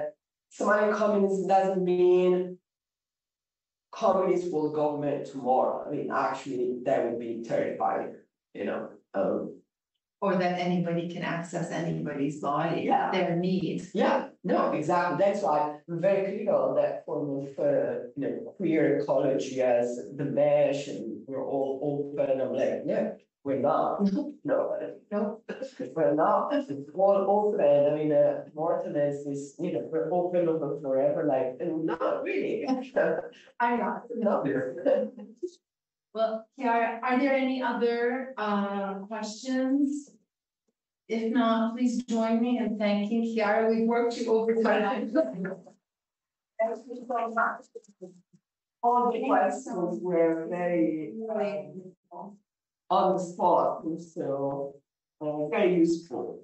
somatic communism doesn't mean communist will government tomorrow. I mean, actually, that would be terrifying, you know. Um, Or that anybody can access anybody's body, Yeah. their needs. Yeah, no, exactly. That's why I'm very critical of that form of, uh, you know, queer ecology as the mesh and we're all open. I'm like, yeah, we're not. No, no, we're not. It's all open. I mean, uh, Morton is this, you know, we're open open forever, like, and not really. I'm not, no. Well, Chiara, are there any other uh questions? If not, please join me in thanking Chiara. We've worked you over time. Thank you so much. All the questions were very, um, on the spot, so, uh, very useful.